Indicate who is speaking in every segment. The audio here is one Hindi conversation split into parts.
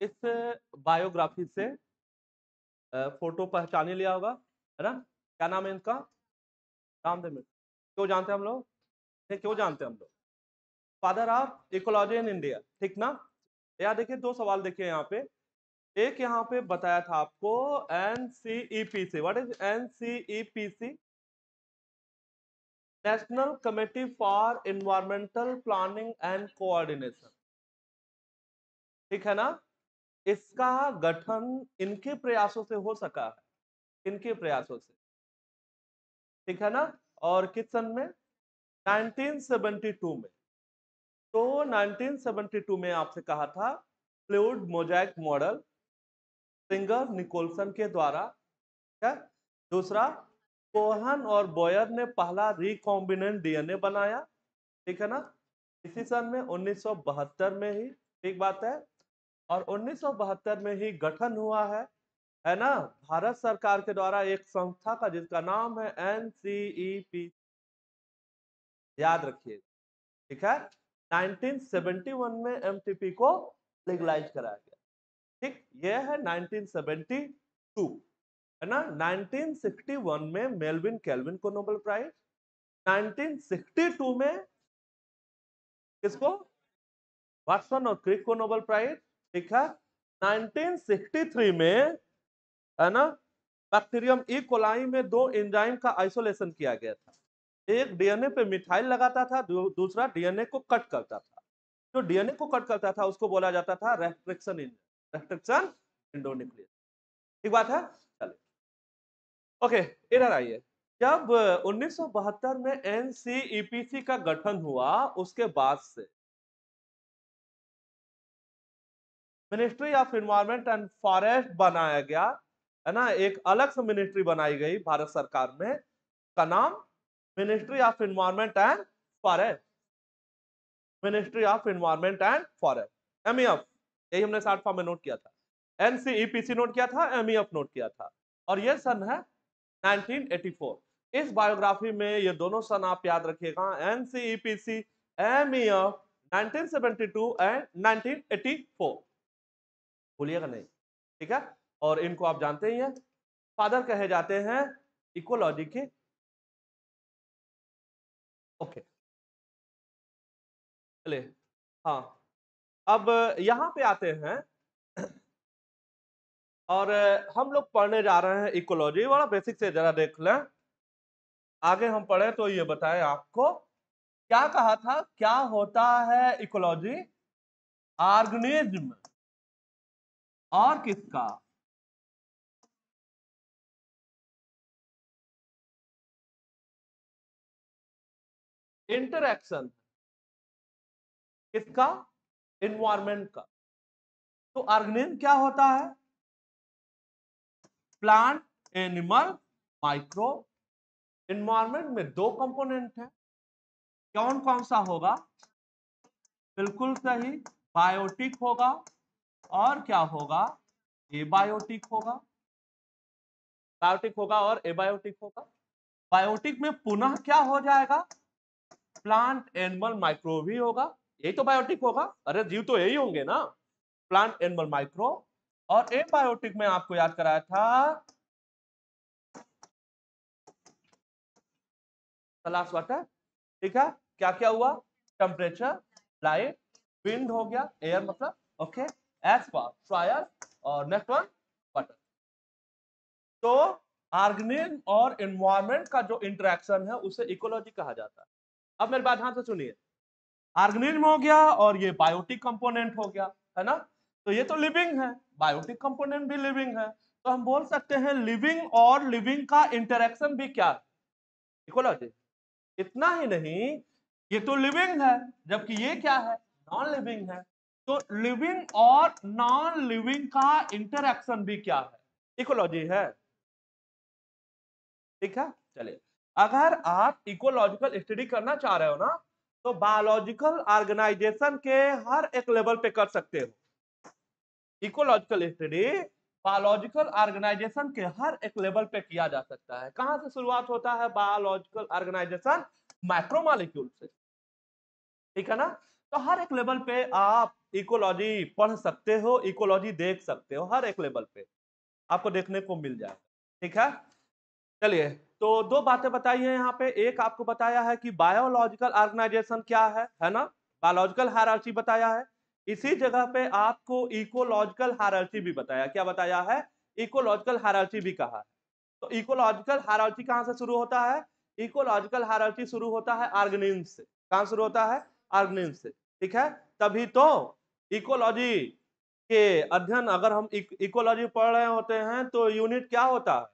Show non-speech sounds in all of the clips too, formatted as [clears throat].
Speaker 1: इस बायोग्राफी से फ़ोटो पहचाने लिया होगा, है ना? क्या नाम है इनका? रामदेव मिश्र क्यों जानते हम लोग? क्यों जानते हम लोग? Father of ecology in India ठीक ना? यहाँ देखिए, दो सवाल देखिए यहाँ पे। एक यहाँ पे बताया था आपको N C E P C what is N C E P C national committee for environmental planning and coordination ठीक है ना? इसका गठन इनके प्रयासों से हो सका है, इनके प्रयासों से। ठीक है ना? और किस सन में 1972 में। तो 1972 में आपसे कहा था fluid mosaic model Singer Nicolson के द्वारा क्या दूसरा, कोहन और बोयर ने पहला रिकॉम्बिनेंट डीएनए बनाया, ठीक है ना? इसी सन में 1972 में ही, ठीक बात है? और 1972 में ही गठन हुआ है है ना? भारत सरकार के द्वारा एक संस्था का, जिसका नाम है एनसीईपी याद रखिए, ठीक है? 1971 में एमटीपी को लीगलाइज कराया गया। ठीक, ये है 1972 है ना? 1961 में मेलविन केल्विन को नोबेल प्राइज 1962 में किसको? वाटसन और क्रिक को नोबेल प्राइज ठीक है 1963 में, है ना, बैक्टीरियम ई कोलाई में दो एंजाइम का आइसोलेशन किया गया था। एक डीएनए पे मिथाइल लगाता था दूसरा डीएनए को कट करता था। जो डीएनए को कट करता था, उसको बोला जाता था रेस्ट्रिक्शन रेस्ट्रिक्शन इंडोन्यूक्लियस ठीक बात है? चलिए। ओके, इधर आइए। जब 1972 में एनसीईपीसी का गठन हुआ, उसके बाद से ministry of environment and forest बनाया गया, है ना? एक अलग से मिनिस्ट्री बनाई गई भारत सरकार में, का नाम ministry of environment and forest ministry of environment and forest MEF यही हमने शार्ट फॉर्म में नोट किया था। एनसीईपीसी नोट किया था एमईएफ नोट किया था। और ये सन है 1984 इस बायोग्राफी में ये दोनों सन आप याद रखिएगा एनसीईपीसी एमईएफ 1972 एंड 1984 भूलिएगा नहीं, ठीक है? और इनको आप जानते ही हैं फादर कहे जाते हैं इकोलॉजी के। ओके चलिए हाँ। अब यहाँ पे आते हैं। और हम लोग पढ़ने जा रहे हैं इकोलॉजी वाला बेसिक से जरा देख लें। आगे हम पढ़े तो ये बताएँ आपको, क्या कहा था? क्या होता है इकोलॉजी ऑर्गेनिज्म और किसका? इंटरैक्शन। किसका? इन्वायरमेंट का। तो ऑर्गेनिज्म क्या होता है? प्लांट एनिमल माइक्रो इन्वायरमेंट में दो कंपोनेंट है। कौन कौन सा होगा? बिल्कुल सही बायोटिक होगा। और क्या होगा? एबायोटिक होगा। बायोटिक होगा और एबायोटिक होगा। बायोटिक में पुनः क्या हो जाएगा? प्लांट एनिमल माइक्रो भी होगा। यही तो बायोटिक होगा। अरे, जीव तो यही होंगे ना। प्लांट एनिमल माइक्रो और एबायोटिक में आपको याद कराया था। तलाश वाटर ठीक है? क्या क्या हुआ? टेम्परेचर लाइट विंड हो गया एयर मतलब ओके एस फॉर ट्रायल और नेक्स्ट वन वाटर तो ऑर्गेनिज्म और एनवायरमेंट का जो इंटरेक्शन है, उसे इकोलॉजी कहा जाता है। अब मेरी बात ध्यान से सुनिए। ऑर्गेनिज्म हो गया और ये बायोटिक कंपोनेंट हो गया, है ना? तो ये तो लिविंग है। बायोटिक कंपोनेंट भी लिविंग है। तो हम बोल सकते हैं लिविंग और लिविंग का इंटरेक्शन भी क्या इकोलॉजी इतना ही नहीं, ये तो लिविंग है, जबकि ये क्या है? नॉन लिविंग है। तो लिविंग और नॉन लिविंग का इंटरक्शन भी क्या है? इकोलॉजी है। ठीक है? चलिए। अगर आप इकोलॉजिकल स्टडी करना चाह रहे हो ना तो बायोलॉजिकल ऑर्गेनाइजेशन के हर एक लेवल पे कर सकते हो। इकोलॉजिकल स्टडी बायोलॉजिकल ऑर्गेनाइजेशन के हर एक लेवल पे किया जा सकता है। कहाँ से शुरुआत होता है? बायोलॉजिकल ऑर्गेनाइजेशन माइक्रोमोलिक्यूल से। ठीक है ना? तो हर एक लेवल पे आप इकोलॉजी पढ़ सकते हो, इकोलॉजी देख सकते हो, हर एक लेवल पे। आपको देखने को मिल जाएगा। ठीक है? चलिए तो दो बातें बताई हैं यहाँ पे। एक आपको बताया है कि बायोलॉजिकल ऑर्गेनाइजेशन क्या है है ना? बायोलॉजिकल हायरार्ची बताया है। इसी जगह पे आपको इकोलॉजिकल हायरार्ची भी बताया। क्या बताया है? इकोलॉजिकल हायरार्ची भी कहा है। तो इकोलॉजिकल हायरार्ची कहाँ से शुरू होता है? इकोलॉजिकल हायरार्ची शुरू होता है आर्गेनिम से। कहाँ शुरू होता है? आर्गेनिम से। ठीक है? तभी तो इकोलॉजी के अध्ययन, अगर हम इकोलॉजी पढ़ रहे होते हैं तो यूनिट क्या होता है?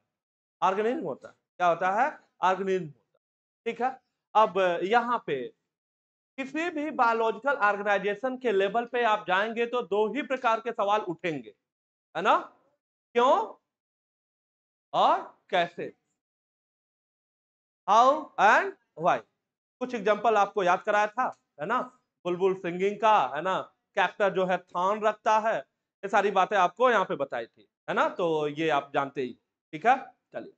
Speaker 1: ऑर्गेनिज्म होता है। क्या होता है? ऑर्गेनिज्म होता है। ठीक है? अब यहाँ पे किसी भी बायोलॉजिकल ऑर्गेनाइजेशन के लेवल पे आप जाएँगे तो दो ही प्रकार के सवाल उठेंगे। है ना? क्यों? और कैसे? हाउ एंड वाई कुछ एग्जांपल आपको याद कराया था, है ना? बुलबुल सिंगिंग का, है ना? कैक्टर जो है थान रखता है। ये सारी बातें आपको यहाँ पे बताई थी, है ना? तो ये आप जानते ही, ठीक है? चलिए।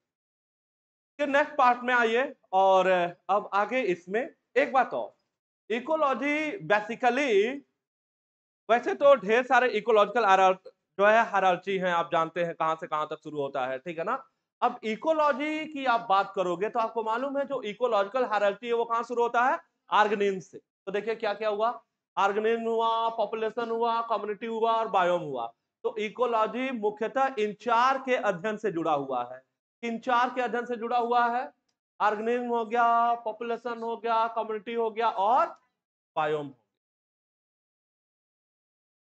Speaker 1: नेक्स्ट पार्ट में आइए और अब आगे इसमें एक बात और। इकोलॉजी बेसिकली वैसे तो ढेर सारे इकोलॉजिकल जो है हरार्ची हैं, आप जानते हैं कहाँ से कहाँ तक शुरू होता है, ठीक है ना? अब इकोलॉजी की आप बात करोगे तो आपको मालूम है जो इकोलॉजिकल हायरार्की है वो कहाँ शुरू होता है? आर्गनिन से। तो देखिए क्या क्या हुआ? आर्गनिन हुआ पॉपुलेशन हुआ कम्युनिटी हुआ और बायोम हुआ। तो इकोलॉजी मुख्यतः इन चार के अध्ययन से जुड़ा हुआ है। इन चार के अध्ययन से जुड़ा हुआ है। आर्गनिन हो गया पॉपुलेशन हो गया कम्युनिटी हो गया और बायोम हो गया।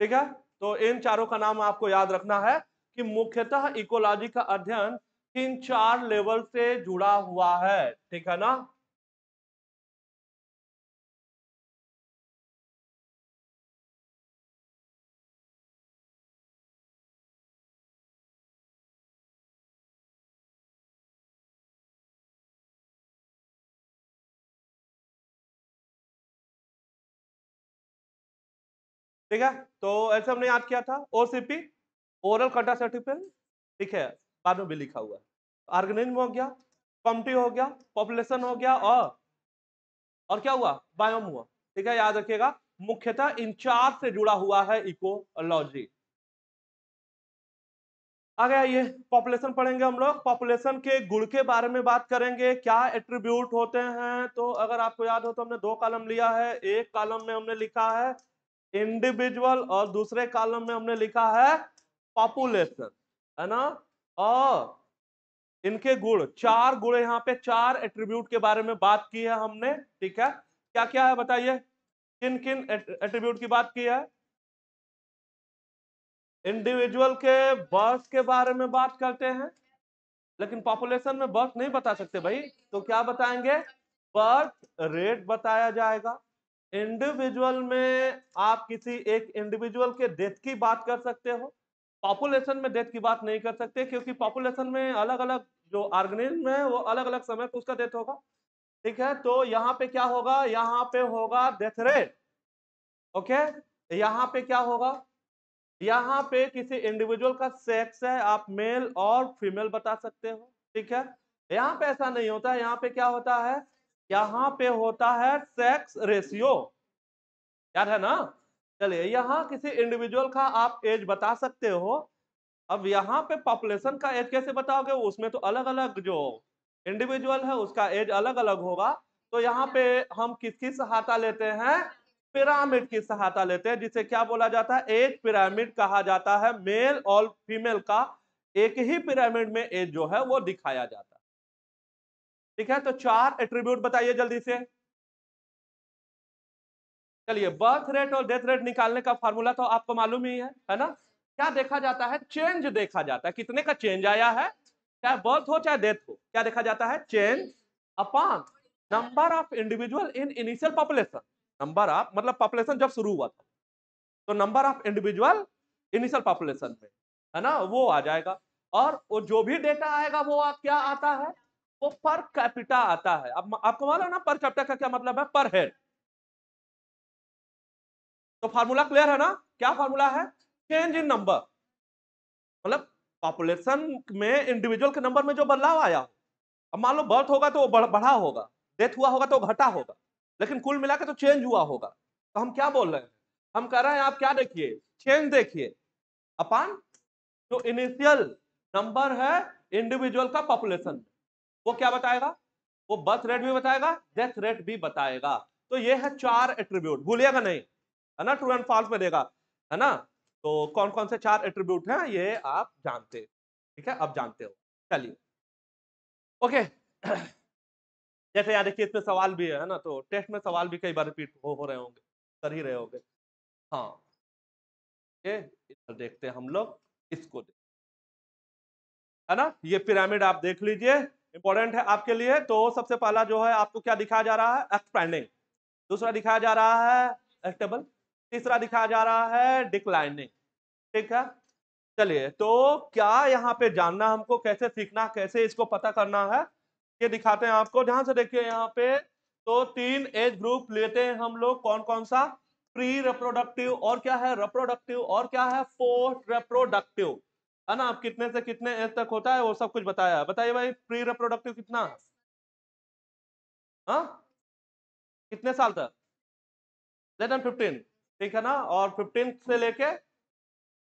Speaker 1: ठीक है? तो इन चारों का नाम आपको याद रखना है कि मुख्यतः इकोलॉजी का अध्ययन इन चार लेवल से जुड़ा हुआ है। ठीक है ना? ठीक है? तो ऐसे हमने याद किया था ओसीपी ओरल कंट्रासेप्टिव ठीक है, बाद में भी लिखा हुआ ऑर्गेनिज्म हो गया कम्टी हो गया पॉपुलेशन हो गया और और क्या हुआ? बायोम हुआ। ठीक है, याद रखिएगा, मुख्यतः इन चार से जुड़ा हुआ है इकोलॉजी आगे आइए पॉपुलेशन पढ़ेंगे हम लोग। पॉपुलेशन के गुण के बारे में बात करेंगे, क्या एट्रीब्यूट होते हैं? तो अगर आपको याद हो तो हमने दो कॉलम लिया है, एक कॉलम में हमने लिखा है इंडिविजुअल और दूसरे कॉलम में हमने लिखा है पॉपुलेशन है ना? और इनके गुण, चार गुण यहाँ पे, चार एट्रीब्यूट के बारे में बात की है हमने, ठीक है? क्या क्या है बताइए? किन किन एट्रीब्यूट की बात की है? इंडिविजुअल के बर्थ के बारे में बात करते हैं, लेकिन पॉपुलेशन में बर्थ नहीं बता सकते भाई तो क्या बताएँगे? बर्थ रेट बताया जाएगा। इंडिविजुअल में आप किसी एक इंडिविजुअल के डेथ की बात कर सकते हो। पॉपुलेशन में डेथ की बात नहीं कर सकते, क्योंकि पॉपुलेशन में अलग अलग जो ऑर्गेनिज्म है, वो अलग अलग समय पर उसका डेथ होगा। ठीक है? तो यहाँ पे क्या होगा? यहाँ पे होगा डेथ रेट ओके यहाँ पे क्या होगा? यहाँ पे किसी इंडिविजुअल का सेक्स है, आप मेल और फीमेल बता सकते हो। ठीक है? यहाँ पे ऐसा नहीं होता। है यहाँ पे क्या होता है? यहाँ पे होता है सेक्स रेशियो याद है ना? चलिए, यहाँ किसी इंडिविजुअल का आप एज बता सकते हो। अब यहाँ पे पॉपुलेशन का एज कैसे बताओगे? उसमें तो अलग अलग जो इंडिविजुअल है, उसका एज अलग अलग होगा। तो यहाँ पे हम किसकी सहायता लेते हैं? पिरामिड की सहायता लेते हैं, जिसे क्या बोला जाता है? एज पिरामिड कहा जाता है। मेल और फीमेल का एक ही पिरामिड में एज जो है, वो दिखाया जाता है। ठीक है? तो चार एट्रीब्यूट बताइए जल्दी से। चलिए बर्थ रेट और डेथ रेट निकालने का फॉर्मूला तो आपको मालूम ही है है ना? क्या देखा जाता है? चेंज देखा जाता है। कितने का चेंज आया है? चाहे बर्थ हो, चाहे डेथ हो, क्या देखा जाता है? Change upon number of individual in initial population number of मतलब पॉपुलेशन जब शुरू हुआ था तो number of individual initial population में, है ना? वो आ जाएगा। और वो जो भी डेटा आएगा, वो क्या आता है? वो पर कैपिटा आता है। अब आपको मालूम ना, पर कैपिटा का क्या मतलब है? पर हेड। तो फार्मूला क्लियर है ना? क्या फार्मूला है? Change in number. मतलब पॉपुलेशन में, इंडिविजुअल के नंबर में जो बदलाव आया अब मान लो बर्थ होगा तो वो बढ़ा होगा। डेथ हुआ होगा तो घटा होगा। लेकिन कुल मिला के तो चेंज हुआ होगा। तो हम क्या बोल रहे हैं? हम कह रहे हैं, आप क्या देखिए? चेंज देखिए। अपान, जो इनिशियल नंबर है, इंडिविजुअल का पॉपुलेशन। वो क्या बताएगा? वो बर्थ रेट भी बताएगा डेथ रेट भी बताएगा। तो ये है चार एट्रीब्यूट भूलिएगा नहीं है ना? ट्रू एंड फॉल्स में देगा है ना? तो कौन कौन से चार एट्रीब्यूट हैं ये आप जानते ठीक है? अब जानते हो। चलिए। ओके [clears throat] जैसे यहाँ देखिए इसमें सवाल भी है ना? तो टेस्ट में सवाल भी कई बार रिपीट हो, हो रहे होंगे कर ही रहे होंगे। हाँ। इधर देखते हैं हम लोग इसको है ना? ये पिरामिड आप देख लीजिए। इंपॉर्टेंट है आपके लिए तो सबसे पहला जो है आपको क्या दिखाया जा रहा है? एक्सपैंडिंग दूसरा दिखाया जा रहा है स्टेबल तीसरा दिखाया जा रहा है डिक्लाइनिंग ठीक है? चलिए तो क्या यहाँ पे जानना हमको, कैसे सीखना, कैसे इसको पता करना है? ये दिखाते हैं आपको। ध्यान से देखिए यहाँ पे तो तीन एज ग्रुप लेते हैं हम लोग। कौन कौन सा? प्री रिप्रोडक्टिव और क्या है? रिप्रोडक्टिव और क्या है? पोस्ट रिप्रोडक्टिव है ना, आप कितने से कितने एज तक होता है, वो सब कुछ बताया। बताइए भाई प्री रिप्रोडक्टिव कितना? हाँ? कितने साल तक? लेस देन फिफ्टीन ठीक है ना? और फिफ्टीन से लेके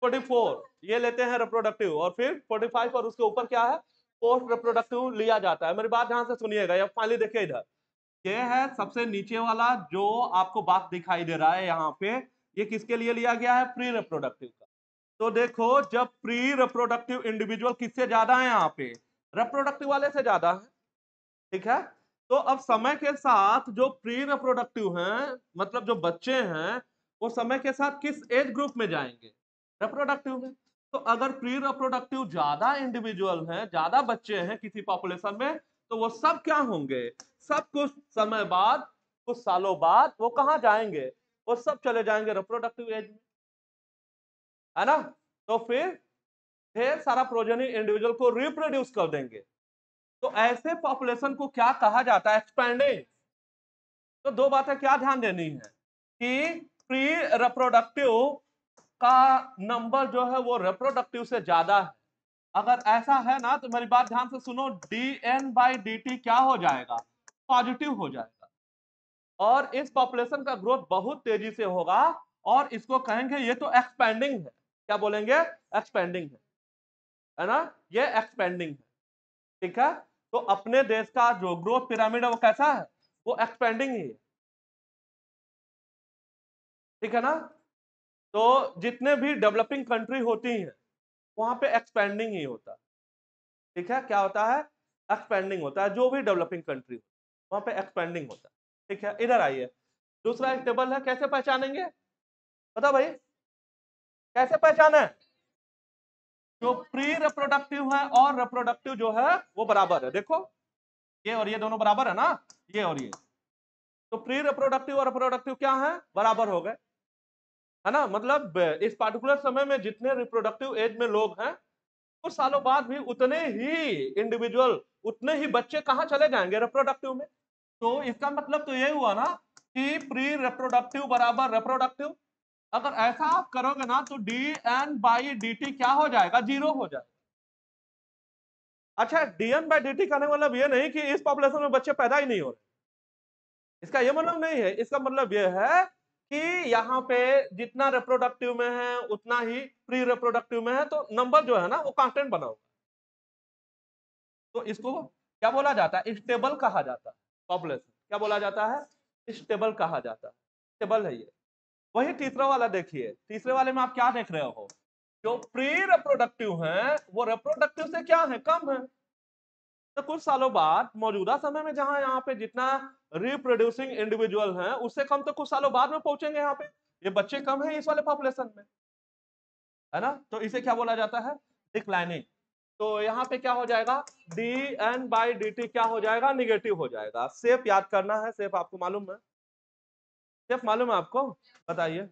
Speaker 1: फोर्टी फोर ये लेते हैं रिप्रोडक्टिव और फिर फोर्टी फाइव और उसके ऊपर क्या है? पोस्ट रिप्रोडक्टिव लिया जाता है। मेरी बात ध्यान से सुनिएगा, या फाइनली देखिए इधर। ये है सबसे नीचे वाला जो आपको बात दिखाई दे रहा है यहाँ पे, ये किसके लिए लिया गया है? प्री रिप्रोडक्टिव का। तो देखो, जब प्री रिप्रोडक्टिव इंडिविजुअल किससे ज़्यादा है यहाँ पे? रिप्रोडक्टिव वाले से ज़्यादा है, ठीक है? तो अब समय के साथ जो प्री रिप्रोडक्टिव हैं मतलब जो बच्चे हैं, वो समय के साथ किस एज ग्रुप में जाएँगे? रिप्रोडक्टिव में। तो अगर प्री रिप्रोडक्टिव ज़्यादा इंडिविजुअल हैं, ज़्यादा बच्चे हैं किसी पॉपुलेशन में तो वो सब क्या होंगे? सब कुछ समय बाद, कुछ सालों बाद वो कहाँ जाएँगे? वो सब चले जाएँगे रिप्रोडक्टिव एज में। है ना? तो फिर ढेर सारा प्रोजनी इंडिविजुअल को रिप्रोड्यूस कर देंगे। तो ऐसे पॉपुलेशन को क्या कहा जाता है? एक्सपेंडिंग तो दो बातें क्या ध्यान देनी है? कि प्री रिप्रोडक्टिव का नंबर जो है वो रिप्रोडक्टिव से ज़्यादा है। अगर ऐसा है ना तो मेरी बात ध्यान से सुनो D N by D T क्या हो जाएगा? पॉजिटिव हो जाएगा। और इस पॉपुलेशन का ग्रोथ बहुत तेज़ी से होगा, और इसको कहेंगे ये तो एक्सपेंडिंग है। क्या बोलेंगे? एक्सपेंडिंग है। है ना? ये एक्सपेंडिंग है। ठीक है? तो अपने देश का जो ग्रोथ पिरामिड है वो कैसा है? वो एक्सपेंडिंग ही है। ठीक है ना? तो जितने भी डेवलपिंग कंट्री होती हैं, वहाँ पे एक्सपेंडिंग ही होता। है ठीक है? क्या होता है? एक्सपेंडिंग होता है। जो भी डेवलपिंग कंट्री वहाँ पे एक्सपेंडिंग होता। है ठीक है? इधर आइए। दूसरा एक टेबल है। कैसे पहचानेंगे? पता भाई। कैसे पहचाने? जो प्री रिप्रोडक्टिव है और रिप्रोडक्टिव जो है, वो बराबर है। देखो, ये और ये दोनों बराबर है ना? ये और ये। तो प्री रिप्रोडक्टिव और रिप्रोडक्टिव क्या है? बराबर हो गए। है ना? मतलब इस पार्टिकुलर समय में जितने रिप्रोडक्टिव एज में लोग हैं, कुछ सालों बाद भी उतने ही इंडिविजुअल उतने ही बच्चे कहाँ चले जाएँगे रिप्रोडक्टिव में? तो इसका मतलब तो ये हुआ ना कि प्री रिप्रोडक्टिव बराबर रिप्रोडक्टिव अगर ऐसा आप करोगे ना तो D N by D T क्या हो जाएगा? ज़ीरो हो जाएगा। अच्छा D N by D T कहने मतलब ये नहीं कि इस पॉपुलेशन में बच्चे पैदा ही नहीं हो रहे। इसका ये मतलब नहीं है। इसका मतलब ये है कि यहाँ पे जितना रिप्रोडक्टिव में है, उतना ही प्री रिप्रोडक्टिव में है तो नंबर जो है ना, वो कांस्टेंट बना होगा। तो इसको क्या बोला जाता है? स्टेबल कहा जाता है। पॉपुलेशन क्या बोला जाता है? स्टेबल कहा जाता है। स्टेबल है ये। वही तीसरा वाला देखिए, तीसरे वाले में आप क्या देख रहे हो? जो प्री रिप्रोडक्टिव है, वो रिप्रोडक्टिव से क्या है? कम है। तो कुछ सालों बाद, मौजूदा समय में जहाँ यहाँ पे जितना रिप्रोड्यूसिंग इंडिविजुअल हैं, उससे कम तो कुछ सालों बाद में पहुँचेंगे यहाँ पे। ये बच्चे कम है इस वाले पॉपुलेशन में। है ना? तो इसे क्या बोला जाता है? डिक्लाइनिंग तो यहाँ पे क्या हो जाएगा? D N by D T क्या हो जाएगा? निगेटिव हो जाएगा। सेफ़ याद करना है सेफ़ आपको मालूम है। सेफ़ मालूम है आपको? बताइए।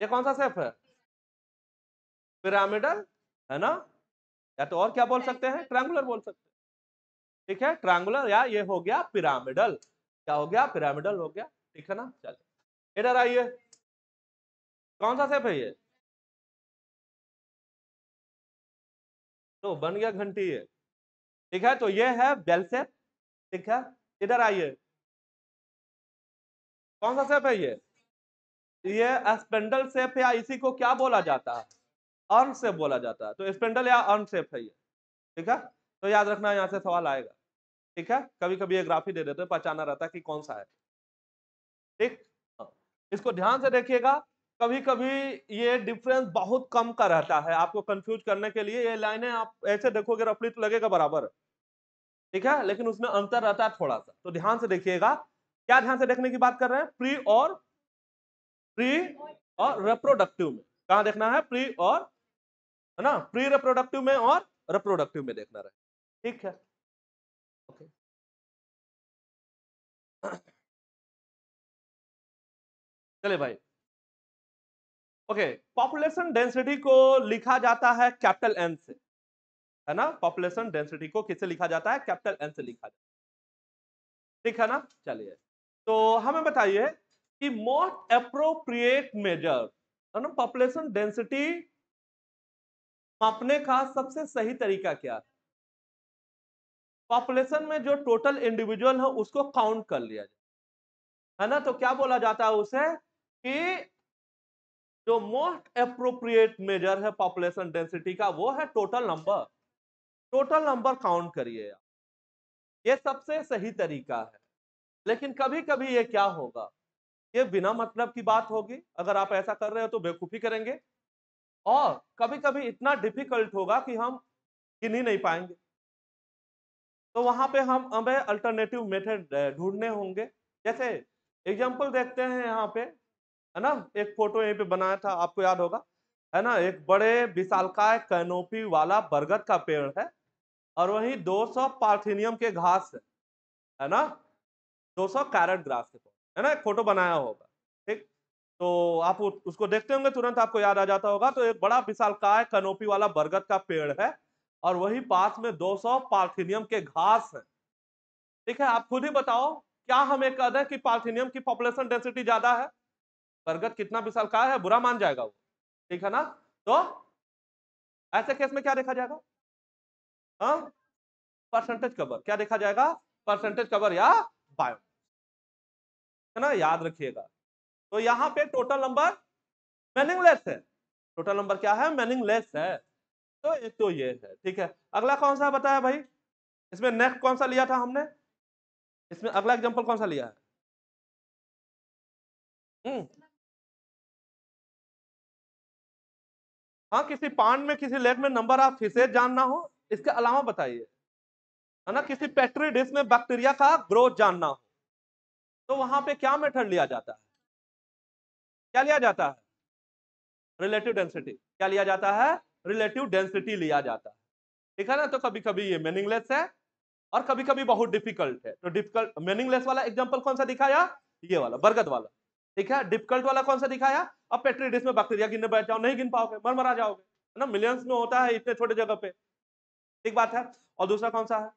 Speaker 1: ये कौन सा सेफ़ है? पिरामिडल? है ना? या तो और क्या बोल सकते हैं? ट्रायंगुलर बोल सकते हैं। ठीक है, ट्रायंगुलर या ये हो गया पिरामिडल। क्या हो गया? पिरामिडल हो गया। ठीक है ना? चलिए। इधर आइए। कौन सा सेफ़ है ये? तो बन गया घंटी ये। ठीक है तो ये है बेल सेप ठीक है, इधर आइए। कौन सा सेप है ये? ये स्पेंडल शेप या इसी को क्या बोला जाता है? अर्न शेप बोला जाता है। तो स्पेंडल या अर्न शेप है ये। ठीक है? तो याद रखना, यहाँ से सवाल आएगा। ठीक है? कभी कभी ये ग्राफी दे देते हैं, पहचाना रहता है कि कौन सा है। ठीक? हाँ। इसको ध्यान से देखिएगा कभी कभी ये डिफरेंस बहुत कम का रहता है। आपको कंफ्यूज करने के लिए ये लाइनें आप ऐसे देखोगे, रफली तो लगेगा बराबर। ठीक है? लेकिन उसमें अंतर रहता है थोड़ा सा तो ध्यान से देखिएगा क्या ध्यान से देखने की बात कर रहे हैं? प्री और प्री और रिप्रोडक्टिव में। कहा देखना है? प्री और, है ना? प्री रिप्रोडक्टिव में और रिप्रोडक्टिव में देखना रहे। ठीक है? ओके चले भाई। ओके पॉपुलेशन डेंसिटी को लिखा जाता है कैपिटल एन से। है ना? पॉपुलेशन डेंसिटी को किससे लिखा जाता है? कैपिटल एन से लिखा जाता है। ठीक है ना? चलिए। तो हमें बताइए कि मोस्ट अप्रोप्रिएट मेजर है ना पॉपुलेशन डेंसिटी मापने का सबसे सही तरीका क्या? है पॉपुलेशन में जो टोटल इंडिविजुअल है, उसको काउंट कर लिया जाए। है ना? तो क्या बोला जाता है उसे कि जो मोस्ट अप्रोप्रिएट मेजर है पॉपुलेशन डेंसिटी का, वो है total number total number count करिए ये सबसे सही तरीका है। लेकिन कभी कभी ये क्या होगा? ये बिना मतलब की बात होगी। अगर आप ऐसा कर रहे हो तो बेवकूफ़ी करेंगे। और कभी कभी इतना डिफ़िकल्ट होगा कि हम गिन ही नहीं पाएँगे। तो वहाँ पे हम हमें अल्टरनेटिव मेथड ढूँढने होंगे। जैसे एग्जांपल देखते हैं यहाँ पे, है ना? एक फ़ोटो यहीं पे बनाया था, आपको याद होगा? है ना? एक बड़े विशालकाय कैनोपी वाला बरगद का पेड़ है और वहीं 200 पार्थिनियम के घास है ना? 200 कैरेट ग्रास के है ना? एक फ़ोटो बनाया होगा, ठीक? तो आप उसको देखते होंगे, तुरंत आपको याद आ जाता होगा तो एक बड़ा विशालकाय कनोपी वाला बरगद का पेड़ है और वही पास में 200 पार्थिनियम के घास है। ठीक है, आप खुद ही बताओ, क्या हम कह दें कि पार्थिनियम की पॉपुलेशन डेंसिटी ज़्यादा है? बरगद कितना विशालकाय है, बुरा मान जाएगा वो, ठीक है ना? तो ऐसे केस में क्या देखा जाएगा? हाँ? परसेंटेज कवर, क्या देखा जाएगा? परसेंटेज कवर या बायो है ना? याद रखिएगा। तो यहाँ पे टोटल नंबर मीनिंगलेस है। टोटल नंबर क्या है? मीनिंगलेस है। तो एक तो ये है, ठीक है? अगला कौन सा बताया भाई? इसमें नेक्स्ट कौन सा लिया था हमने? इसमें अगला एग्जांपल कौन सा लिया है? हम्म। हाँ किसी पांड में, किसी लेक में नंबर ऑफ़ फिशेज जानना हो। इसके अलावा बताइए। है ना, किसी पेट्री डिश में बैक्टीरिया का ग्रोथ जानना हो तो वहाँ पे क्या मेथड लिया जाता है? क्या लिया जाता है? रिलेटिव डेंसिटी क्या लिया जाता है? रिलेटिव डेंसिटी लिया जाता है। ठीक है ना तो कभी कभी ये मीनिंगलेस है और कभी कभी बहुत डिफ़िकल्ट है। तो डिफ़िकल्ट मीनिंगलेस वाला एग्जांपल कौन सा दिखाया? ये वाला, बरगद वाला। ठीक है डिफ़िकल्ट वाला कौन सा दिखाया? अब पेट्री डिश में बैक्टीरिया गिनने बैठ जाओ, नहीं गिन पाओगे मर मरा जाओगे ना मिलियंस में होता है इतने छोटे जगह पे। ठीक बात है? और दूसरा कौन सा है?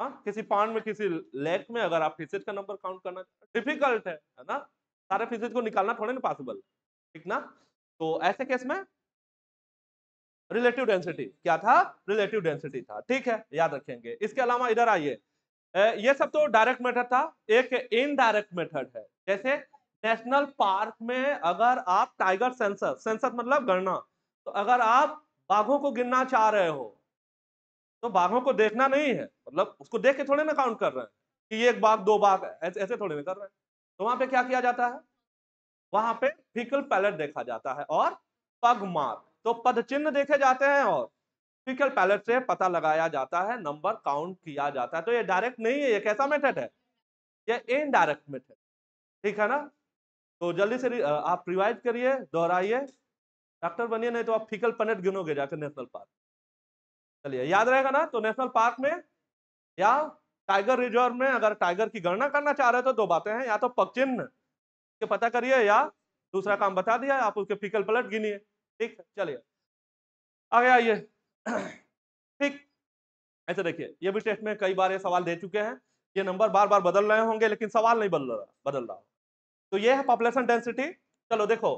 Speaker 1: हाँ किसी पान में, किसी लेक में अगर आप फिजिट का नंबर काउंट करना डिफ़िकल्ट है है ना? सारे फिजिट को निकालना थोड़े ना पॉसिबल ठीक ना? तो ऐसे केस में रिलेटिव डेंसिटी क्या था? रिलेटिव डेंसिटी था, ठीक है, याद रखेंगे। इसके अलावा इधर आइए ये सब तो डायरेक्ट मेथड था, एक इनडायरेक्ट मेथड है। जैसे नेशनल पार्क में अगर आप टाइगर सेंसर सेंसर मतलब गणना तो अगर आप बाघों को गिनना चाह रहे हो तो बाघों को देखना नहीं है। मतलब उसको देख के थोड़े ना काउंट कर रहे हैं कि एक बाघ, दो बाघ, ऐसे ऐसे थोड़े ना कर रहे हैं। तो वहाँ पे क्या किया जाता है? वहाँ पे फिकल पैलेट देखा जाता है और पग मार्क तो पद चिन्ह देखे जाते हैं और फिकल पैलेट से पता लगाया जाता है नंबर काउंट किया जाता है। तो ये डायरेक्ट नहीं है, ये कैसा मेथड है? ये इनडायरेक्ट मेथड ठीक है ना? तो जल्दी से आप रिवाइज करिए, दोहराइए। डॉक्टर बनिए, नहीं तो आप फिकल पैलेट गिनोगे जाकर नेशनल पार्क चलिए, याद रहेगा ना? तो नेशनल पार्क में या टाइगर रिज़र्व में अगर टाइगर की गणना करना चाह रहे हो तो दो बातें हैं, या तो पक्षिन्ह के पता करिए या दूसरा काम बता दिया, आप उसके फिकल पलट गिनिए। ठीक है, चलिए। आगे आइए। ठीक, ऐसे देखिए, ये भी टेस्ट में कई बार ये सवाल दे चुके हैं, ये नंबर बार बार बदल रहे होंगे, लेकिन सवाल नहीं बदल रहा बदल रहा। तो ये है पॉपुलेशन डेंसिटी। चलो देखो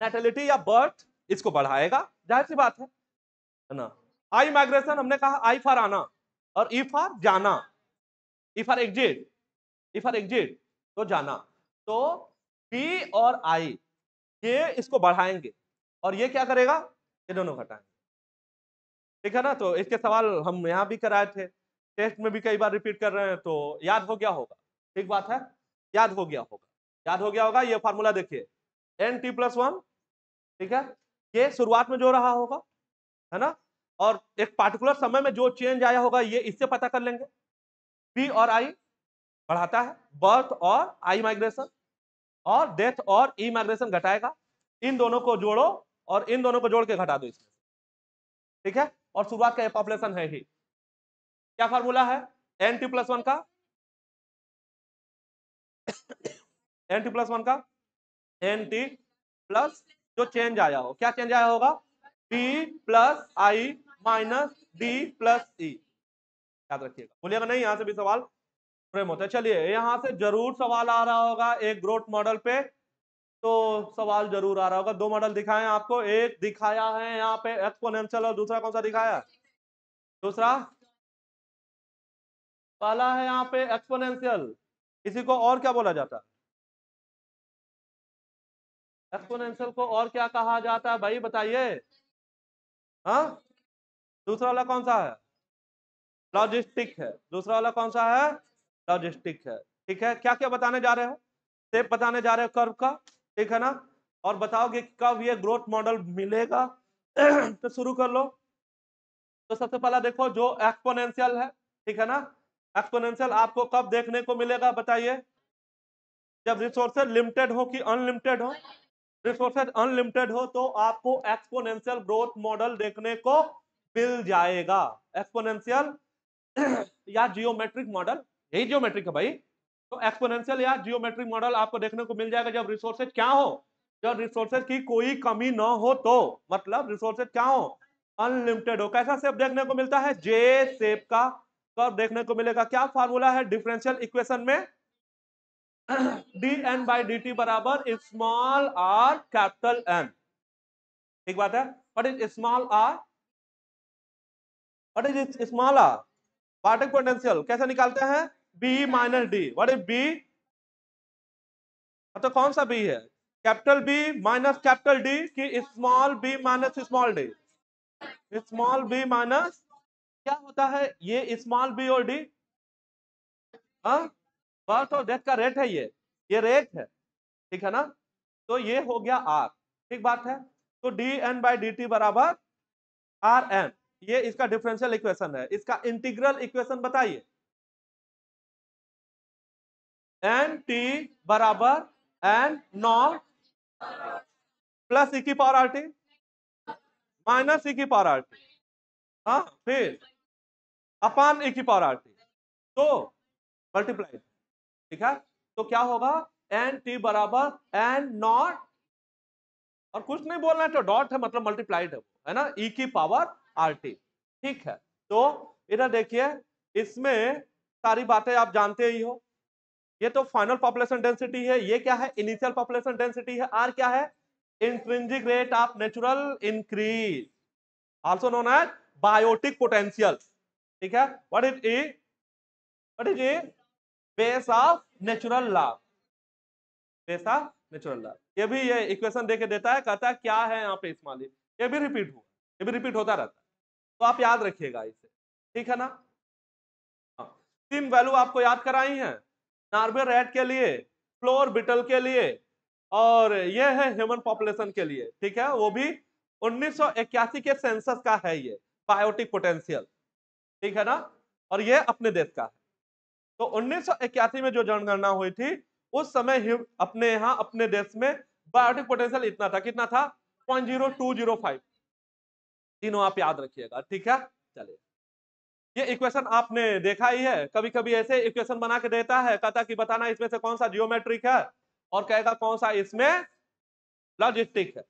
Speaker 1: नेटेलिटी या बर्थ, इसको बढ़ाएगा, ज़ाहिर सी बात है ना? आई माइग्रेशन, हमने कहा आई फॉर आना और ई फॉर जाना। E for exit, E for exit तो जाना। तो पी और आई, ये इसको बढ़ाएँगे और ये क्या करेगा? ये दोनों घटाएँगे। ठीक है ना? तो इसके सवाल हम यहाँ भी कराए थे। टेस्ट में भी कई बार रिपीट कर रहे हैं तो याद हो गया होगा। ठीक बात है? याद हो गया होगा। याद हो गया होगा, ये फार्मूला देखिए। एन टी प्लस वन, ठीक है? ये शुरुआत में जो रहा होगा, है ना? और एक पार्टिकुलर समय में जो चेंज आया होगा, ये इससे पता कर लेंगे। पी और आई बढ़ाता है बर्थ और आई माइग्रेशन और डेथ और ई माइग्रेशन घटाएगा। इन दोनों को जोड़ो और इन दोनों को जोड़ के घटा दो इसमें ठीक है? और शुरुआत का पॉपुलेशन है ही। क्या फार्मूला है? एन टी प्लस वन का? एन टी प्लस वन का? एन टी प्लस जो चेंज आया हो। क्या चेंज आया होगा? P plus I minus D plus E. याद रखिएगा। बोलिएगा नहीं, यहाँ से भी सवाल फ्रेम होता है। चलिए, यहाँ से ज़रूर सवाल आ रहा होगा एक ग्रोथ मॉडल पे। तो सवाल ज़रूर आ रहा होगा। दो मॉडल दिखाए आपको। एक दिखाया है यहाँ पे एक्सपोनेंशियल और दूसरा कौन सा दिखाया? दूसरा? पहला है यहाँ पे एक्सपोनेंशियल। इसी को और क्या बोला जाता? एक्सपोनेंशियल को और क्या कहा जाता? है भाई बताइए। हाँ? दूसरा वाला कौन सा है? लॉजिस्टिक है। दूसरा वाला कौन सा है? लॉजिस्टिक है। ठीक है? क्या क्या बताने जा रहे हो? स्टेप बताने जा रहे हैं कर्व का। ठीक है ना? और बताओगे कब ये ग्रोथ मॉडल मिलेगा? [clears throat] तो शुरू कर लो। तो सबसे पहला देखो जो एक्सपोनेंशियल है। ठीक है ना? एक्सपोनेंशियल आपको कब देखने को मिलेगा बताइए। जब रिसोर्सेज लिमिटेड हो कि अनलिमिटेड हो? रिसोर्सेज अनलिमिटेड हो तो आपको एक्सपोनेंशियल ग्रोथ मॉडल देखने को मिल जाएगा। एक्सपोनेंशियल [clears throat] या जियोमेट्रिक मॉडल यही जियोमेट्रिक है भाई। तो एक्सपोनेंशियल या जियोमेट्रिक मॉडल आपको देखने को मिल जाएगा जब रिसोर्सेज क्या हो। जब रिसोर्सेज की कोई कमी ना हो तो मतलब रिसोर्सेज क्या हो? अनलिमिटेड हो। कैसा शेप देखने को मिलता है? जे सेप का। कब देखने को मिलेगा क्या फार्मूला है डिफरेंशियल इक्वेशन में? D N by D T बराबर स्मॉल आर कैपिटल एन ठीक बात है? What is small R what is small R पार्टिक potential कैसे निकालते हैं? B minus D what is B तो कौन सा बी है? Capital B minus capital D की small B minus small D small B minus क्या होता है? ये स्मॉल बी और डी बर्थ और डेथ का रेट है ये. ये रेट है. ठीक है ना? तो ये हो गया आर ठीक बात है? तो D N by D T बराबर आर एन ये इसका डिफरेंशियल इक्वेशन है। इसका इंटीग्रल इक्वेशन बताइए। एन टी बराबर एन नॉट प्लस ई की power R T minus E की पावर आर टी। हाँ फिर अपान ई की पावर आर टी। तो मल्टीप्लाई ठीक है? तो क्या होगा? एन टी बराबर एन नॉट और कुछ नहीं बोलना है तो डॉट है मतलब मल्टीप्लाइड है है ना? ई की पावर आर टी ठीक है? तो इधर देखिए, इसमें सारी बातें आप जानते ही हो। ये तो फाइनल पॉपुलेशन डेंसिटी है, ये क्या है? इनिशियल पॉपुलेशन डेंसिटी है। आर क्या है? Intrinsic rate of natural increase also known as biotic potential ठीक है? What is E what is E base of natural log base of natural log ये भी ये इक्वेशन देके देता है, कहता है, क्या है यहाँ पे इस्माली ये भी रिपीट हुआ। ये भी रिपीट होता रहता है। तो आप याद रखिएगा इसे। ठीक है ना? हाँ। तीन वैल्यू आपको याद कराई है। नार्वे रेड के लिए, फ्लोर बिटल के लिए, और ये है ह्यूमन पॉपुलेशन के लिए। ठीक है? वो भी 1981 के सेंसस का है ये, बायोटिक पोटेंशियल। ठीक है ना? और ये अपने देश का है। तो 1981 में जो जनगणना हुई थी, उस समय अपने यहाँ, अपने देश में बायोटिक पोटेंशियल इतना था, कितना था? Point zero two zero five. तीनों आप याद रखिएगा, ठीक है? चलिए। ये इक्वेशन आपने देखा ही है कभी कभी ऐसे इक्वेशन बना के देता है, कहता कि बताना इसमें से कौन सा जियोमेट्रिक है, और कहेगा कौन सा इसमें लॉजिस्टिक है।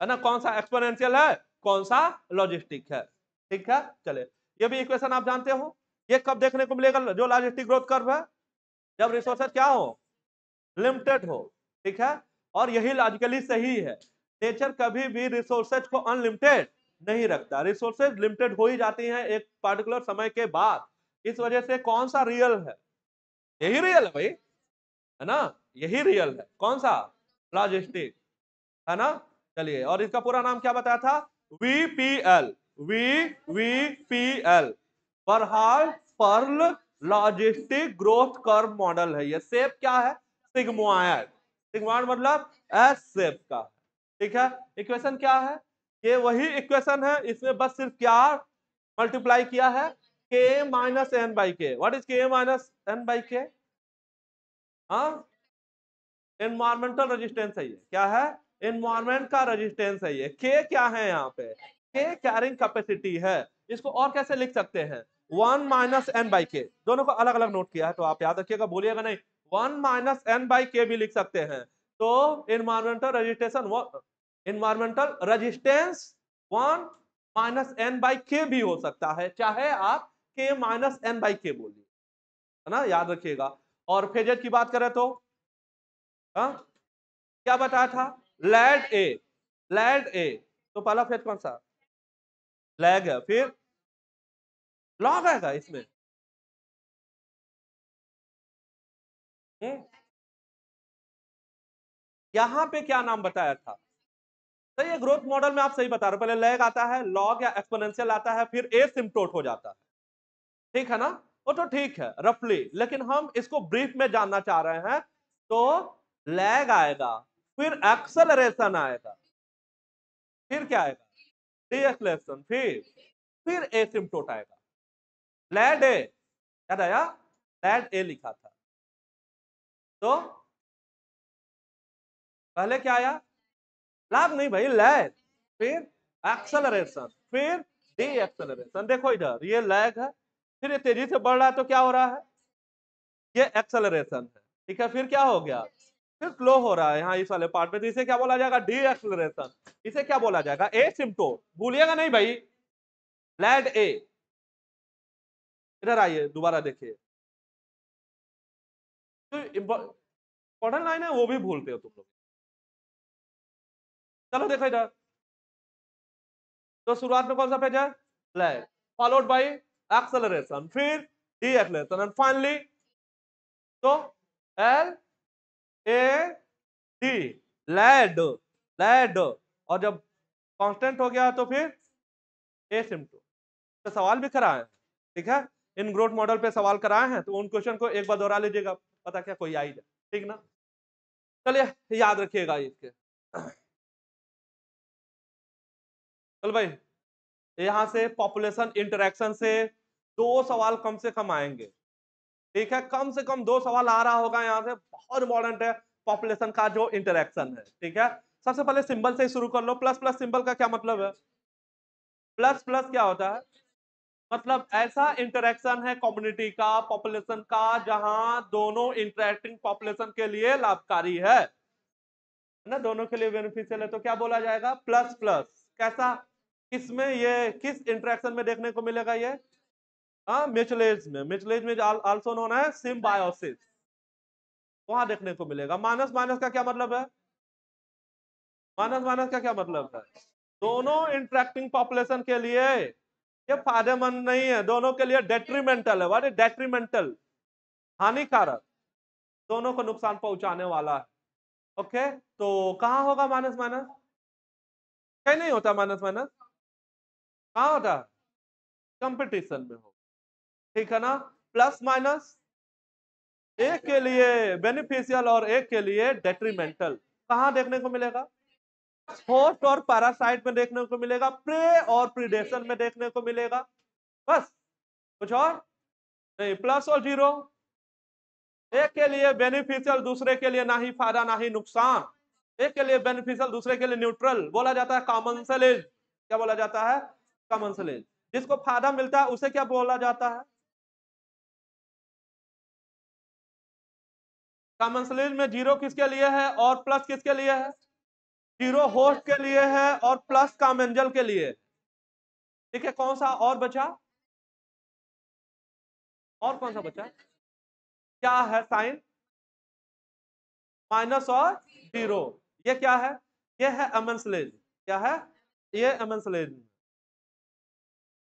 Speaker 1: है ना? कौन सा एक्सपोनेंशियल है, कौन सा लॉजिस्टिक है, ठीक है? चले ये भी इक्वेशन आप जानते हो। ये कब देखने को मिलेगा? जो लॉजिस्टिक ग्रोथ कर्व है, जब रिसोर्सेज क्या हो? लिमिटेड हो, ठीक है? और यही लॉजिकली सही है। नेचर कभी भी रिसोर्सेज को अनलिमिटेड नहीं रखता। रिसोर्सेज लिमिटेड हो ही जाती हैं एक पार्टिकुलर समय के बाद। इस वजह से कौन सा रियल है? यही रियल है भाई, है ना? यही रियल है। कौन सा? लॉजिस्टिक है ना? चलिए, और इसका पूरा नाम क्या बताया था? VPL V V P L बरहाल Pearl logistic growth curve model है। ये सेप क्या है? सिग्मोइड सिग्मोइड मतलब एस सेप का। ठीक है? इक्वेशन क्या है? ये वही इक्वेशन है, इसमें बस सिर्फ़ क्या मल्टीप्लाई किया है? K minus N by K what is K minus N by K environmental resistance है ये। क्या है? एनवायरमेंट का रेजिस्टेंस है ये। के क्या है यहाँ पे? के कैरिंग कैपेसिटी है। इसको और कैसे लिख सकते हैं? वन माइनस एन बाई के दोनों को अलग अलग नोट किया है तो आप याद रखिएगा, बोलिएगा नहीं। One minus N by K भी लिख सकते हैं। तो environmental registration environmental resistance one minus N by K भी हो सकता है। चाहे आप के माइनस एन बाई के बोलिए, है ना? याद रखिएगा। और फेजेट की बात करें तो हा? क्या बताया था? लैड ए लैड ए तो पहला फ़ेज़ कौन सा? लैग है। फिर लॉग आएगा इसमें। हम्म। यहाँ पे क्या नाम बताया था? तो ये ग्रोथ मॉडल में आप सही बता रहे हो। पहले लैग आता है लॉग या एक्सपोनेंशियल आता है, फिर ए सिम्टोट हो जाता है। ठीक है ना? वो तो ठीक है रफली लेकिन हम इसको ब्रीफ में जानना चाह रहे हैं तो लैग आएगा, फिर एक्सलरेशन आएगा, फिर क्या आएगा? डीएक्सलेशन फिर फिर एसिम्टोट आएगा। लैड ए याद आया? लैड ए लिखा था। तो पहले क्या आया? लाभ नहीं भाई, लैग। फिर एक्सलरेशन फिर डी एक्सलरेशन देखो इधर, ये लैग है, फिर ये तेज़ी से बढ़ रहा है तो क्या हो रहा है? ये एक्सलरेशन है, ठीक है? फिर क्या हो गया? फिर स्लो हो रहा है, यहाँ इस वाले पार्ट में तो इसे क्या बोला जाएगा? डी एक्सलरेशन इसे क्या बोला जाएगा? ए सिम्टो भूलिएगा नहीं भाई। लैड ए इधर आइए, दोबारा देखिए। तो इम्पोर्टेंट लाइन है, वो भी भूलते हो तुम लोग। चलो देखो इधर। तो शुरुआत में कौन सा पेज है? लैग फॉलोड बाई एक्सलरेशन फिर डी एक्सलरेशन एंड फाइनली तो L A D lad lad और जब कांस्टेंट हो गया तो फिर ए तो सवाल भी कराए ठीक है? इन ग्रोथ मॉडल पे सवाल कराए हैं तो उन क्वेश्चन को एक बार दोहरा लीजिएगा। पता क्या कोई आई जाए ठीक ना? चलिए याद रखिएगा इसके। चल भाई, यहाँ से पॉपुलेशन इंटरेक्शन से दो सवाल कम से कम आएँगे। ठीक है? कम से कम दो सवाल आ रहा होगा यहाँ से। बहुत इंपॉर्टेंट है पॉपुलेशन का जो इंटरेक्शन है। ठीक है? सबसे पहले सिंबल से शुरू कर लो। प्लस प्लस सिंबल का क्या मतलब है? प्लस प्लस क्या होता है? मतलब ऐसा इंटरेक्शन है कम्युनिटी का पॉपुलेशन का, जहाँ दोनों इंटरेक्टिंग पॉपुलेशन के लिए लाभकारी है। ना? दोनों के लिए बेनिफिशियल है तो क्या बोला जाएगा? प्लस प्लस कैसा? किसमें ये, किस इंटरेक्शन में देखने को मिलेगा ये? हाँ मिचलेज में। मिचलेज में आल्सो नोन है सिम्बायोसिस वहाँ देखने को मिलेगा। माइनस माइनस का क्या मतलब है? माइनस माइनस का क्या मतलब है? दोनों इंटरेक्टिंग पॉपुलेशन के लिए ये फ़ायदेमंद नहीं है। दोनों के लिए डेट्रीमेंटल है। वाट डेट्रीमेंटल हानिकारक। दोनों को नुकसान पहुँचाने वाला है। ओके तो कहाँ होगा माइनस माइनस कहीं नहीं होता माइनस माइनस कहा होता कंपटीशन में हो। ठीक है ना? प्लस माइनस एक के लिए बेनिफिशियल और एक के लिए डेट्रीमेंटल कहा देखने को मिलेगा? होस्ट और पैरासाइट में देखने को मिलेगा। प्रे और प्रीडेशन में देखने को मिलेगा। बस कुछ और? नहीं प्लस और ज़ीरो एक के लिए बेनिफिशियल दूसरे के लिए ना ही फ़ायदा ना ही नुकसान। एक के लिए बेनिफिशियल दूसरे के लिए न्यूट्रल बोला जाता है कॉमन सेलेज क्या बोला जाता है? कॉमन सेलेज जिसको फ़ायदा मिलता है, उसे क्या बोला जाता है? कॉमन सेलेज में ज़ीरो किसके लिए है और प्लस किसके लिए है? ज़ीरो होस्ट के लिए है और प्लस कामेंजल के लिए। ठीक है, कौन सा और बचा? और कौन सा बचा? क्या है साइन? माइनस और ज़ीरो। ये क्या है? ये है एमएनसलेज क्या है? ये एमएनसलेज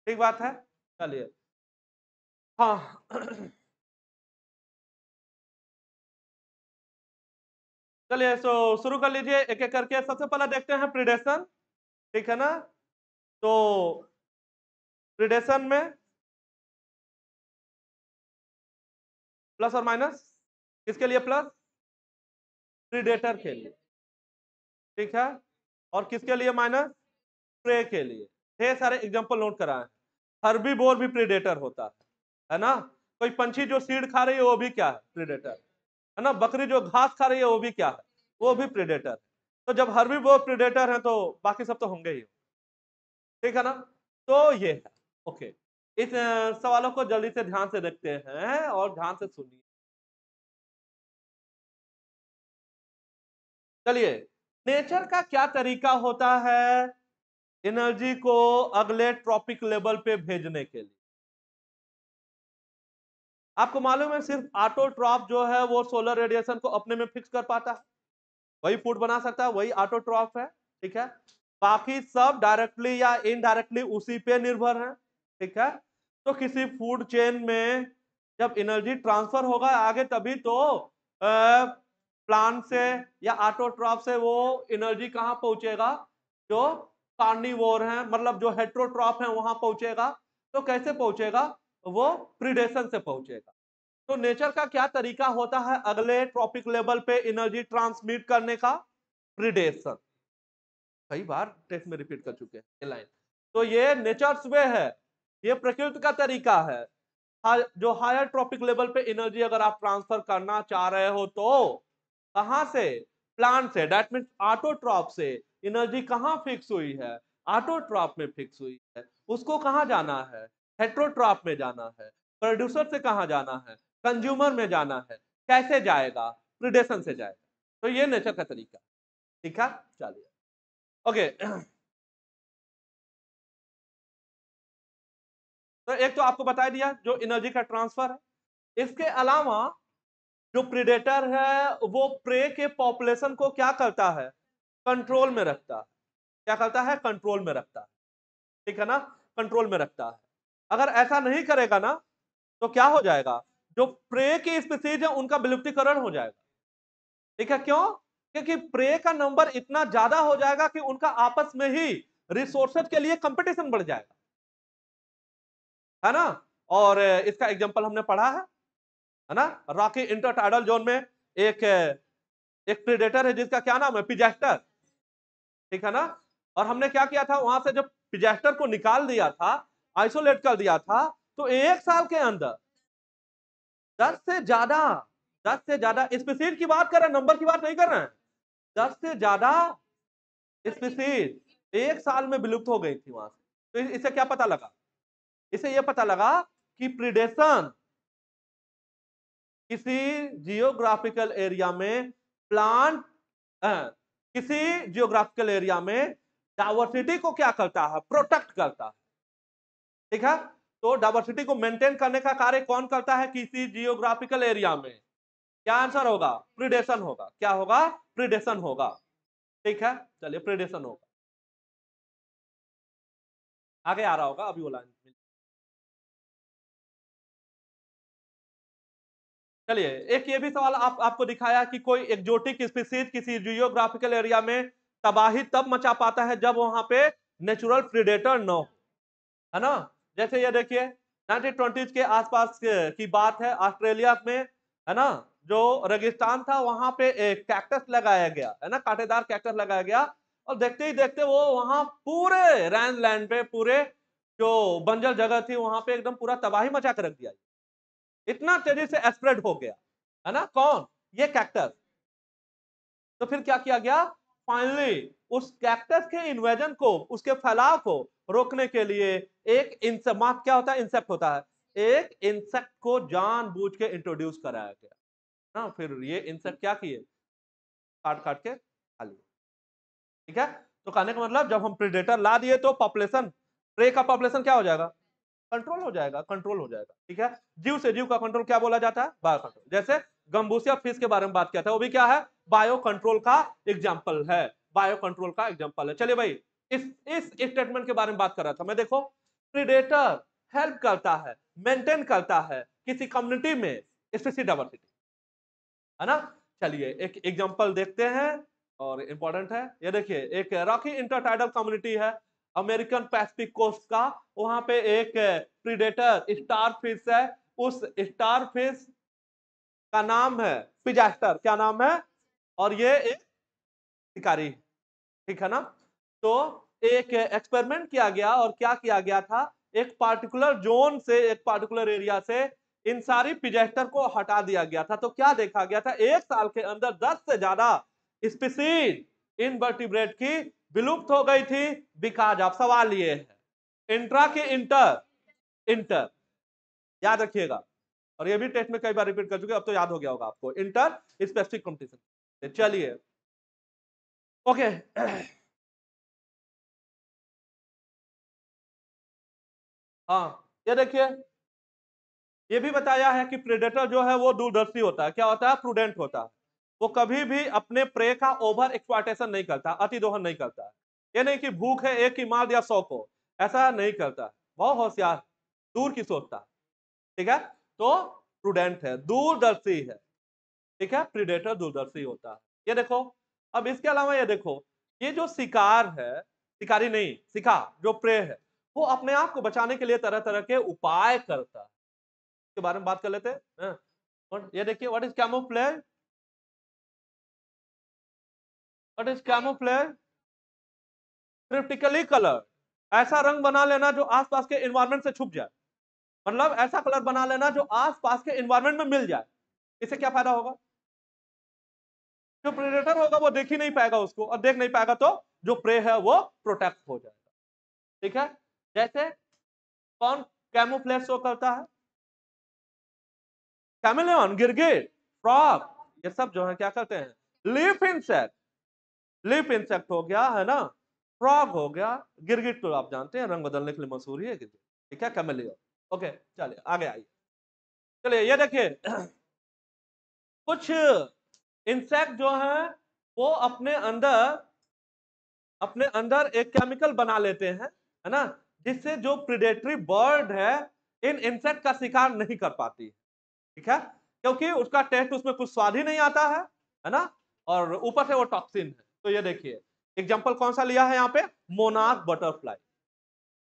Speaker 1: ठीक बात है? चलिए। हाँ। चलिए सो शुरू कर लीजिए एक एक करके। सबसे पहले देखते हैं प्रिडेशन ठीक है ना? तो प्रिडेशन में प्लस और माइनस किसके लिए प्लस प्रीडेटर के लिए। ठीक है? और किसके लिए माइनस प्रे के लिए। ढेर सारे एग्जांपल नोट कराए हर्बी बोर भी प्रीडेटर होता है है ना? कोई पंछी जो सीड खा रही है, वो भी क्या है? प्रीडेटर है ना? बकरी जो घास खा रही है, वो भी क्या है? वो भी प्रीडेटर तो जब हर्बी बोर प्रीडेटर है तो बाकी सब तो होंगे ही। ठीक है ना? तो ये है। ओके। इस सवालों को जल्दी से ध्यान से देखते हैं और ध्यान से सुनिए। चलिए। नेचर का क्या तरीका होता है? एनर्जी को अगले ट्रॉपिक लेवल पे भेजने के लिए। आपको मालूम है सिर्फ़ ऑटोट्रॉप जो है वो सोलर रेडिएशन को अपने में फिक्स कर पाता है? वही फ़ूड बना सकता है, वही ऑटोट्रॉप है, ठीक है? बाकी सब डायरेक्टली या इनडायरेक्टली उसी पे निर्भर है, ठीक है? तो किसी फ़ूड चेन में जब एनर्जी ट्रांसफ़र होगा आगे तभी तो प्लांट से या ऑटोट्रॉप से वो एनर्जी कहाँ पहुंचेगा? जो कार्निवोर है मतलब जो हेट्रोट्रॉप है, वहाँ पहुंचेगा। तो कैसे पहुंचेगा? वो प्रिडेशन से पहुंचेगा। तो नेचर का क्या तरीका होता है अगले ट्रॉपिक लेवल पे एनर्जी ट्रांसमिट करने का? प्रीडेशन कई बार टेस्ट में रिपीट कर चुके हैं, ये लाइन तो ये नेचर्स वे है। ये प्रकृति का तरीका है। जो हायर ट्रॉपिक लेवल पे एनर्जी अगर आप ट्रांसफ़र करना चाह रहे हो तो कहाँ से? प्लांट से। डेट मीन ऑटोट्रॉप से। एनर्जी कहाँ फिक्स हुई है? ऑटोट्रॉप में फिक्स हुई है। उसको कहाँ जाना है? हेट्रोट्रॉप में जाना है। प्रोड्यूसर से कहाँ जाना है? कंज्यूमर में जाना है। कैसे जाएगा? प्रिडेशन से जाएगा। तो ये नेचर का तरीका। ठीक है? चलिए। ओके। तो एक तो आपको बता दिया जो एनर्जी का ट्रांसफ़र है। इसके अलावा जो प्रिडेटर है, वो प्रे के पॉपुलेशन को क्या करता है? कंट्रोल में रखता क्या करता है? कंट्रोल में रखता ठीक है ना? कंट्रोल में रखता है। अगर ऐसा नहीं करेगा ना तो क्या हो जाएगा? जो प्रे की स्पीसीज है, उनका विलुप्तिकरण हो जाएगा। ठीक है? क्यों? क्योंकि प्रे का नंबर इतना ज़्यादा हो जाएगा कि उनका आपस में ही रिसोर्सेज के लिए कंपटीशन बढ़ जाएगा। है ना? और इसका एग्जांपल हमने पढ़ा है। है ना? रॉकी इंटरटाइडल जोन में एक एक प्रीडेटर है, जिसका क्या नाम है? पिजेस्टर ठीक है ना? और हमने क्या किया था? वहाँ से जब पिजेस्टर को निकाल दिया था आइसोलेट कर दिया था तो एक साल के अंदर, दस से ज़्यादा, दस से ज़्यादा स्पीसीज की बात कर रहे हैं नंबर की बात नहीं कर रहे हैं। दस से ज़्यादा स्पीसीज एक साल में विलुप्त हो गई थी वहाँ से। तो इसे क्या पता लगा? इसे यह पता लगा कि प्रिडेशन किसी जियोग्राफिकल एरिया में प्लांट किसी जियोग्राफिकल एरिया में डाइवर्सिटी को क्या करता है? प्रोटेक्ट करता है। ठीक है? तो डाइवर्सिटी को मेंटेन करने का कार्य कौन करता है? किसी जियोग्राफिकल एरिया में। क्या आंसर होगा? प्रिडेशन होगा। क्या होगा? प्रिडेशन होगा। ठीक है? चलिए प्रिडेशन होगा। आगे आ रहा होगा अभी वो लाइन चलिए, एक ये भी सवाल आप, आपको दिखाया कि कोई एक्जोटिक स्पीसीज किसी जियोग्राफिकल एरिया में तबाही तब मचा पाता है जब वहाँ पे नेचुरल प्रीडेटर न हो। ना? जैसे ये देखिए नाइनटीन के आसपास की बात है ऑस्ट्रेलिया में, है ना? जो रेगिस्तान था, वहाँ पे एक कैक्टस लगाया गया, है ना? कांटेदार कैक्टस लगाया गया और देखते ही देखते वो वहाँ पूरे रैन लैंड पे, पूरे जो बंजर जगह थी, वहाँ पे एकदम पूरा तबाही मचा कर रख दिया। इतना तेज़ी से स्प्रेड हो गया, है ना? कौन? ये कैक्टस तो फिर क्या किया गया? फाइनली उस कैक्टस के इन्वेजन को, उसके फैलाव को रोकने के लिए एक इंसेक्ट क्या होता है? इंसेक्ट होता है। एक इंसेक्ट को जानबूझ के इंट्रोड्यूस कराया गया। ना फिर ये इंसेक्ट क्या किए? काट काट के खा लिए। ठीक है? तो कहने का मतलब जब हम प्रिडेटर ला दिए तो पॉपुलेशन प्रे का पॉपुलेशन क्या हो जाएगा? कंट्रोल हो जाएगा कंट्रोल हो जाएगा, ठीक है? जीव से जीव का कंट्रोल क्या बोला जाता है? बायो कंट्रोल जैसे गंबूसिया फ़िश के बारे में बात किया था, वो भी क्या है? बायो कंट्रोल का एग्ज़ाम्पल है। बायो कंट्रोल का एग्ज़ाम्पल है। चलिए भाई, इस इस स्टेटमेंट के बारे में बात कर रहा था मैं, देखो। प्रीडेटर हेल्प करता है मेंटेन करता है किसी कम्युनिटी में स्पेसी डाइवर्सिटी है ना? चलिए, एक एग्जांपल देखते हैं और इंपॉर्टेंट है। ये देखिए, एक रॉकी इंटरटाइडल कम्युनिटी है। अमेरिकन पैसिफिक कोस्ट का वहाँ पे एक प्रीडेटर स्टार फ़िश है। उस स्टार फ़िश का नाम है पिजास्टर क्या नाम है? और ये एक शिकारी। ठीक है ना? तो एक एक्सपेरिमेंट किया गया, और क्या किया गया था? एक पार्टिकुलर जोन से, एक पार्टिकुलर एरिया से इन सारी पिजेस्टर को हटा दिया गया था। तो क्या देखा गया था? एक साल के अंदर दस से ज़्यादा स्पीसीज इन वर्टिब्रेट की विलुप्त हो गई थी, बिकॉज़ आप सवाल ये है। इंट्रा के इंटर इंटर, याद रखिएगा। और ये भी टेस्ट में कई बार रिपीट कर चुके अब तो याद हो गया होगा आपको। इंटर स्पेसिफिक कॉम्पिटिशन चलिए। ओके। हाँ ये देखिए। ये भी बताया है कि प्रेडेटर जो है वो दूरदर्शी होता है। क्या होता है? प्रूडेंट होता है। वो कभी भी अपने प्रे का ओवर एक्सप्लॉटेशन नहीं करता अति दोहन नहीं करता। ये नहीं कि भूख है, एक ही मार दिया, सौ को। ऐसा नहीं करता। बहुत होशियार, दूर की सोचता ठीक है? तो प्रूडेंट है, दूरदर्शी है। ठीक है? प्रीडेटर दूरदर्शी होता। है ये देखो, अब इसके अलावा ये देखो, ये जो शिकार है, शिकारी नहीं शिकार जो प्रे है, वो अपने आप को बचाने के लिए तरह तरह के उपाय करता। है के बारे में बात कर लेते हैं हाँ। ये देखिए what is camouflage what is camouflage cryptically colour ऐसा रंग बना लेना जो आसपास के इन्वायरमेंट से छुप जाए। मतलब ऐसा कलर बना लेना जो आसपास के इन्वायरमेंट में मिल जाए। इससे क्या फ़ायदा होगा? जो प्रेडेटर होगा वो देख ही नहीं पाएगा उसको और देख नहीं पाएगा तो जो प्रे है वो प्रोटेक्ट हो जाएगा। ठीक है? जैसे कौन कैमोफ्लेज शो करता है? कैमिलियन गिरगिट फ्रॉग ये सब जो है क्या करते हैं? लीफ इंसेक्ट लीफ इंसेक्ट हो गया, है ना? फ्रॉग हो गया, गिरगिट तो आप जानते हैं, रंग बदलने के लिए मशहूर है गिरगिट। ठीक है कैमिलियन ओके, चलिए, आगे आइए। चलिए, ये देखिए, कुछ इंसेक्ट जो है, वो अपने अंदर अपने अंदर एक केमिकल बना लेते हैं, है ना? जिससे जो प्रिडेटरी बर्ड है, इन इंसेक्ट का शिकार नहीं कर पाती ठीक है? क्योंकि उसका टेस्ट उसमें कुछ स्वाद ही नहीं आता है है ना? और ऊपर से वो टॉक्सिन है। तो ये देखिए एग्ज़ाम्पल कौन सा लिया है यहाँ पे? मोनार्क बटरफ्लाई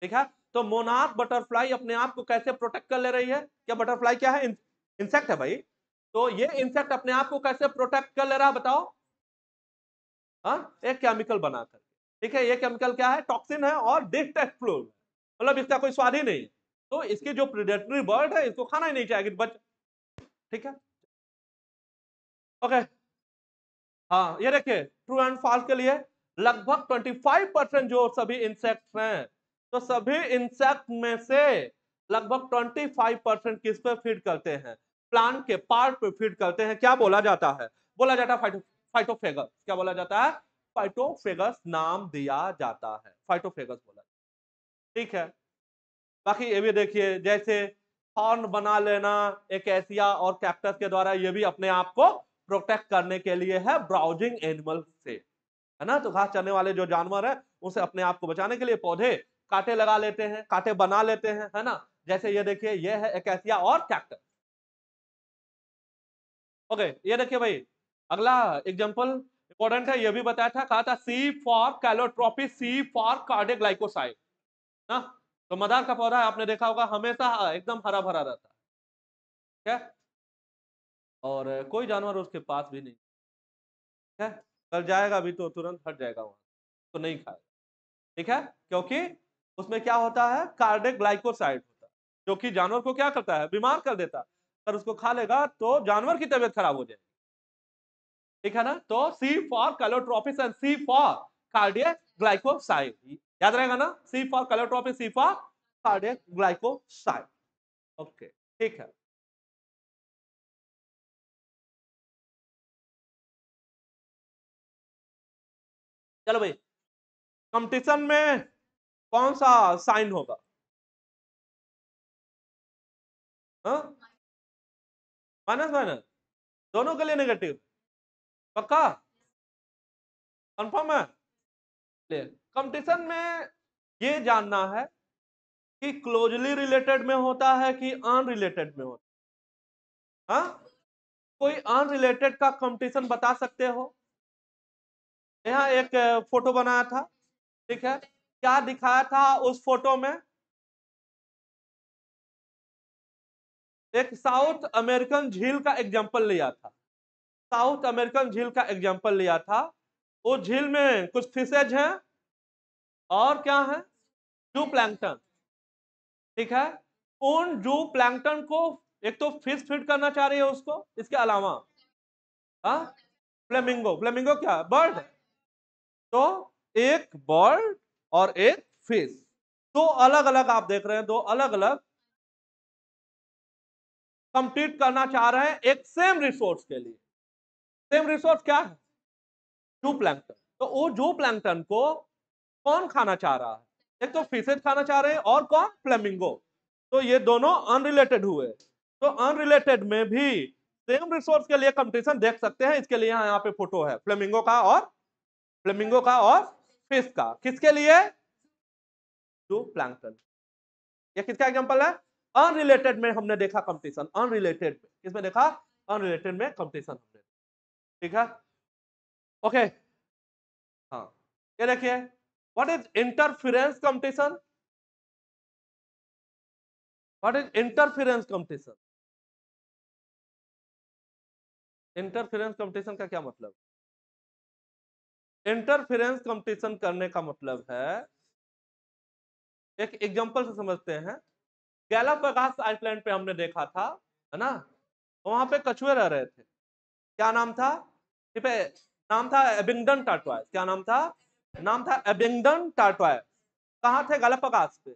Speaker 1: ठीक है? तो मोनार्क बटरफ्लाई अपने आप को कैसे प्रोटेक्ट कर ले रही है? क्या बटरफ्लाई क्या है? इंसेक्ट है भाई। तो ये इंसेक्ट अपने आप को कैसे प्रोटेक्ट कर ले रहा है बताओ? हाँ? एक केमिकल बनाकर ठीक है? ये केमिकल क्या है? टॉक्सिन है और डिस्टेक्सफ्लोर मतलब इसका कोई स्वाद ही नहीं तो इसकी जो प्रिडेटरी बर्ड है, इसको खाना ही नहीं चाहिए, बच ठीक है? ओके हाँ ये देखिए ट्रू एंड फॉल्स के लिए लगभग 25 परसेंट जो सभी इंसेक्ट्स हैं तो सभी इंसेक्ट में से लगभग 25 परसेंट किस पे फ़ीड करते हैं? प्लांट के पार्ट पे फ़ीड करते हैं। क्या बोला जाता है? बोला जाता है फाइटो फाइटोफेगस क्या बोला जाता है? फाइटोफेगस नाम दिया जाता है। फाइटोफेगस बोला ठीक है। बाकी ये भी देखिए, जैसे हॉर्न बना लेना एक एसिया और कैक्टस के द्वारा, ये भी अपने आप को प्रोटेक्ट करने के लिए है ब्राउजिंग एनिमल से, है ना? तो घास चरने वाले जो जानवर है, उसे अपने आप को बचाने के लिए पौधे कांटे लगा लेते हैं, कांटे बना लेते हैं, है ना? जैसे ये देखिए, ये है एकेसिया और कैक्टस ओके ये देखिए भाई, अगला एग्जांपल इंपॉर्टेंट है, ये भी बताया था, कहा था C for calotropis C for cardioglycoside ना? तो मदार का पौधा है आपने देखा होगा, हमेशा एकदम हरा भरा रहता है। क्या और कोई जानवर उसके पास भी नहीं। है? कल जाएगा भी तो तुरंत हट जाएगा वहाँ तो नहीं खाएगा। ठीक है? क्योंकि उसमें क्या होता है? कार्डिक ग्लाइकोसाइड होता है, जो कि जानवर को क्या करता है? बीमार कर देता है। अगर उसको खा लेगा तो जानवर की तबीयत खराब हो जाएगी। ठीक है ना? तो C for Calotropis and C for cardiac glycoside याद रहेगा ना? C for Calotropis C for cardiac glycoside okay ठीक है। चलो भाई कंपटीशन में कौन सा साइन होगा? माइनस माइनस दोनों के लिए नेगेटिव पक्का? कंफर्म है? कंपटीशन में ये जानना है कि क्लोजली रिलेटेड में होता है कि अनरिलेटेड में होता है? हाँ? कोई अनरिलेटेड का कंपटीशन बता सकते हो? यहाँ एक फ़ोटो बनाया था, ठीक है? क्या दिखाया था उस फ़ोटो में? एक साउथ अमेरिकन झील का एग्जांपल लिया था। साउथ अमेरिकन झील का एग्जांपल लिया था। वो झील में कुछ फिशेज हैं और क्या है? जू प्लैंकटन ठीक है? उन जू प्लैंकटन को एक तो फ़िश फ़ीड करना चाह रही है उसको, इसके अलावा फ्लेमिंगो फ्लेमिंगो क्या? बर्ड तो एक बर्ड और एक फ़िश। दो अलग अलग आप देख रहे हैं, दो अलग अलग कंप्लीट करना चाह रहे हैं एक सेम रिसोर्स के लिए। सेम रिसोर्स क्या है? जू प्लैंकटन तो वो जू प्लैंकटन को कौन खाना चाह रहा है? एक तो फिशेज खाना चाह रहे हैं और कौन? फ्लेमिंगो तो ये दोनों अनरिलेटेड हुए। तो अनरिलेटेड में भी सेम रिसोर्स के लिए कंपटीशन देख सकते हैं। इसके लिए यहाँ यहाँ पे फ़ोटो है। फ्लेमिंगो का और फ्लेमिंगो का और फ़िश का। किसके लिए? जू प्लैंकटन ये किसका एग्जांपल है? अनरिलेटेड में हमने देखा कंपटीशन अनरिलेटेड में। किसमें देखा? अनरिलेटेड में कंपटीशन हमने ठीक है? ओके हाँ। ये देखिए। What is interference competition what is interference competition interference competition का क्या मतलब? इंटरफेरेंस कंपटीशन करने का मतलब है, एक एग्जांपल से समझते हैं। गैलापागोस आइसलैंड पे हमने देखा था, है ना? वहाँ पे कछुए रह रहे थे। क्या नाम था? नाम था एबिंगडन टाटवाय क्या नाम था? नाम था एबिंगडन टाटवाय कहा थे गैलापागोस पे?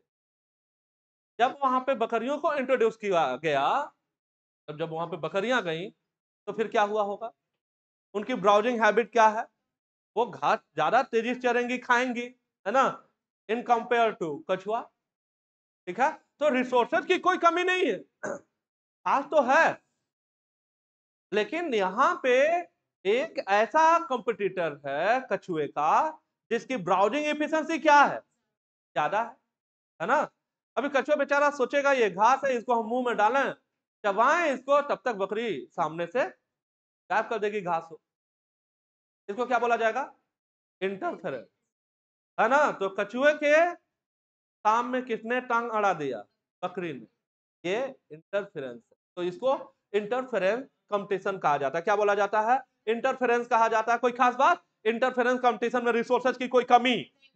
Speaker 1: जब वहाँ पे बकरियों को इंट्रोड्यूस किया गया जब वहाँ पे बकरियाँ गई तो फिर क्या हुआ होगा? उनकी ब्राउजिंग हैबिट क्या है? वो घास ज़्यादा तेज़ी से चरेंगी, खाएँगी, है ना? इन कंपेयर टू कछुआ, ठीक है? तो रिसोर्सेज की कोई कमी नहीं है। खास तो है। लेकिन यहाँ पे एक ऐसा कंपटीटर है कछुए का, जिसकी ब्राउजिंग एफिशिएंसी क्या है? ज़्यादा है है ना? अभी कछुआ बेचारा सोचेगा, ये घास है, इसको हम मुँह में डालें, चबाएँ, इसको तब तक बकरी सामने से गायब कर देगी घास को। इसको क्या बोला जाएगा? इंटरफेरेंस है ना? तो कछुए के काम में किसने टांग अड़ा दिया? बकरी ने। ये इंटरफेरेंस तो इसको इंटरफेरेंस कंपटीशन कहा जाता है। क्या बोला जाता है? इंटरफेरेंस कहा जाता है। कोई खास बात? इंटरफेरेंस कंपटीशन में रिसोर्सेज की कोई कमी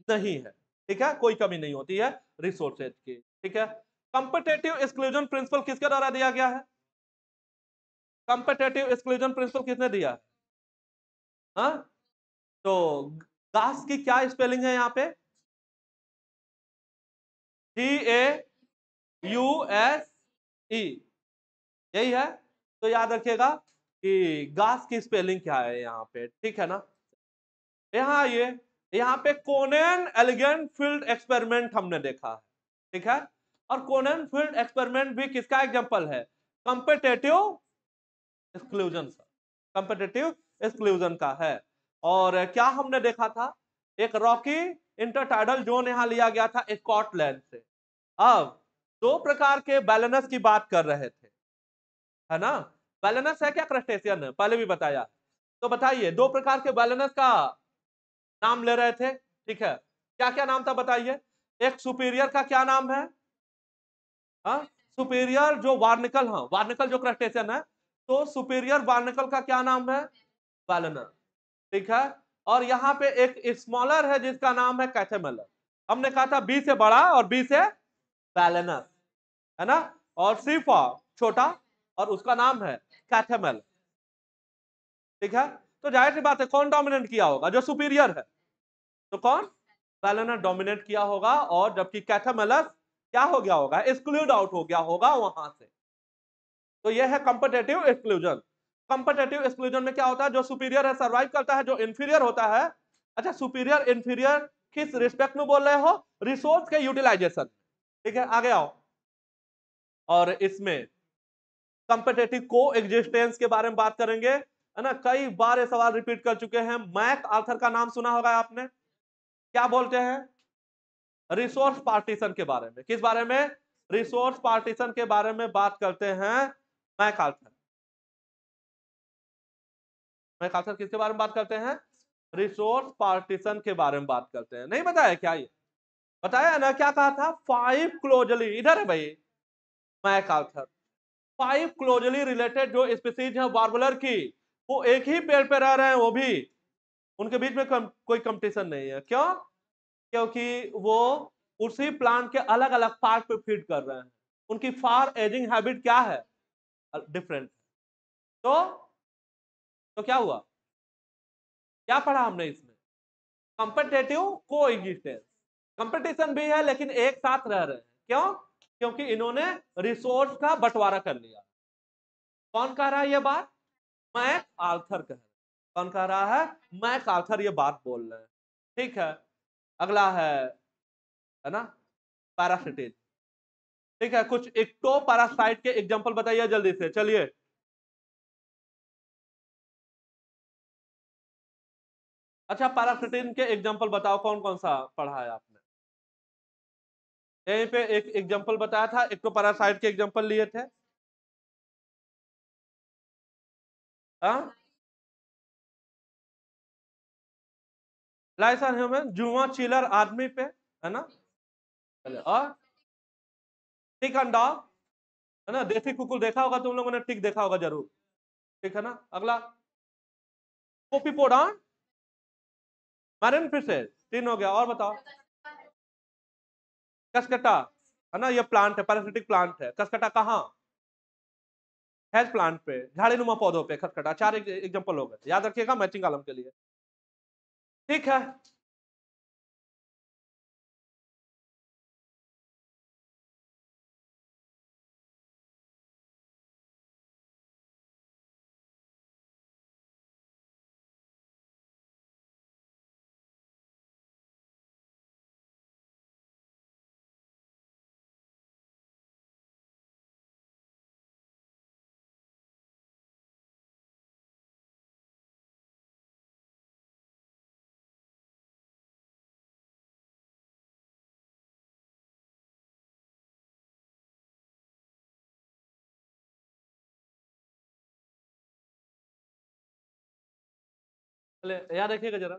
Speaker 1: नहीं है। ठीक है? कोई कमी नहीं होती है रिसोर्सेज की। ठीक है? कंपिटेटिव एक्सक्लूजन प्रिंसिपल किसके द्वारा दिया गया है? कंपिटेटिव एक्सक्लूजन प्रिंसिपल किसने दिया है? हा? तो गास की क्या स्पेलिंग है यहाँ पे? T A U S E यही है? तो याद रखिएगा कि गास की स्पेलिंग क्या है यहाँ पे, ठीक है ना? यहाँ ये, यहाँ पे कोनेन एलिगेंट फ़ील्ड एक्सपेरिमेंट हमने देखा है, ठीक है? और कोनेन फ़ील्ड एक्सपेरिमेंट भी किसका एग्जांपल है? कंपिटेटिव एक्सक्लूजन कंपिटेटिव एक्सक्लूजन का है। और क्या हमने देखा था? एक रॉकी इंटरटाइडल जोन यहाँ लिया गया था स्कॉटलैंड से। अब दो प्रकार के बैलेंस की बात कर रहे थे। है ना? बैलेंस है क्या क्रस्टेशियन? है पहले भी बताया। तो बताइए, दो प्रकार के बैलेंस का नाम ले रहे थे, ठीक है? क्या क्या नाम था बताइए? एक सुपीरियर का क्या नाम है? हा? सुपीरियर जो वार्निकल हाँ वार्निकल जो क्रस्टेशियन है तो सुपीरियर वार्निकल का क्या नाम है? बैलेनर ठीक है? और यहाँ पे एक स्मॉलर है जिसका नाम है कैथेमेलर हमने कहा था बी से बड़ा और बी से बैलेनर है ना? और सीफा छोटा और उसका नाम है कैथेमल ठीक है? तो ज़ाहिर सी बात है, कौन डोमिनेट किया होगा? जो सुपीरियर है। तो कौन? बैलेनर डोमिनेट किया होगा और जबकि कैथेमलस क्या हो गया होगा? एक्सक्लूड आउट हो गया होगा वहाँ से। तो यह है कंपटेटिव एक्सक्लूजन कंपटेटिव एक्सक्लूजन में क्या होता है? जो सुपीरियर है सर्वाइव करता है, जो इन्फीरियर होता है। अच्छा सुपीरियर इंफीरियर किस रिस्पेक्ट में बोल रहे हो? रिसोर्स के यूटिलाइजेशन ठीक है, आगे आओ। और इसमें कंपेटेटिव को एग्जिस्टेंस के बारे में बात करेंगे, है ना? कई बार ये सवाल रिपीट कर चुके हैं। मैक आर्थर का नाम सुना होगा आपने। क्या बोलते हैं? रिसोर्स पार्टीशन के बारे में। किस बारे में? रिसोर्स पार्टीशन के बारे में बात करते हैं मैक आर्थर मैक आर्थर किसके बारे में बात करते हैं? रिसोर्स पार्टीशन के बारे में बात करते हैं। नहीं बताया क्या ये? बताया ना क्या कहा था? फाइव क्लोजली इधर है भाई। MacArthur five closely related जो स्पीसीज है वार्बलर की वो एक ही पेड़ पे रह रहे हैं वो भी। उनके बीच में कम, कोई कंपटीशन नहीं है। क्यों? क्योंकि वो उसी प्लांट के अलग अलग पार्ट पे फ़ीड कर रहे हैं। उनकी फार एजिंग हैबिट क्या है? डिफरेंट। तो तो क्या हुआ? क्या पढ़ा हमने इसमें? कंपटेटिव को एग्जिस्टेंस कंपटीशन भी है, लेकिन एक साथ रह रहे हैं। क्यों? क्योंकि इन्होंने रिसोर्स का बंटवारा कर लिया। कौन कह रहा है ये बात? मैक आर्थर कह रहे कौन कह रहा है? मैक आर्थर ये बात बोल रहे हैं। ठीक है? अगला है है ना? पैरासिटिज ठीक है? कुछ इक्टो पैरासाइट के एग्जांपल बताइए जल्दी से। चलिए। अच्छा पैरासिटिन के एग्ज़ाम्पल बताओ कौन कौन सा पढ़ा है आपने? यहीं पे एक एग्ज़ाम्पल बताया था, एक तो पैरासाइट के एग्ज़ाम्पल लिए थे। हाँ? लाइसन ह्यूमन जुआ चिलर आदमी पे, है ना? और टिक अंडा है ना? देसी कुकुर देखा होगा तुम लोगों ने टिक देखा होगा ज़रूर। ठीक है ना? अगला। कॉपी मैरिन फिशेज तीन हो गया। और बताओ। कसकटा, है ना, ये प्लांट है पैरासिटिक प्लांट है। कसकटा कहाँ? हैज़ प्लांट पे झाड़ी नुमा पौधों पे खसखटा चार एग्ज़ाम्पल हो गए। याद रखिएगा मैचिंग आलम के लिए। ठीक है। चले याद रखिएगा जरा।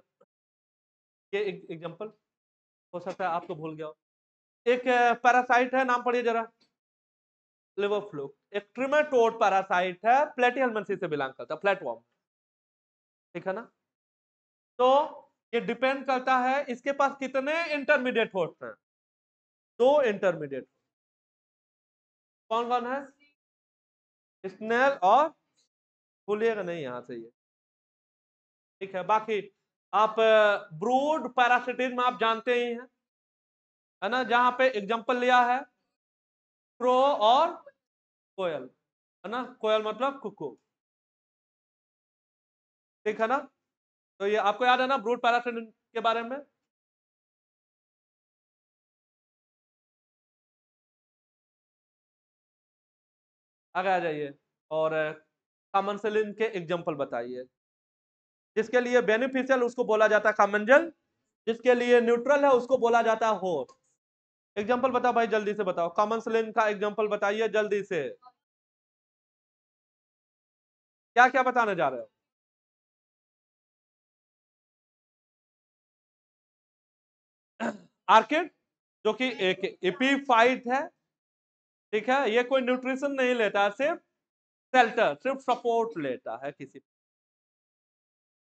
Speaker 1: ये एक एग्जांपल हो सकता है आपको भूल गया हो। एक पैरासाइट है, नाम पढ़िए जरा। लिवर फ्लू एक ट्रिमेटोड पैरासाइट है प्लेटियलमेंसी से बिलोंग करता है प्लेटफॉर्म ठीक है ना? तो ये डिपेंड करता है, इसके पास कितने इंटरमीडिएट होस्ट हैं? दो इंटरमीडिएट कौन कौन है? स्नेल और, भूलिएगा नहीं, यहाँ से ये। ठीक है? बाकी आप ब्रूड में आप जानते ही हैं, है ना? जहाँ पे एग्जांपल लिया है क्रो और कोयल है ना? कोयल मतलब कुको। ठीक है ना? तो ये आपको याद है ना ब्रूड पैरासिटिज के बारे में? आगे आ जाइए और कॉमन सेलिन के एग्जांपल बताइए। जिसके लिए बेनिफिशियल उसको बोला जाता है कामंजल जिसके लिए न्यूट्रल है उसको बोला जाता है होर एग्ज़ाम्पल बताओ भाई, जल्दी से बताओ. कॉमन स्लेन का एग्ज़ाम्पल बताइए जल्दी से. क्या क्या बताने जा रहे हो? [clears throat] आर्किड जो कि एक एपीफाइट है. ठीक है? ये कोई न्यूट्रिशन नहीं लेता, सिर्फ़ सेल्टर सिर्फ़ सपोर्ट लेता है किसी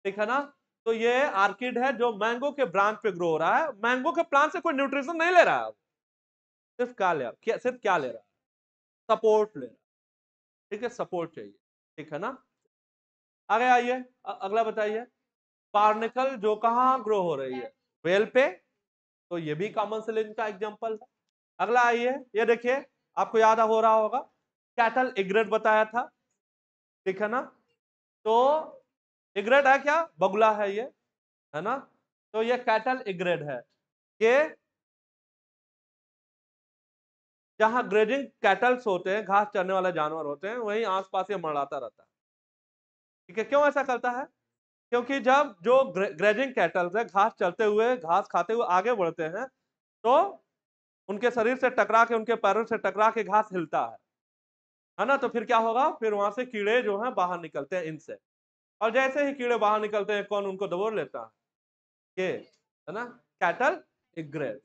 Speaker 1: ठीक है ना? तो ये आर्किड है जो मैंगो के ब्रांच पे ग्रो हो रहा है। मैंगो के प्लांट से कोई न्यूट्रिशन नहीं ले रहा है। सिर्फ़ क्या ले रहा सिर्फ़ क्या ले रहा है? सपोर्ट ले रहा है। ठीक है सपोर्ट चाहिए। ठीक है ना? आगे आइए। अगला बताइए। पार्निकल जो कहाँ ग्रो हो रही है? वेल पे? तो ये भी कॉमन सेलिन का एग्ज़ाम्पल है। अगला आइए। ये देखिए, आपको याद हो रहा होगा। कैटल इग्रेड बताया था। ठीक है ना? तो इग्रेड है क्या? बगुला है ये, है ना? तो ये कैटल इग्रेड है। ये जहाँ ग्रेजिंग कैटल्स होते हैं, घास चरने वाले जानवर होते हैं, वहीं आसपास ये मरड़ाता रहता है। ठीक है, क्यों ऐसा करता है? क्योंकि जब जो ग्रेजिंग कैटल्स है, घास चलते हुए, घास खाते हुए आगे बढ़ते हैं तो उनके शरीर से टकरा के, उनके पैरों से टकरा के घास हिलता है। है ना? तो फिर क्या होगा? फिर वहाँ से कीड़े जो हैं, बाहर निकलते हैं इनसे। और जैसे ही कीड़े बाहर निकलते हैं, कौन उनको दबोर लेता है? ये, है ना? कैटल इग्रेड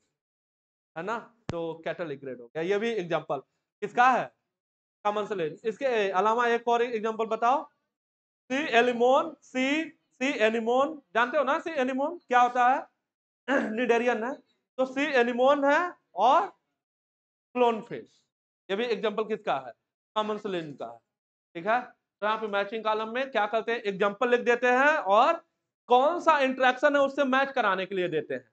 Speaker 1: है ना? तो कैटल इग्रेड हो गया। ये भी एग्जांपल किसका है? कॉमन से इसके अलावा एक और एग्जांपल बताओ। सी एलिमोन सी सी एनिमोन जानते हो ना सी एनिमोन क्या होता है? [clears throat] निडेरियन है। तो सी एनिमोन है और क्लोन फ़िश ये भी एग्ज़ाम्पल किसका है? कॉमन सलेन का है। ठीक है? तो यहाँ पे मैचिंग कॉलम में क्या करते हैं? एग्ज़ाम्पल लिख देते हैं और कौन सा इंट्रैक्शन है उससे मैच कराने के लिए देते हैं।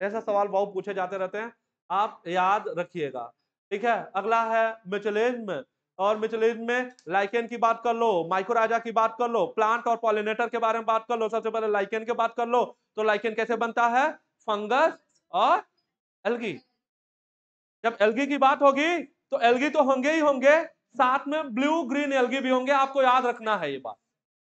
Speaker 1: ऐसा सवाल बहुत पूछे जाते रहते हैं। आप याद रखिएगा। ठीक है? अगला है मिचलेज में। और मिचलेज में लाइकेन की बात कर लो माइक्रोराजा की बात कर लो प्लांट और पॉलिनेटर के बारे में बात कर लो। सबसे पहले लाइकेन की बात कर लो। तो लाइकेन कैसे बनता है? फंगस और एल्गी जब एल्गी की बात होगी तो एल्गी तो होंगे ही होंगे। साथ में ब्लू ग्रीन एल्गी भी होंगे, आपको याद रखना है ये बात।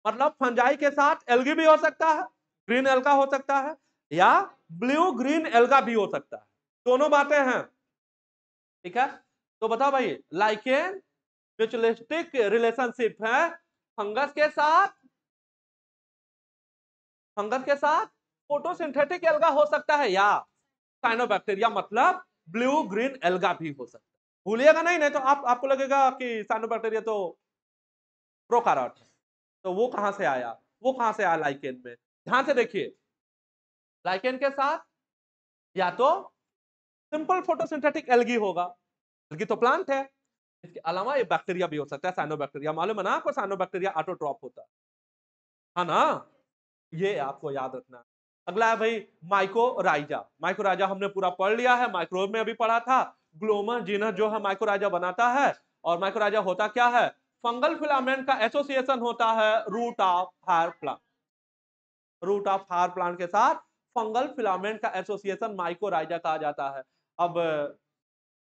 Speaker 1: मतलब फंजाई के साथ एल्गी भी हो सकता है, ग्रीन एल्गा हो सकता है, या ब्लू ग्रीन एल्गा भी हो सकता है। दोनों बातें हैं। ठीक है? तो बताओ भाई, लाइकेन म्यूचुअलिस्टिक रिलेशनशिप है फंगस के साथ? फंगस के साथ फोटोसिंथेटिक एल्गा हो सकता है, या साइनोबैक्टीरिया मतलब ब्लू ग्रीन एल्गा भी हो सकता है। भूलिएगा नहीं नहीं तो आप, आपको लगेगा कि साइनोबैक्टीरिया तो प्रोकाराट है। तो वो कहाँ से आया? वो कहाँ से आया लाइकेन में? ध्यान से देखिए। लाइकेन के साथ या तो सिंपल फोटोसिंथेटिक एल्गी होगा। एल्गी तो प्लांट है। इसके अलावा ये बैक्टीरिया भी हो सकता है साइनोबैक्टीरिया मालूम है ना आपको साइनोबैक्टीरिया ऑटोट्रॉप होता है? हाँ ना? ये आपको याद रखना अगला है भाई माइकोराइजा। माइकोराइजा हमने पूरा पढ़ लिया है माइक्रोव में अभी पढ़ा था। ग्लोमा जो है माइक्रोराइजा बनाता है। और माइक्रोराइजा होता क्या है? फंगल फिलामेंट का एसोसिएशन होता है root of higher plant. Root of higher plant के साथ फंगल फिलामेंट का एसोसिएशन माइक्रोराइजा कहा जाता है। अब,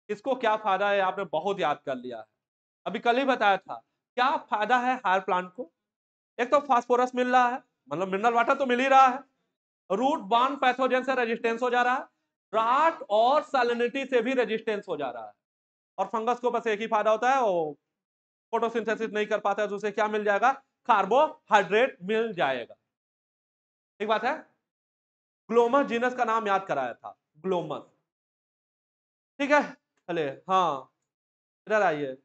Speaker 1: इसको क्या फ़ायदा है? आपने बहुत याद कर लिया है। अभी कल ही बताया था। क्या फ़ायदा है हायर प्लांट को? एक तो फास्फोरस मिल रहा है। मतलब मिनरल वाटर तो मिल ही रहा है। रूट बाउंड पैथोजन से रेजिस्टेंस हो जा रहा है। राट और सैलिनिटी से भी रेजिस्टेंस हो जा रहा है। और फंगस को बस एक ही फ़ायदा होता है, वो फोटोसिंथेसिस नहीं कर पाता है तो उसे क्या मिल जाएगा? कार्बोहाइड्रेट मिल जाएगा। ठीक बात है ग्लोमस जीनस का नाम याद कराया था ग्लोमस ठीक है? चले हाँ इधर आइए।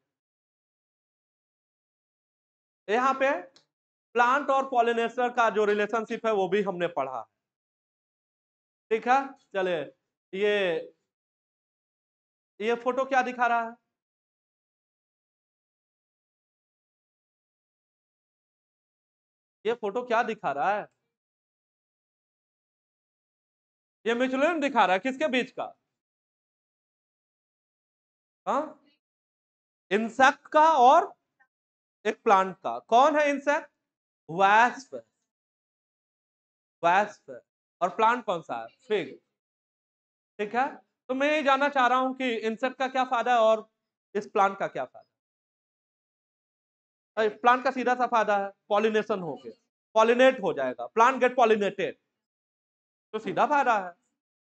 Speaker 1: यहाँ पे प्लांट और पॉलिनेटर का जो रिलेशनशिप है, वो भी हमने पढ़ा ठीक है? चले ये ये फ़ोटो क्या दिखा रहा है? ये फ़ोटो क्या दिखा रहा है? ये मिचुलिन दिखा रहा है किसके बीच का? हाँ? इंसेक्ट का और एक प्लांट का। कौन है इंसेक्ट? वैस्प। वैस्प। और प्लांट कौन सा है? फिग। ठीक है? तो मैं ये जानना चाह रहा हूँ कि इंसेक्ट का क्या फ़ायदा है और इस प्लांट का क्या फ़ायदा है? प्लांट का सीधा सा फ़ायदा है पॉलिनेशन हो गया। पॉलिनेट हो जाएगा। प्लांट गेट पॉलिनेटेड तो सीधा फ़ायदा है।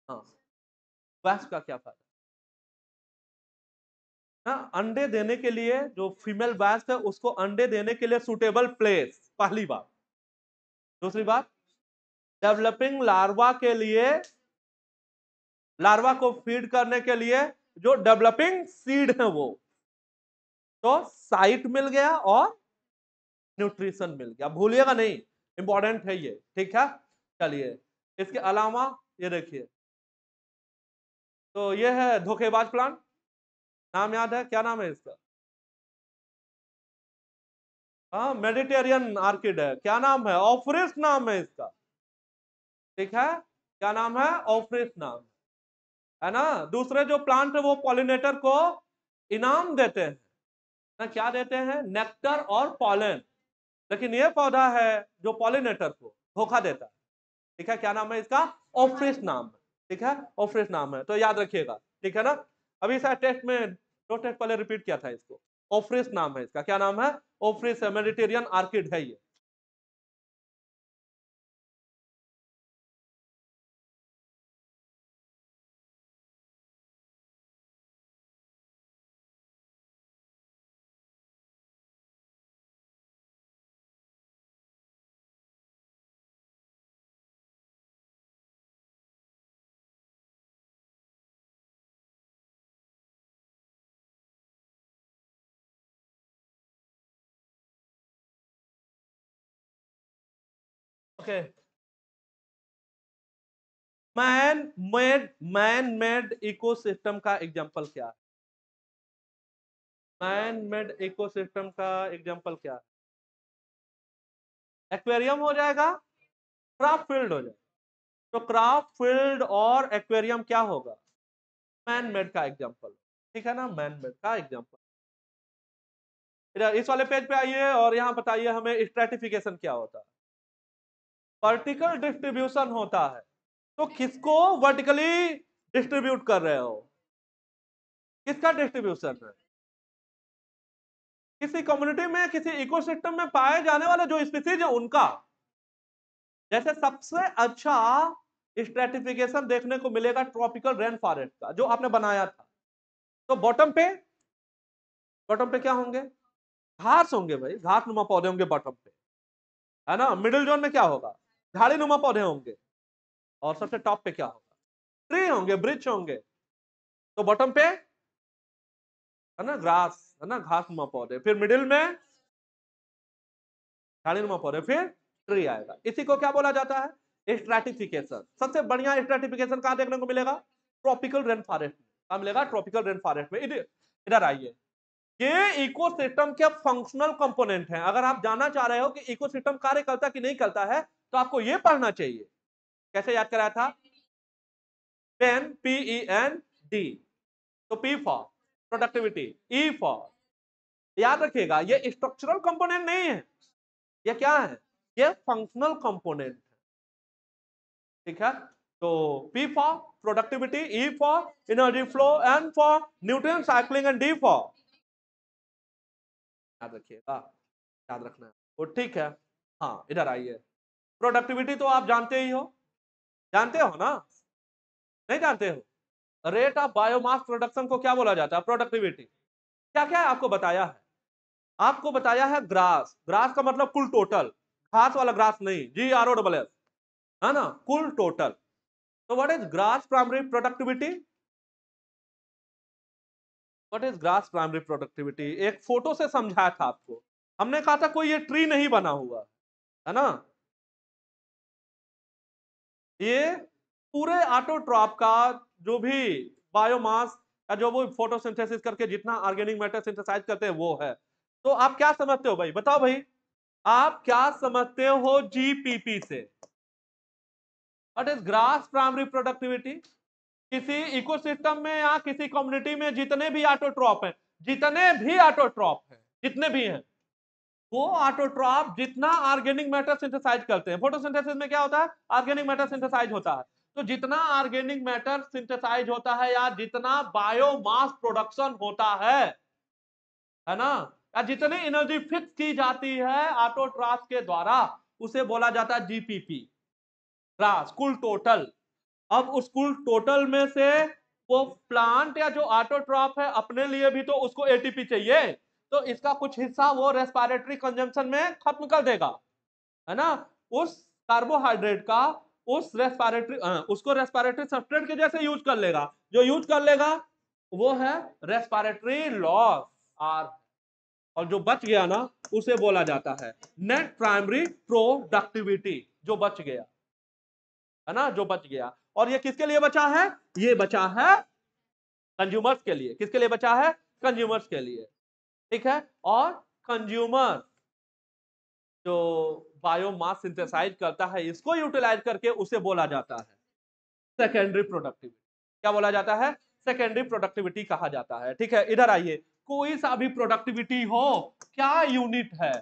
Speaker 1: हाँ। वैक्स का क्या फ़ायदा ना अंडे देने के लिए जो फीमेल वैक्स है, उसको अंडे देने के लिए सुटेबल प्लेस पहली बात। दूसरी बात डेवलपिंग लार्वा के लिए लार्वा को फ़ीड करने के लिए जो डेवलपिंग सीड है वो तो साइट मिल गया और न्यूट्रिशन मिल गया। भूलिएगा नहीं इंपॉर्टेंट है ये, ठीक है? चलिए, इसके अलावा ये देखिए तो ये है धोखेबाज प्लांट नाम याद है? क्या नाम है इसका? हाँ मेडिटेरियन आर्किड है। क्या नाम है? ऑफरिस नाम है इसका। ठीक है? क्या नाम है? ऑफरिस नाम। है ना? दूसरे जो प्लांट है, वो पॉलिनेटर को इनाम देते हैं। ना क्या देते हैं? नेक्टर और पॉलन लेकिन ये पौधा है जो पॉलिनेटर को धोखा देता है। ठीक है? क्या नाम है इसका? ऑफरिस नाम ठीक है? ऑफरिस नाम है। तो याद रखिएगा। ठीक है ना? अभी शायद टेस्ट में, दो टेस्ट पहले रिपीट किया था इसको। ऑफरिस नाम है इसका। क्या नाम है? ऑफरिस मेडिटेरियन आर्किड है ये। Okay man made man made ecosystem का एग्जांपल क्या? है मैन मेड इकोसिस्टम का एग्जांपल क्या? है एक्वेरियम हो जाएगा क्राफ्ट फ़ील्ड हो जाएगा तो क्राफ्ट फ़ील्ड और एक्वेरियम क्या होगा? मैन मेड का एग्जांपल ठीक है ना? मैन मेड का एग्जांपल इस वाले पेज पे आइए और यहाँ बताइए हमें स्ट्रेटिफिकेशन क्या होता? है वर्टिकल डिस्ट्रीब्यूशन होता है। तो किसको वर्टिकली डिस्ट्रीब्यूट कर रहे हो? किसका डिस्ट्रीब्यूशन है? किसी कम्युनिटी में, किसी इकोसिस्टम में पाए जाने वाले जो स्पीसीज है, उनका। जैसे सबसे अच्छा स्ट्रेटिफिकेशन देखने को मिलेगा ट्रॉपिकल रेन फॉरेस्ट का, जो आपने बनाया था। तो बॉटम पे? बॉटम पे क्या होंगे? घास होंगे भाई, घास नुमा पौधे होंगे बॉटम पे। है ना? मिडिल जोन में क्या होगा? झाड़ी नुमा पौधे होंगे और सबसे टॉप पे क्या होगा? ट्री होंगे ब्रिज होंगे। तो बॉटम पे है ना ग्रास है ना, घास नुमा पौधे। फिर मिडिल में झाड़ी नुमा पौधे, फिर ट्री आएगा। इसी को क्या बोला जाता है? स्ट्रेटिफिकेशन सबसे बढ़िया स्ट्रेटिफिकेशन कहाँ देखने को मिलेगा? ट्रॉपिकल रेन फॉरेस्ट कहा मिलेगा? ट्रॉपिकल रेन फॉरेस्ट में। इधर आइए। ये इकोसिस्टम के फंक्शनल कंपोनेंट हैं। अगर आप जानना चाह रहे हो कि इकोसिस्टम कार्य करता कि नहीं करता है तो आपको ये पढ़ना चाहिए। कैसे याद कराया था? Pen P E N D तो P for productivity E for याद रखिएगा, ये स्ट्रक्चरल कंपोनेंट नहीं है। ये क्या है? ये फंक्शनल कंपोनेंट है। ठीक है? तो P for productivity E for energy flow N for nutrient cycling and D for याद रखिएगा, याद रखना है। वो ठीक है हाँ इधर आइए। प्रोडक्टिविटी तो आप जानते ही हो। जानते हो ना? नहीं जानते हो? रेट ऑफ़ बायोमास प्रोडक्शन को क्या बोला जाता है? प्रोडक्टिविटी क्या क्या है आपको बताया है? आपको बताया है ग्रास ग्रास का मतलब कुल टोटल घास वाला ग्रास नहीं। G R O double S है ना? कुल टोटल तो what is gross primary productivity what is gross primary productivity एक फ़ोटो से समझाया था आपको। हमने कहा था कोई ये ट्री नहीं बना हुआ। है ना? ये पूरे ऑटोट्रॉप का जो भी बायोमास या जो वो फोटोसिंथेसिस करके जितना ऑर्गेनिक मैटर सिंथेसाइज करते हैं, वो है। तो आप क्या समझते हो भाई? बताओ भाई। आप क्या समझते हो जीपीपी से? What is gross primary productivity किसी इकोसिस्टम में या किसी कम्युनिटी में जितने भी ऑटोट्रॉप हैं, जितने भी ऑटोट्रॉप हैं, जितने भी हैं वो ऑटोट्रॉप जितना ऑर्गेनिक मैटर सिंथेसाइज करते हैं। फोटोसिंथेसिस में क्या होता है? ऑर्गेनिक मैटर सिंथेसाइज होता है। तो जितना ऑर्गेनिक मैटर सिंथेसाइज होता है या जितना बायोमास प्रोडक्शन होता है है ना? या जितनी एनर्जी फिक्स की जाती है ऑटोट्रास के द्वारा, उसे बोला जाता है जीपीपी ट्रास कुल टोटल अब उस कुल टोटल में से वो प्लांट या जो ऑटोट्रॉप है, अपने लिए भी तो उसको एटीपी चाहिए। तो इसका कुछ हिस्सा वो रेस्पिरेटरी कंजम्पशन में खत्म कर देगा, है ना? उस कार्बोहाइड्रेट का, उस रेस्पिरेटरी उसको रेस्पिरेटरी सब्सट्रेट के जैसे यूज़ कर लेगा। जो यूज़ कर लेगा, वो है रेस्पिरेटरी लॉस आर और जो बच गया ना, उसे बोला जाता है नेट प्राइमरी प्रोडक्टिविटी जो बच गया, है ना? जो बच गया। और ये किसके लिए बचा है? ये बचा है कंज्यूमर्स के लिए। किसके लिए बचा है? कंज्यूमर्स के लिए। ठीक है? और कंज्यूमर जो बायोमास सिंथेसाइज करता है, इसको यूटिलाइज करके उसे बोला जाता है। सेकेंडरी प्रोडक्टिविटी क्या बोला जाता है? सेकेंडरी प्रोडक्टिविटी कहा जाता है। ठीक है? इधर आइए। कोई सा भी प्रोडक्टिविटी हो, क्या यूनिट है?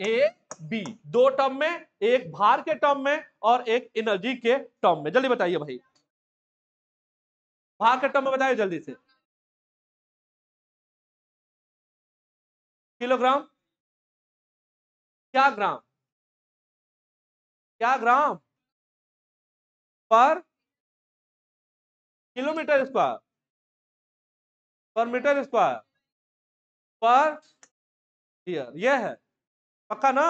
Speaker 1: ए बी दो टर्म में, एक भार के टर्म में और एक एनर्जी के टर्म में। जल्दी बताइए भाई। भार के टर्म में बताइए जल्दी से। किलोग्राम? क्या ग्राम? क्या gram? Per kilometre square. Per metre square. Per year. ये है। पक्का ना?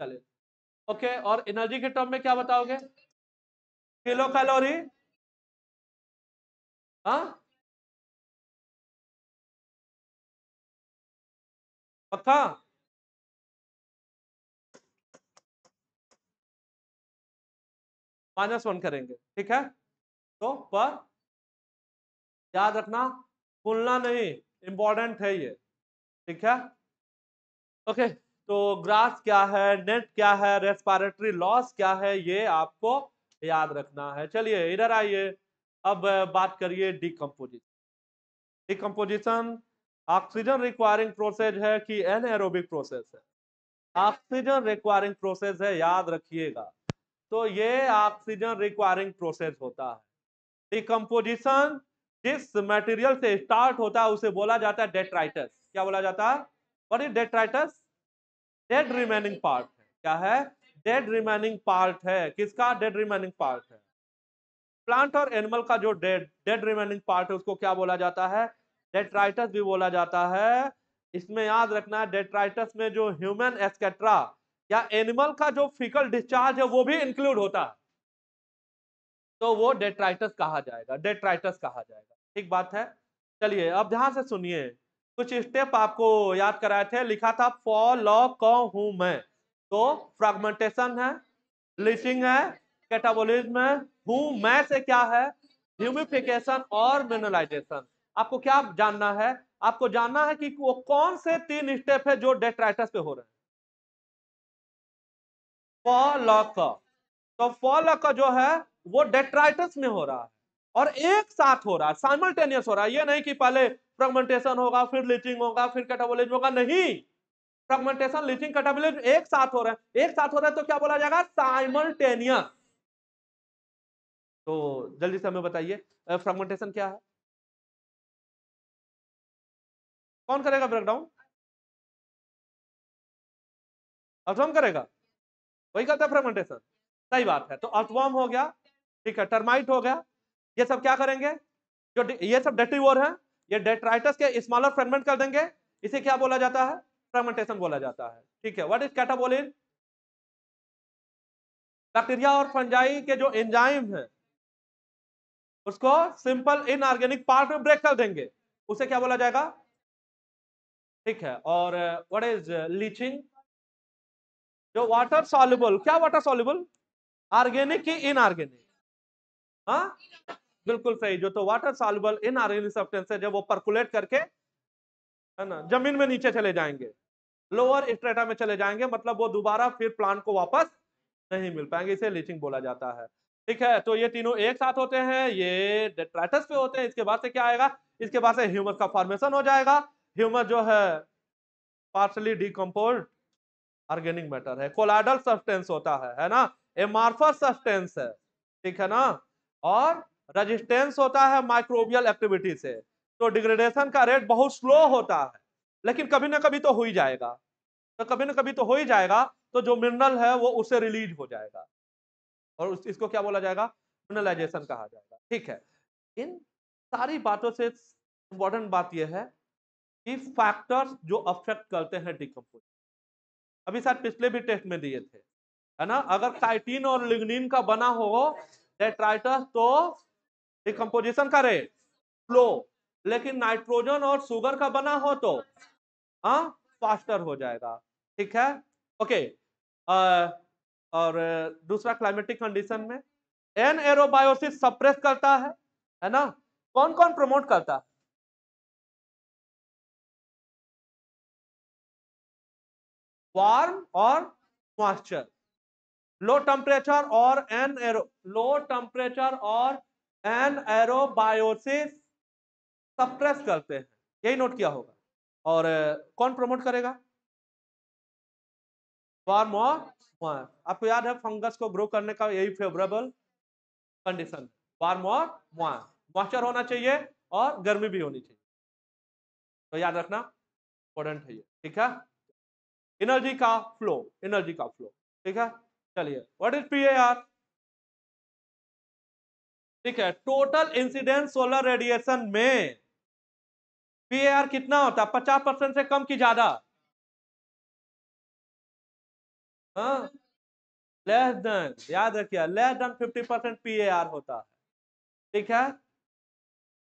Speaker 1: चलिए ओके, और एनर्जी के टर्म में क्या बताओगे? किलो कैलोरी हाँ? पक्का? माइनस वन करेंगे, ठीक है? तो पर याद रखना, भूलना नहीं इंपॉर्टेंट है ये, ठीक है? ओके तो ग्रास क्या है नेट क्या है रेस्पिरेटरी लॉस क्या है, ये आपको याद रखना है। चलिए, इधर आइए, अब बात करिए decomposition decomposition oxygen requiring process है कि एनएरोबिक प्रोसेस है। ऑक्सीजन रिक्वायरिंग प्रोसेस है, याद रखिएगा। तो ये ऑक्सीजन रिक्वायरिंग प्रोसेस होता है। डिकम्पोजिशन जिस मटेरियल से स्टार्ट होता है, उसे बोला जाता है डेट्राइटस क्या बोला जाता है? What is detritus dead remaining part है। क्या है? डेड रिमेनिंग पार्ट है। किसका? डेड रिमेनिंग पार्ट है। प्लांट और एनिमल का जो डेड डेड रिमेनिंग पार्ट है, उसको क्या बोला जाता है? डेट्राइटस भी बोला जाता है। इसमें याद रखना है, डेट्राइटस में जो ह्यूमन एस्केट्रा या एनिमल का जो फिकल डिस्चार्ज है, वो भी इंक्लूड होता है। तो वो डेट्राइटस कहा जाएगा, डेट्राइटस कहा जाएगा। ठीक बात है, चलिए अब ध्यान से सुनिए। कुछ स्टेप आपको याद कराए थे, लिखा था, फॉल लॉ क हूँ मैं तो फ्रेगमेंटेशन है लिचिंग है, कैटाबोलिज्म है हूँ मैं से क्या है? ह्यूमिफिकेशन और मिनरलाइजेशन। आपको क्या जानना है? आपको जानना है कि वो कौन से तीन स्टेप है जो डेट्राइटस पे हो रहे हैं? तो जो है, वो डेट्राइटस में हो रहा है और एक साथ हो रहा है साइमल्टेनियस हो रहा है। ये नहीं कि पहले फ्रेगमेंटेशन होगा, फिर लीचिंग होगा, फिर कैटाबोलिज्म होगा, नहीं। फ्रेगमेंटेशन लीचिंग कैटाबोलिज्म एक साथ हो रहा है। एक साथ हो रहा है तो क्या बोला जाएगा? साइमल्टेनियस तो जल्दी से हमें बताइए फ्रेगमेंटेशन क्या है? कौन करेगा ब्रेकडाउन अर्थवर्म करेगा। वही करता है फ्रेगमेंटेशन सही बात है। तो अर्थवर्म हो गया, ठीक है टर्माइट हो गया। ये सब क्या करेंगे? जो ये सब डेटिवोर है, ये डेट्राइटस के स्मॉलर फ्रेगमेंट कर देंगे। इसे क्या बोला जाता है? फ्रेगमेंटेशन बोला जाता है। ठीक है व्हाट इज़ कैटाबोलिन बैक्टीरिया और फंजाई के जो एंजाइम है, उसको सिंपल इनऑर्गेनिक पार्ट में ब्रेक कर देंगे। उसे क्या बोला जाएगा? ठीक है, और व्हाट इज़ लीचिंग जो वाटर सॉल्युबल क्या वाटर सॉल्युबल ऑर्गेनिक की इनऑर्गेनिक हाँ? बिल्कुल सही, जो तो वाटर सॉल्युबल इनऑर्गेनिक सब्सटेंस है, जब वो परकुलेट करके, है ना, ज़मीन में नीचे चले जाएँगे लोअर स्ट्रेटा में चले जाएँगे मतलब वो दोबारा फिर प्लांट को वापस नहीं मिल पाएँगे, इसे लीचिंग बोला जाता है। ठीक है तो ये तीनों एक साथ होते हैं, ये डेट्राइटस पे होते हैं, इसके बाद से क्या आएगा? इसके बाद से ह्यूमस का फॉर्मेशन हो जाएगा ह्यूमस जो है पार्शली डिकम्पोज ऑर्गेनिक मैटर है। कोलाइडल सब्सटेंस होता है है ना? एमार्फस सब्सटेंस है ठीक है ना? और रेजिस्टेंस होता है माइक्रोबियल एक्टिविटी से। तो डिग्रेडेशन का रेट बहुत स्लो होता है लेकिन कभी ना कभी तो हो ही जाएगा। तो कभी ना कभी तो हो ही जाएगा तो जो मिनरल है वो उससे रिलीज़ हो जाएगा। और उस, इसको क्या बोला जाएगा? मिनरलाइजेशन कहा जाएगा। ठीक है। इन सारी बातों से इंपॉर्टेंट बात यह है कि फैक्टर्स जो अफेक्ट करते हैं डिकम्पोज अभी शायद पिछले भी टेस्ट में दिए थे है ना? अगर काइटिन और लिग्निन का बना हो डेट्राइटस तो डिकम्पोजिशन का रेट स्लो लेकिन नाइट्रोजन और शुगर का बना हो तो हाँ फास्टर हो जाएगा। ठीक है? ओके आ, और दूसरा क्लाइमेटिक कंडीशन में एन एरोबायोसिस सप्रेस करता है है ना? कौन कौन प्रमोट करता है? वार्म और मॉइस्चर लो टेम्परेचर और एन एरो लो टेम्परेचर और एन एरोबायोसिस सप्रेस करते हैं। यही नोट किया होगा। और कौन प्रमोट करेगा? वार्म और आपको याद है फंगस को ग्रो करने का यही फेवरेबल कंडीशन वार्म और मॉइस्चर होना चाहिए और गर्मी भी होनी चाहिए। तो याद रखना इंपॉर्टेंट है ये। ठीक है? एनर्जी का फ्लो एनर्जी का फ्लो ठीक है? चलिए व्हाट इज़ पी ठीक है टोटल इंसिडेंट सोलर रेडिएशन में पी कितना होता है? पचास परसेंट से कम की ज़्यादा। लेस देन याद रखिए less than fifty percent P होता है। ठीक है?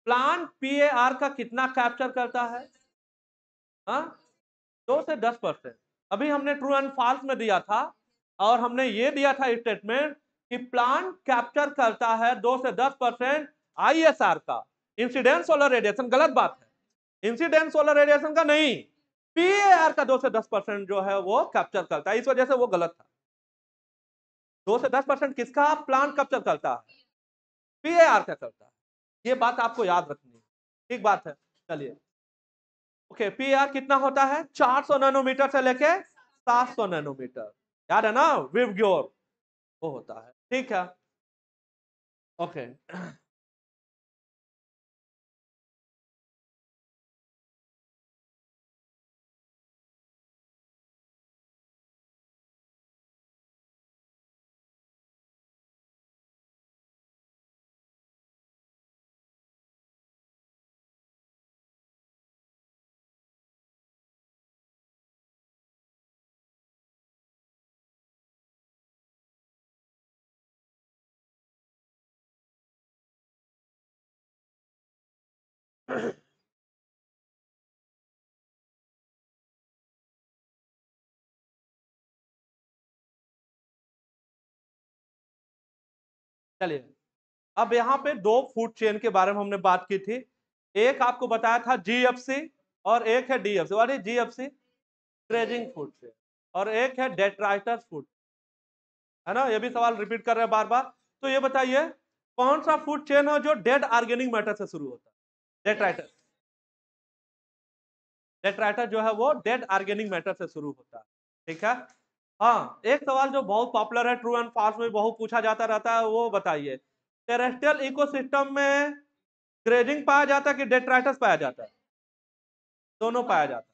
Speaker 1: प्लांट पी का कितना कैप्चर करता है? हाँ? दो से दस परसेंट। अभी हमने ट्रू एंड फॉल्स में दिया था और हमने ये दिया था स्टेटमेंट कि प्लांट कैप्चर करता है दो से दस परसेंट आईएसआर का। इंसिडेंट सोलर रेडिएशन गलत बात है। इंसिडेंट सोलर रेडिएशन का नहीं। पीएआर का दो से दस परसेंट जो है वो कैप्चर करता है। इस वजह से वो गलत था। दो से दस परसेंट किसका? प्लांट कैप्चर करता है। पीएआर का करता है। ये बात आपको याद रखनी है। ठीक बात है। चलिए। ओके पी आर कितना होता है? 400 नैनोमीटर से लेके 700 नैनोमीटर। याद है ना? विव ग्योर वो होता है। ठीक है। ओके चलिए, अब यहाँ पे दो फ़ूड चेन के बारे में हमने बात की थी। एक आपको बताया था जीएफसी और एक है DFC is GFC grazing food chain और एक है डेट्राइटस फ़ूड है ना? ये भी सवाल रिपीट कर रहे हैं बार बार तो ये बताइए, कौन सा फ़ूड चेन है जो डेड ऑर्गेनिक मैटर से शुरू होता है? डेट्राइटस डेट्राइटर जो है वो डेट ऑर्गेनिक मैटर से शुरू होता है। ठीक है? हाँ एक सवाल जो बहुत पॉपुलर है ट्रू एंड फॉल्स में बहुत पूछा जाता रहता है, वो बताइए। टेरेस्ट्रियल इकोसिस्टम में ग्रेजिंग पाया जाता है कि डेट्राइटस पाया जाता है? दोनों पाया जाता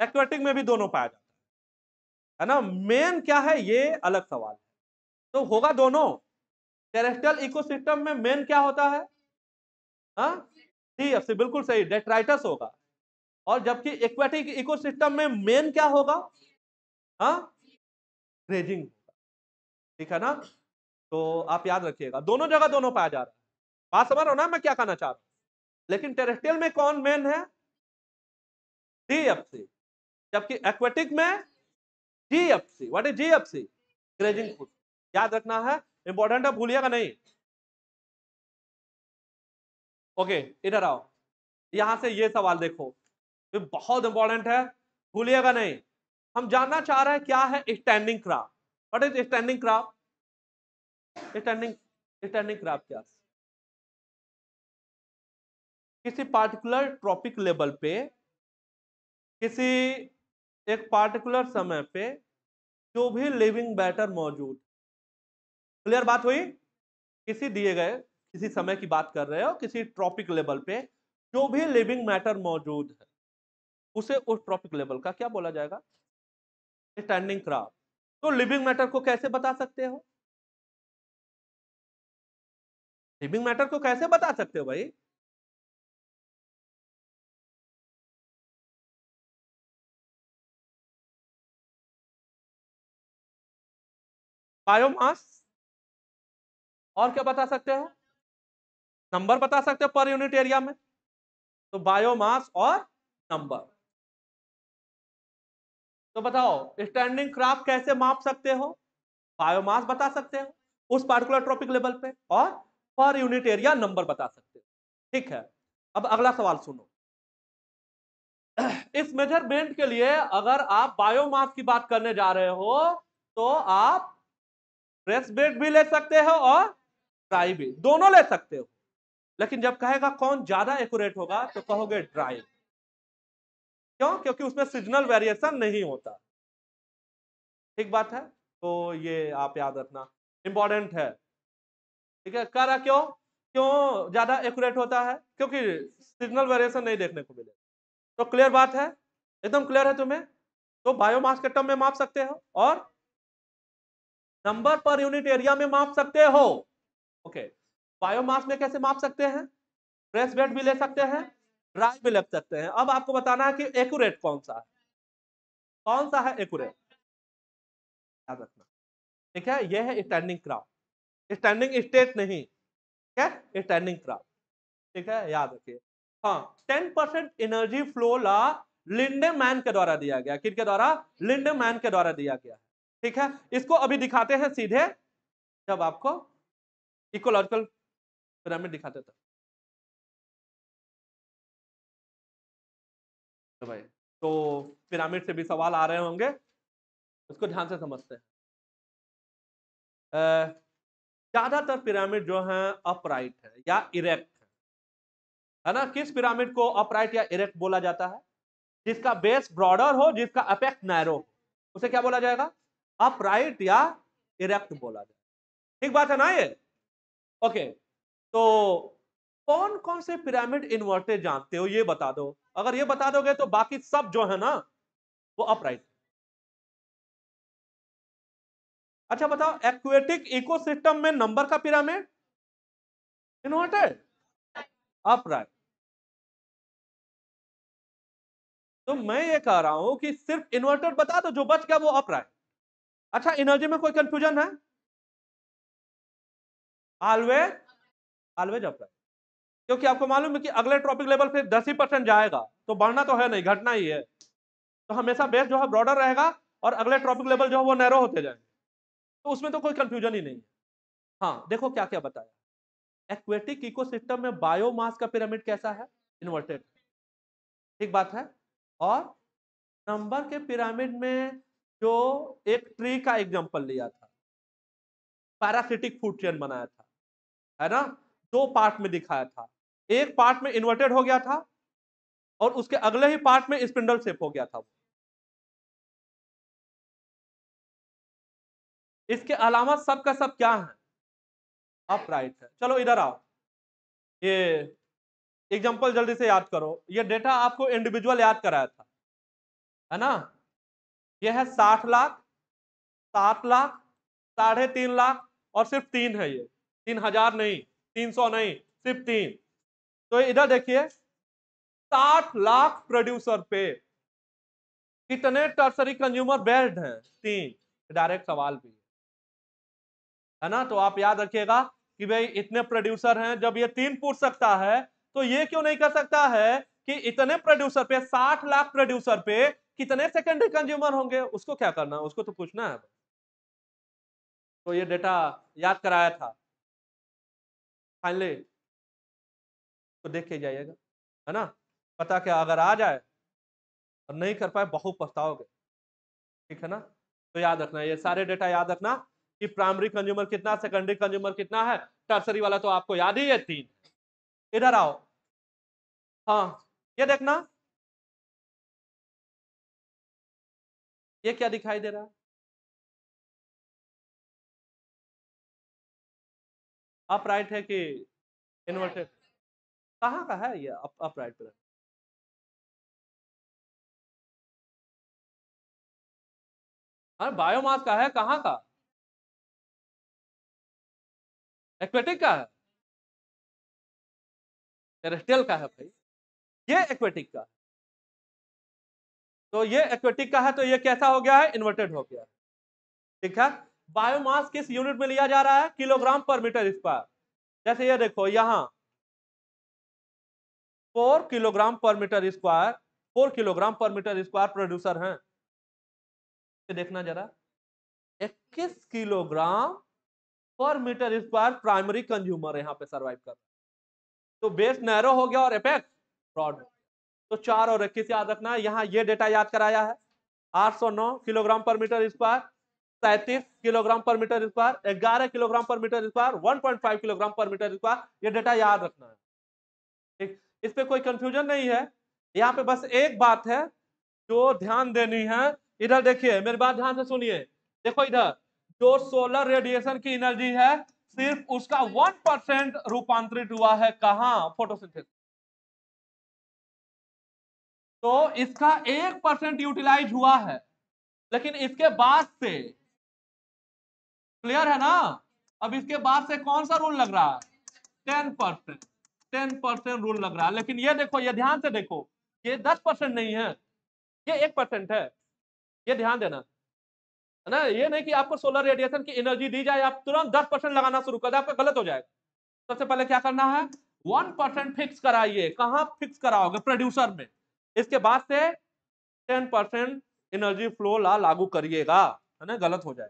Speaker 1: है। एक्वेटिक में भी दोनों पाया जाता है। है ना? मेन क्या है? ये अलग सवाल है। तो होगा दोनों। टेरेस्ट्रियल इकोसिस्टम में मेन क्या होता है? हाँ? बिल्कुल सही डेट्राइटस होगा। और जबकि एक्वेटिक इकोसिस्टम में मेन क्या होगा? हाँ? ग्रेजिंग ठीक है ना? तो आप याद रखिएगा, दोनों जगह दोनों पाया जा रहा है। बात समझ रहा ना मैं क्या कहना चाह रहा हूँ? लेकिन टेरेस्ट्रियल में कौन मेन है? डीएफसी जबकि एक्वेटिक में GFC what is GFC grazing food याद रखना है इंपॉर्टेंट है, भूलिएगा नहीं। ओके, इधर आओ। यहाँ से ये सवाल देखो। ये बहुत इंपॉर्टेंट है, भूलिएगा नहीं। हम जानना चाह रहे हैं क्या है standing crop what is standing crop standing standing crop क्या? किसी पार्टिकुलर ट्रॉपिक लेवल पे, किसी एक पार्टिकुलर समय पे जो भी लिविंग बैटर मौजूद। क्लियर बात हुई? किसी दिए गए किसी समय की बात कर रहे हो किसी ट्रॉपिक लेवल पे जो भी लिविंग मैटर मौजूद है, उसे उस ट्रॉपिक लेवल का क्या बोला जाएगा? स्टैंडिंग क्राफ्ट तो लिविंग मैटर को कैसे बता सकते हो? लिविंग मैटर को कैसे बता सकते हो भाई? बायोमास और क्या बता सकते हो? नंबर बता सकते हो पर यूनिट एरिया में? तो बायोमास और नंबर। तो बताओ स्टैंडिंग क्राफ्ट कैसे माप सकते हो? बायोमास बता सकते हो, उस पार्टिकुलर ट्रॉपिक लेवल पे, और पर यूनिट एरिया नंबर बता सकते हो। ठीक है, अब अगला सवाल सुनो। इस मेज़रमेंट के लिए अगर आप बायोमास की बात करने जा रहे हो तो आप फ्रेश बेड भी ले सकते हो और ड्राई भी, दोनों ले सकते हो। लेकिन जब कहेगा कौन ज़्यादा एक्यूरेट होगा तो कहोगे ड्राई क्यों? क्योंकि उसमें सीजनल वेरिएशन नहीं होता। ठीक बात है? तो ये आप याद रखना। इंपॉर्टेंट है। ठीक है? कह रहा क्यों? क्यों ज़्यादा एक्यूरेट होता है? क्योंकि सीजनल वेरिएशन नहीं देखने को मिले तो क्लियर बात है? एकदम क्लियर है तुम्हें? तो बायोमास के टर्म में माप सकते हो? और नंबर पर यूनिट एरिया में माप सकते हो? ओके बायोमास में कैसे माप सकते हैं? फ्रेश बेड भी ले सकते हैं ड्राई भी लग सकते हैं। अब आपको बताना है कि एक्यूरेट कौन सा है? कौन सा है एक्यूरेट याद रखना। ठीक है? यह है स्टैंडिंग क्राफ्ट स्टैंडिंग स्टेट नहीं। क्या स्टैंडिंग क्राफ्ट ठीक है? याद रखिए। हाँ ten percent energy flow law Lindeman के द्वारा दिया गया। किनके द्वारा? लिंडे मैन के द्वारा दिया गया ठीक है? इसको अभी दिखाते हैं सीधे जब आपको इकोलॉजिकल पिरामिड दिखाते थे। तो भाई तो पिरामिड से भी सवाल आ रहे होंगे, उसको ध्यान से समझते हैं। ज़्यादातर पिरामिड जो है, अपराइट है या इरेक्ट है। है ना? किस पिरामिड को अपराइट या इरेक्ट बोला जाता है? जिसका बेस ब्रॉडर हो, जिसका अपेक्ट नैरो हो। उसे क्या बोला जाएगा? अपराइट या इरेक्ट बोला जाएगा। ठीक बात है ना ये? ओके। तो कौन कौन से पिरामिड इन्वर्टेड जानते हो? ये बता दो। अगर ये बता दोगे तो बाकी सब जो है ना, वो अपराइट। अच्छा बताओ, एक्वेटिक इकोसिस्टम में नंबर का पिरामिड? इन्वर्टेड? अपराइट। तो मैं ये कह रहा हूँ कि सिर्फ़ इन्वर्टेड बता दो, जो बच गया वो अपराइट। अच्छा एनर्जी में कोई कंफ्यूजन है? ऑलवेज ऑलवेज अपराइट क्योंकि आपको मालूम है कि अगले ट्रॉपिक लेवल पे दस ही परसेंट जाएगा तो बढ़ना तो है नहीं, घटना ही है। तो हमेशा बेस जो है ब्रॉडर रहेगा और अगले ट्रॉपिक लेवल जो है वो नैरो होते जाएँगे। तो उसमें तो कोई कंफ्यूजन ही नहीं है। हाँ देखो क्या क्या बताया। एक्वेटिक इकोसिस्टम में बायोमास का पिरामिड कैसा है? इन्वर्टेड ठीक बात है, और नंबर के पिरामिड में जो एक ट्री का एग्जांपल लिया था पैरासिटिक फ़ूड चेन बनाया था, है ना? दो पार्ट में दिखाया था। एक पार्ट में इन्वर्टेड हो गया था और उसके अगले ही पार्ट में स्पिंडल शेप हो गया था इसके अलावा सब का सब क्या है? अपराइट है। चलो इधर आओ। ये एग्जांपल जल्दी से याद करो। ये डेटा आपको इंडिविजुअल याद कराया था, है ना? ये है साठ लाख, सात लाख, साढ़े तीन लाख और सिर्फ़ तीन है ये। तीन हज़ार नहीं। तीन सौ नहीं, सिर्फ़ तीन। तो इधर देखिए, साठ लाख प्रोड्यूसर पे कितने टर्सरी कंज्यूमर बेस्ड हैं? तीन। डायरेक्ट सवाल भी है। ना? तो आप याद रखिएगा कि भाई इतने प्रोड्यूसर हैं, जब ये तीन पूछ सकता है तो ये क्यों नहीं कर सकता है कि इतने प्रोड्यूसर पे, साठ लाख प्रोड्यूसर पे कितने सेकेंडरी कंज्यूमर होंगे? उसको क्या करना है? उसको तो पूछना है। तो ये डेटा याद कराया था। फाइनली तो देख जाइएगा, है ना? पता क्या अगर आ जाए और नहीं कर पाए बहुत पछताओगे। ठीक है ना? तो याद रखना, ये सारे डेटा याद रखना कि प्राइमरी कंज्यूमर कितना सेकेंडरी कंज्यूमर कितना है टर्सरी वाला तो आपको याद ही है तीन। इधर आओ। हाँ ये देखना। ये क्या दिखाई दे रहा है? अपराइट है कि इन्वर्टेड कहाँ का है ये अप अपराइट पिरामिड हाँ बायोमास का है कहाँ का? एक्वेटिक का है? टेरेस्ट्रियल का है भाई। ये एक्वेटिक का है। तो ये एक्वेटिक का है तो ये कैसा हो गया है? इन्वर्टेड हो गया ठीक है? बायोमास किस यूनिट में लिया जा रहा है? किलोग्राम पर मीटर स्क्वायर जैसे ये देखो, यहाँ four kilogram per metre square four kilogram per metre square producer हैं। देखना जरा। इक्कीस kilogram per metre square primary consumer यहाँ पे सरवाइव कर तो बेस नैरो हो गया और एपेक्स ब्रॉड तो चार और इक्कीस याद रखना है, यहाँ ये डेटा याद कराया है। 809 किलोग्राम पर मीटर स्क्वायर सैतीस किलोग्राम पर मीटर स्क्वायर ग्यारह kilogram per metre square 1.5 kilogram per metre square ये डेटा याद रखना है। ठीक? इस पे कोई कंफ्यूजन नहीं है। यहाँ पे बस एक बात है जो ध्यान देनी है। इधर देखिए, मेरी बात ध्यान से सुनिए। देखो इधर, जो सोलर रेडिएशन की एनर्जी है, सिर्फ़ उसका वन परसेंट रूपांतरित हुआ है। कहा? फोटोसिंथेसिस तो इसका एक परसेंट यूटिलाइज हुआ है। लेकिन इसके बाद से क्लियर है ना? अब इसके बाद से कौन सा रूल लग रहा है? Ten percent ten percent rule लग रहा है। लेकिन ये देखो, ये ध्यान से देखो, ये दस परसेंट नहीं है। ये एक परसेंट है। ये ध्यान देना। है ना? ये नहीं कि आपको सोलर रेडिएशन की एनर्जी दी जाए, आप तुरंत दस परसेंट लगाना शुरू कर दे, आपका गलत हो जाएगा। सबसे पहले क्या करना है? वन परसेंट फिक्स कराइए। कहाँ फिक्स कराओगे? प्रोड्यूसर में। इसके बाद से ten percent energy flow law लागू करिएगा। है ना? गलत हो जाए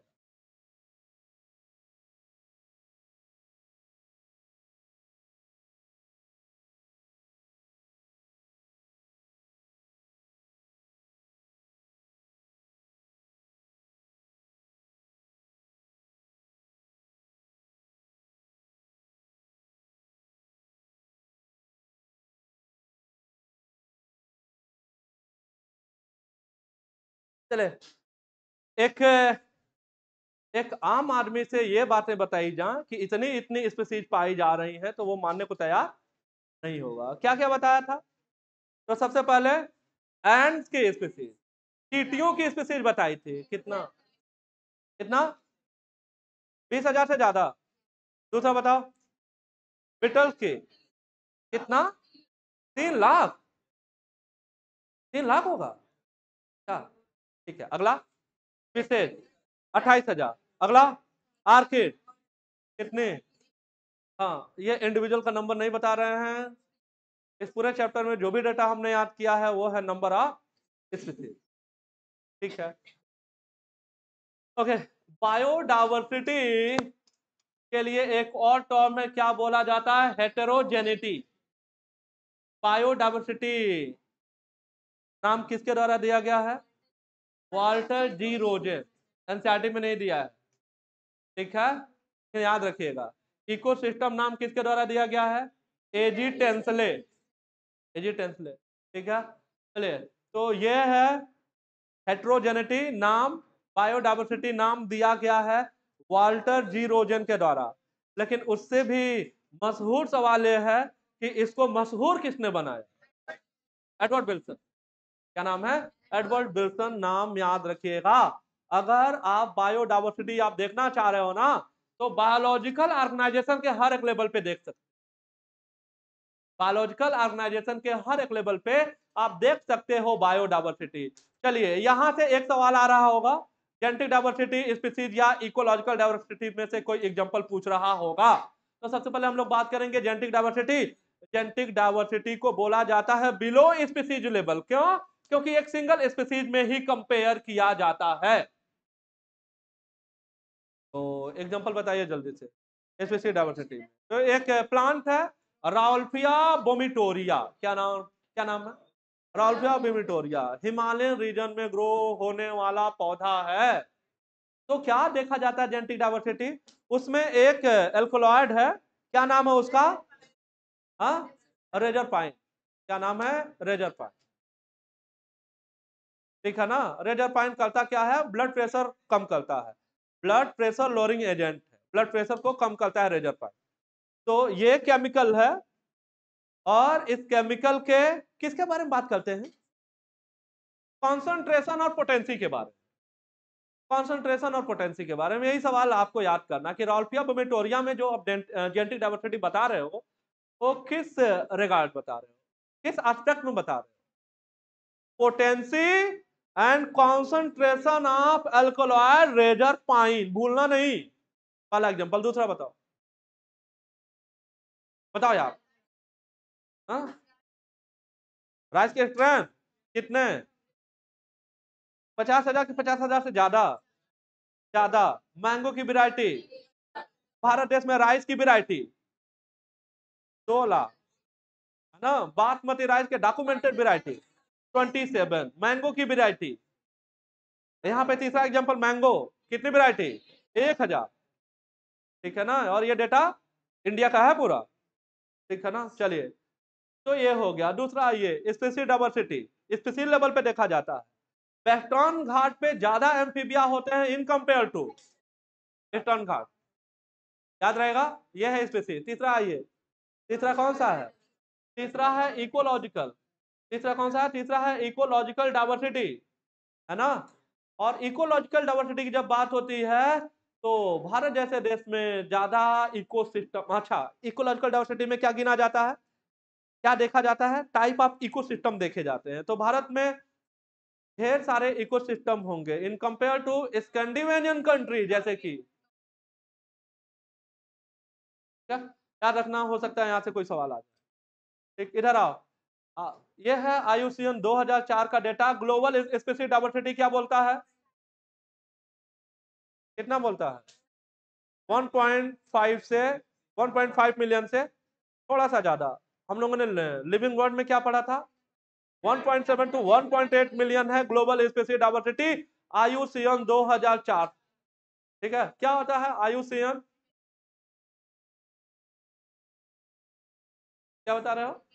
Speaker 1: चले। एक एक आम आदमी से ये बातें बताई जाए कि इतनी इतनी स्पीसीज पाई जा रही हैं तो वो मानने को तैयार नहीं होगा। क्या क्या बताया था? तो सबसे पहले एंड्स की स्पीसीज चीटियों की स्पीसीज बताई थी। कितना? कितना? बीस हज़ार से ज़्यादा। दूसरा बताओ। बिटल्स की। कितना? तीन लाख। तीन लाख होगा। क्या? ठीक है। अगला, विशेष, अट्ठाईस हज़ार। अगला आर्किड कितने? हाँ ये इंडिविजुअल का नंबर नहीं बता रहे हैं। इस पूरे चैप्टर में जो भी डेटा हमने याद किया है, वो है नंबर ऑफ़ स्पीसीज ठीक है? ओके बायोडाइवर्सिटी के लिए एक और टर्म में क्या बोला जाता है? हेटेरोजेनिटी बायोडाइवर्सिटी नाम किसके द्वारा दिया गया है? वाल्टर जी रोजेन एनसीआरटी में नहीं दिया है। ठीक है? याद रखिएगा। इकोसिस्टम नाम किसके द्वारा दिया गया है? एजी टेंसले एजी टेंसले ठीक है? चलिए तो ये है हेट्रोजेनिटी नाम बायोडाइवर्सिटी नाम दिया गया है वाल्टर जी रोजन के द्वारा। लेकिन उससे भी मशहूर सवाल यह है कि इसको मशहूर किसने बनाया? Edward Wilson. क्या नाम है? एडवर्ड विल्सन नाम याद रखिएगा। अगर आप बायोडाइवर्सिटी आप देखना चाह रहे हो ना तो बायोलॉजिकल ऑर्गेनाइजेशन के हर एक लेवल पे देख सकते बायोलॉजिकल ऑर्गेनाइजेशन के हर एक लेवल पे आप देख सकते हो बायोडाइवर्सिटी। चलिए यहाँ से एक सवाल आ रहा होगा। जेनेटिक डाइवर्सिटी स्पीसीज या इकोलॉजिकल डाइवर्सिटी में से कोई एग्ज़ाम्पल पूछ रहा होगा? तो सबसे पहले हम लोग बात करेंगे जेनेटिक डाइवर्सिटी। जेनेटिक डाइवर्सिटी को बोला जाता है बिलो स्पीसीज लेवल। क्यों? क्योंकि एक सिंगल स्पीसीज में ही कंपेयर किया जाता है। तो एग्जांपल बताइए जल्दी से, स्पीसीज डाइवर्सिटी तो एक प्लांट है, राउल्फिया बोमिटोरिया। क्या नाम क्या नाम है? Rauwolfia vomitoria. हिमालयन रीजन में ग्रो होने वाला पौधा है। तो क्या देखा जाता है जेनेटिक डाइवर्सिटी? उसमें एक एल्कोलॉइड है। क्या नाम है उसका? हाँ रेजर पाइन। क्या नाम है? Razor pine. ठीक है ना रेजर पाइन करता क्या है? ब्लड प्रेशर कम करता है। ब्लड प्रेशर लोअरिंग एजेंट है। ब्लड प्रेशर को कम करता है रेजर पाइन तो ये केमिकल है। और इस केमिकल के किसके बारे में बात करते हैं? कॉन्सेंट्रेशन और पोटेंसी के बारे में। कॉन्सेंट्रेशन और पोटेंसी के बारे में यही सवाल आपको याद करना कि रॉल्फिया बोमेटोरिया में जो आप जेनेटिक डाइवर्सिटी बता रहे हो, वो किस रिगार्ड बता रहे हो? किस एस्पेक्ट में बता रहे हो? Potency and concentration of alkaloid razor pine भूलना नहीं। पहला एग्ज़ाम्पल दूसरा बताओ। बताओ यार। हाँ? राइस के स्ट्रेंथ कितने? पचास हज़ार की पचास हज़ार से ज़्यादा। ज़्यादा। मैंगो की वैरायटी भारत देश में राइस की वैरायटी सोलह है ना? बासमती राइस के documented variety twenty seven mango की वैरायटी यहाँ पे तीसरा एग्ज़ाम्पल मैंगो कितनी वैरायटी एक हज़ार. ठीक है ना? और ये डेटा इंडिया का है पूरा. ठीक है ना? चलिए. तो ये हो गया. दूसरा आइए. स्पेसी डाइवर्सिटी स्पेसी लेवल पे देखा जाता है. वेस्टर्न घाट पे ज़्यादा एम्फीबिया होते हैं in compare to Eastern Ghat. याद रहेगा? ये है स्पेसी तीसरा आइए. तीसरा कौन सा है? तीसरा है इकोलॉजिकल तीसरा कौन सा है? तीसरा है इकोलॉजिकल डाइवर्सिटी है ना? और इकोलॉजिकल डाइवर्सिटी की जब बात होती है तो भारत जैसे देश में ज़्यादा इकोसिस्टम अच्छा इकोलॉजिकल डाइवर्सिटी में क्या गिना जाता है? क्या देखा जाता है? टाइप ऑफ़ इकोसिस्टम देखे जाते हैं। तो भारत में ढेर सारे इकोसिस्टम होंगे। In compare to Scandinavian country जैसे कि क्या? याद रखना, हो सकता है यहाँ से कोई सवाल आ जाए। इधर आओ। ये है आयुसियन 2004 का डेटा ग्लोबल स्पेसिफिक डाइवर्सिटी क्या बोलता है? कितना बोलता है? 1.5 से 1.5 मिलियन से थोड़ा सा ज़्यादा। हम लोगों ने लिविंग वर्ल्ड में क्या पढ़ा था? 1.7 टू 1.8 मिलियन है ग्लोबल स्पेसिस डाइवर्सिटी आयुसीएन 2004 ठीक है? क्या होता है? आयुसीएन? क्या बता रहे हो?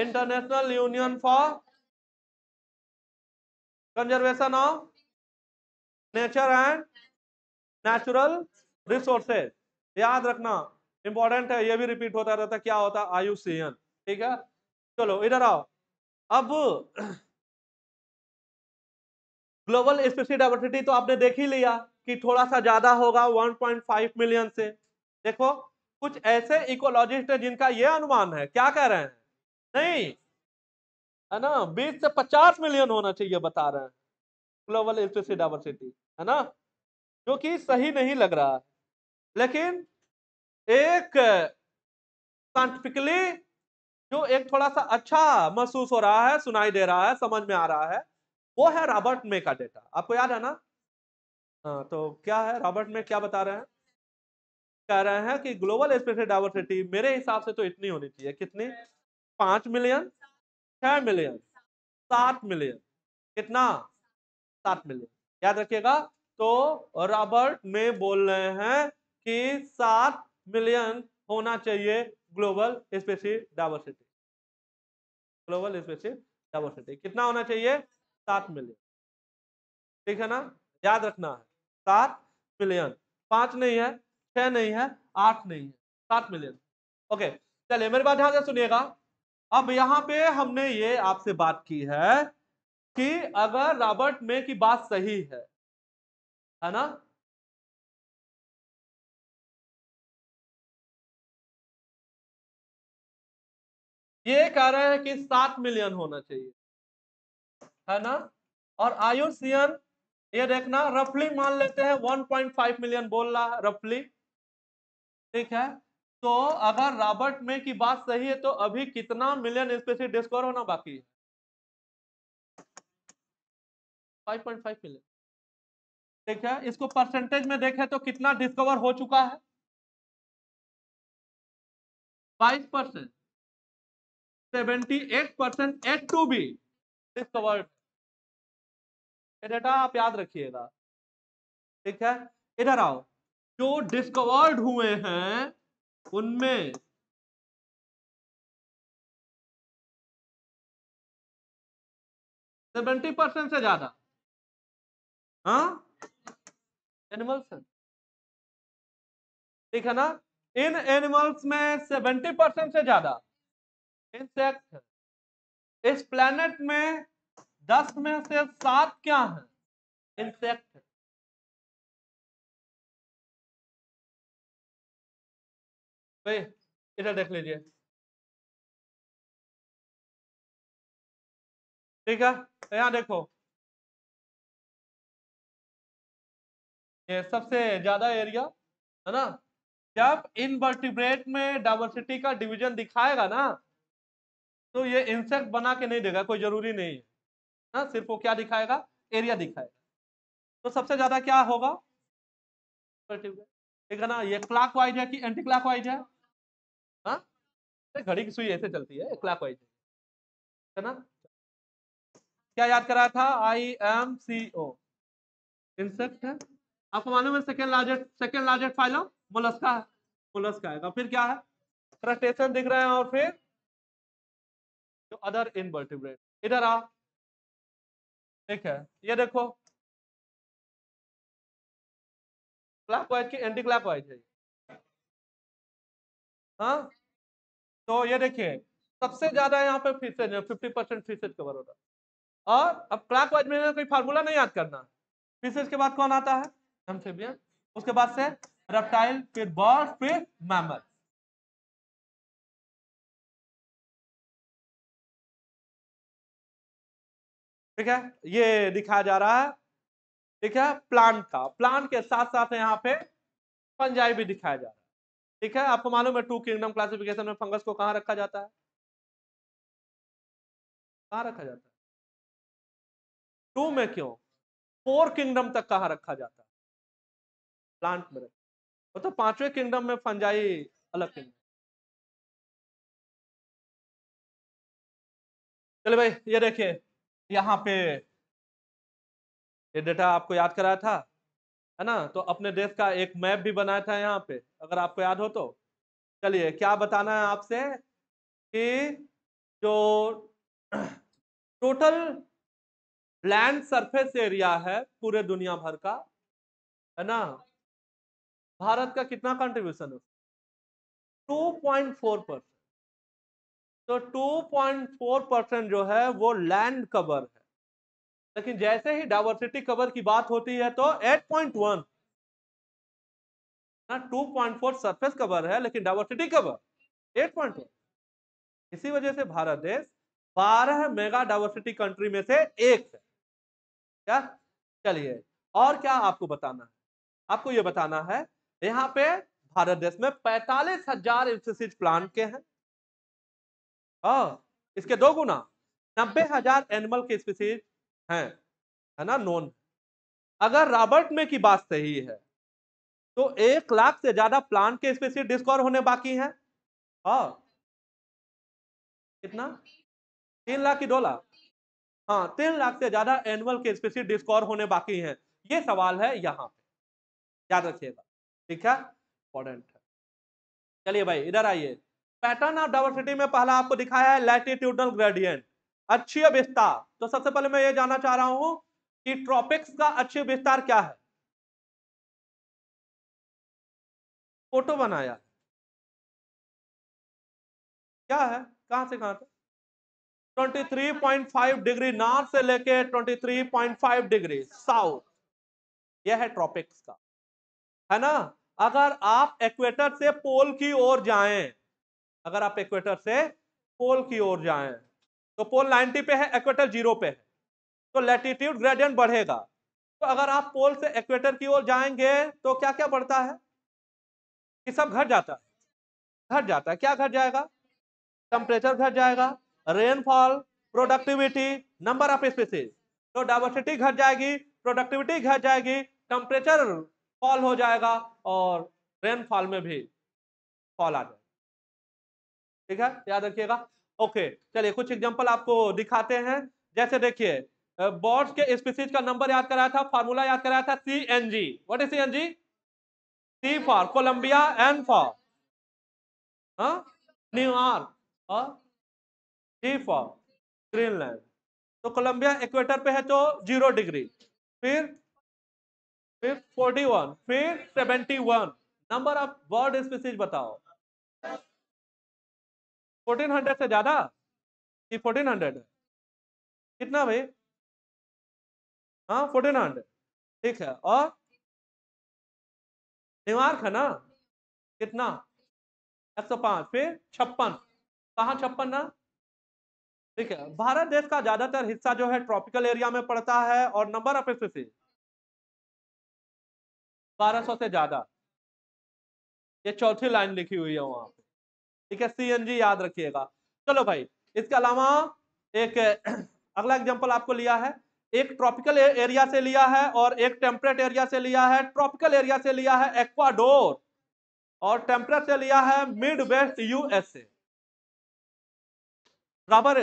Speaker 1: International Union for Conservation of Nature and Natural Resources याद रखना इंपॉर्टेंट है, ये भी रिपीट होता रहता है, क्या होता आयुसीएन ठीक है? चलो, इधर आओ। अब ग्लोबल स्पेसी डाइवर्सिटी तो आपने देख ही लिया कि थोड़ा सा ज़्यादा होगा 1.5 मिलियन से। देखो, कुछ ऐसे इकोलॉजिस्ट है जिनका ये अनुमान है। क्या कह रहे हैं? नहीं, है ना? 20 से 50 मिलियन होना चाहिए, बता रहे हैं। ग्लोबल स्पेसी डाइवर्सिटी है ना? जो कि सही नहीं लग रहा लेकिन एक साइंटिफिकली जो एक थोड़ा सा अच्छा महसूस हो रहा है, सुनाई दे रहा है, समझ में आ रहा है, वो है रॉबर्ट मे का डेटा। आपको याद है ना? हाँ तो क्या है रॉबर्ट में? क्या बता रहे हैं? कह रहे हैं कि ग्लोबल स्पेशल डाइवर्सिटी मेरे हिसाब से तो इतनी होनी चाहिए। कितनी? पाँच मिलियन, छह मिलियन, सात मिलियन। कितना? सात मिलियन। याद रखिएगा तो रॉबर्ट में बोल रहे हैं कि सात मिलियन होना चाहिए global species diversity. Global species diversity. कितना होना चाहिए? सात मिलियन। ठीक है ना? याद रखना है। सात मिलियन। पाँच नहीं है, छह नहीं है, आठ नहीं है। सात मिलियन। ओके, चलिए मेरी बात ध्यान से सुनिएगा। अब यहाँ पे हमने ये आपसे बात की है कि अगर रॉबर्ट मे की बात सही है है ना? ये कह रहे हैं कि सात मिलियन होना चाहिए, है ना? और आयुषियन ये देखना, रफली मान लेते हैं 1.5 मिलियन बोल रहा है, रफली। ठीक है? तो अगर रॉबर्ट में की बात सही है तो अभी कितना मिलियन स्पेसिस डिस्कवर होना बाकी है? 5.5 मिलियन। ठीक इसको परसेंटेज में देखें तो कितना डिस्कवर हो चुका है? 22 percent seventy eight percent yet to be discovered data आप याद रखिएगा। ठीक है, इधर आओ। जो डिस्कवर्ड हुए हैं उनमें सेवेंटी परसेंट से ज़्यादा। हाँ? एनिमल्स ठीक है ना? इन एनिमल्स में सेवेंटी परसेंट से ज़्यादा इंसेक्ट इस प्लेनेट में दस में से सात क्या है? इंसेक्ट भाई, इधर देख लीजिए। ठीक है यहाँ देखो। ये सबसे ज़्यादा एरिया है ना? जब इनवर्टिब्रेट में डाइवर्सिटी का डिवीज़न दिखाएगा ना तो ये इंसेक्ट बना के नहीं देगा, कोई ज़रूरी नहीं है ना? सिर्फ़ वो क्या दिखाएगा? एरिया दिखाएगा। तो सबसे ज़्यादा क्या होगा? ठीक है ना ये क्लॉक वाइज है कि एंटी क्लॉक वाइज है? हाँ घड़ी की सुई ऐसे चलती है क्लॉक वाइज है। ना क्या याद करा था? I M C O insect है। आपको मालूम है second largest second largest phylum Mollusca है। मोलस्का आएगा फिर क्या है? क्रस्टेशन दिख रहे हैं और फिर जो अदर इनवर्टिब्रेट इधर आ। ठीक है। ये देखो क्लॉकवाइज की एंटी क्लॉकवाइज है हाँ? तो ये देखिए, सबसे ज़्यादा यहाँ पे फीसेज है फिफ्टी परसेंट फीसेज कवर हो। रहा और अब क्लॉकवाइज में कोई फार्मूला नहीं याद करना। फीसेज के बाद कौन आता है? एम्फीबियन उसके बाद से रेप्टाइल फिर बर्ड फिर मैमल ठीक है? ये दिखाया जा रहा है ठीक है प्लांट का। प्लांट के साथ साथ यहाँ पे फंजाई भी दिखाया जा रहा है। ठीक है, आपको मालूम है टू किंगडम क्लासिफिकेशन में फंगस को कहाँ रखा जाता है? कहाँ रखा जाता है? टू में क्यों? फोर किंगडम तक कहाँ रखा जाता है? प्लांट में वो तो पाँचवें किंगडम में फंजाई अलग किंगडम चलिए भाई, ये देखिए, यहाँ पे ये डेटा आपको याद कराया था, है ना? तो अपने देश का एक मैप भी बनाया था यहाँ पे, अगर आपको याद हो तो। चलिए, क्या बताना है आपसे कि जो टोटल लैंड सरफेस एरिया है पूरे दुनिया भर का, है ना? भारत का कितना कंट्रीब्यूशन है? टू पॉइंट फोर परसेंट तो टू पॉइंट फोर परसेंट जो है वो लैंड कवर है। लेकिन जैसे ही डाइवर्सिटी कवर की बात होती है तो 8.1 ना 2.4 सरफेस कवर है, लेकिन डाइवर्सिटी कवर 8.1 इसी वजह से भारत देश 12 मेगा डाइवर्सिटी कंट्री में से एक है। क्या? चलिए, और क्या आपको बताना है? आपको यह बताना है, यहाँ पे भारत देश में पैतालीस हज़ार प्लांट के हैं। हाँ इसके दो गुना, नब्बे हज़ार एनिमल के स्पीसीज हैं, है ना, नॉन। अगर रॉबर्ट में की बात सही है तो एक लाख से ज़्यादा प्लांट के स्पीसीज डिस्कवर होने बाकी हैं। हाँ। कितना? तीन लाख की लाख हाँ तीन लाख से ज़्यादा एनुअल के स्पीसीज डिस्कवर होने बाकी हैं। ये सवाल है यहाँ पे। याद रखिएगा। ठीक है? इंपॉर्टेंट है। चलिए भाई, इधर आइए। पैटर्न ऑफ़ डाइवर्सिटी में पहला आपको दिखाया है लैटिट्यूडनल ग्रेडियंट अच्छी विस्तार तो सबसे पहले मैं ये जानना चाह रहा हूँ कि ट्रॉपिक्स का अच्छी विस्तार क्या है? फ़ोटो बनाया। क्या है? कहाँ से कहाँ तक? 23.5 डिग्री नॉर्थ से लेके 23.5 डिग्री साउथ। यह है ट्रॉपिक्स का। है ना? अगर आप एक्वेटर से पोल की ओर जाएँ, अगर आप एक्वेटर से पोल की ओर जाएँ तो पोल 90 पे है एक्वेटर ज़ीरो पे है। तो लैटिट्यूड ग्रेडियंट बढ़ेगा। तो अगर आप पोल से एक्वेटर की ओर जाएँगे तो क्या क्या बढ़ता है? कि सब घट जाता है। घट जाता है। क्या घट जाएगा? टेम्परेचर घट जाएगा। Rainfall productivity number of species तो डाइवर्सिटी घट जाएगी प्रोडक्टिविटी घट जाएगी टेम्परेचर फॉल हो जाएगा और रेनफॉल में भी फॉल आ जाएगा। ठीक है? याद रखिएगा। ओके चलिए कुछ एग्जांपल आपको दिखाते हैं। जैसे देखिए बॉर्ड्स के स्पीसीज का नंबर याद कराया था फार्मूला याद कराया था C N G what is C N G C for Colombia N for New York York for Greenland तो कोलंबिया इक्वेटर पे है तो ज़ीरो डिग्री फिर फिर फोर्टी वन फिर seventy one number of bird species बताओ। फोर्टीन हंड्रेड से ज़्यादा? कि फोर्टीन हंड्रेड कितना भाई? हाँ फोर्टीन हंड्रेड ठीक है, और? न्यूयॉर्क है ना कितना? एक सौ पाँच, फिर छप्पन। कहा छप्पन ना? ठीक है, भारत देश का ज़्यादातर हिस्सा जो है ट्रॉपिकल एरिया में पड़ता है, और नंबर ऑफ़ स्पीसीज बारह सौ से ज़्यादा। ये चौथी लाइन लिखी हुई है वहाँ ठीक है? सीएनजी याद रखिएगा। चलो भाई, इसके अलावा एक, [clears throat] अगला एग्ज़ाम्पल आपको लिया है। एक ट्रॉपिकल एरिया से लिया है और एक टेम्परेट एरिया से लिया है। ट्रॉपिकल एरिया से लिया है एक्वाडोर और टेम्परेट से लिया है मिड वेस्ट यूएसए बराबर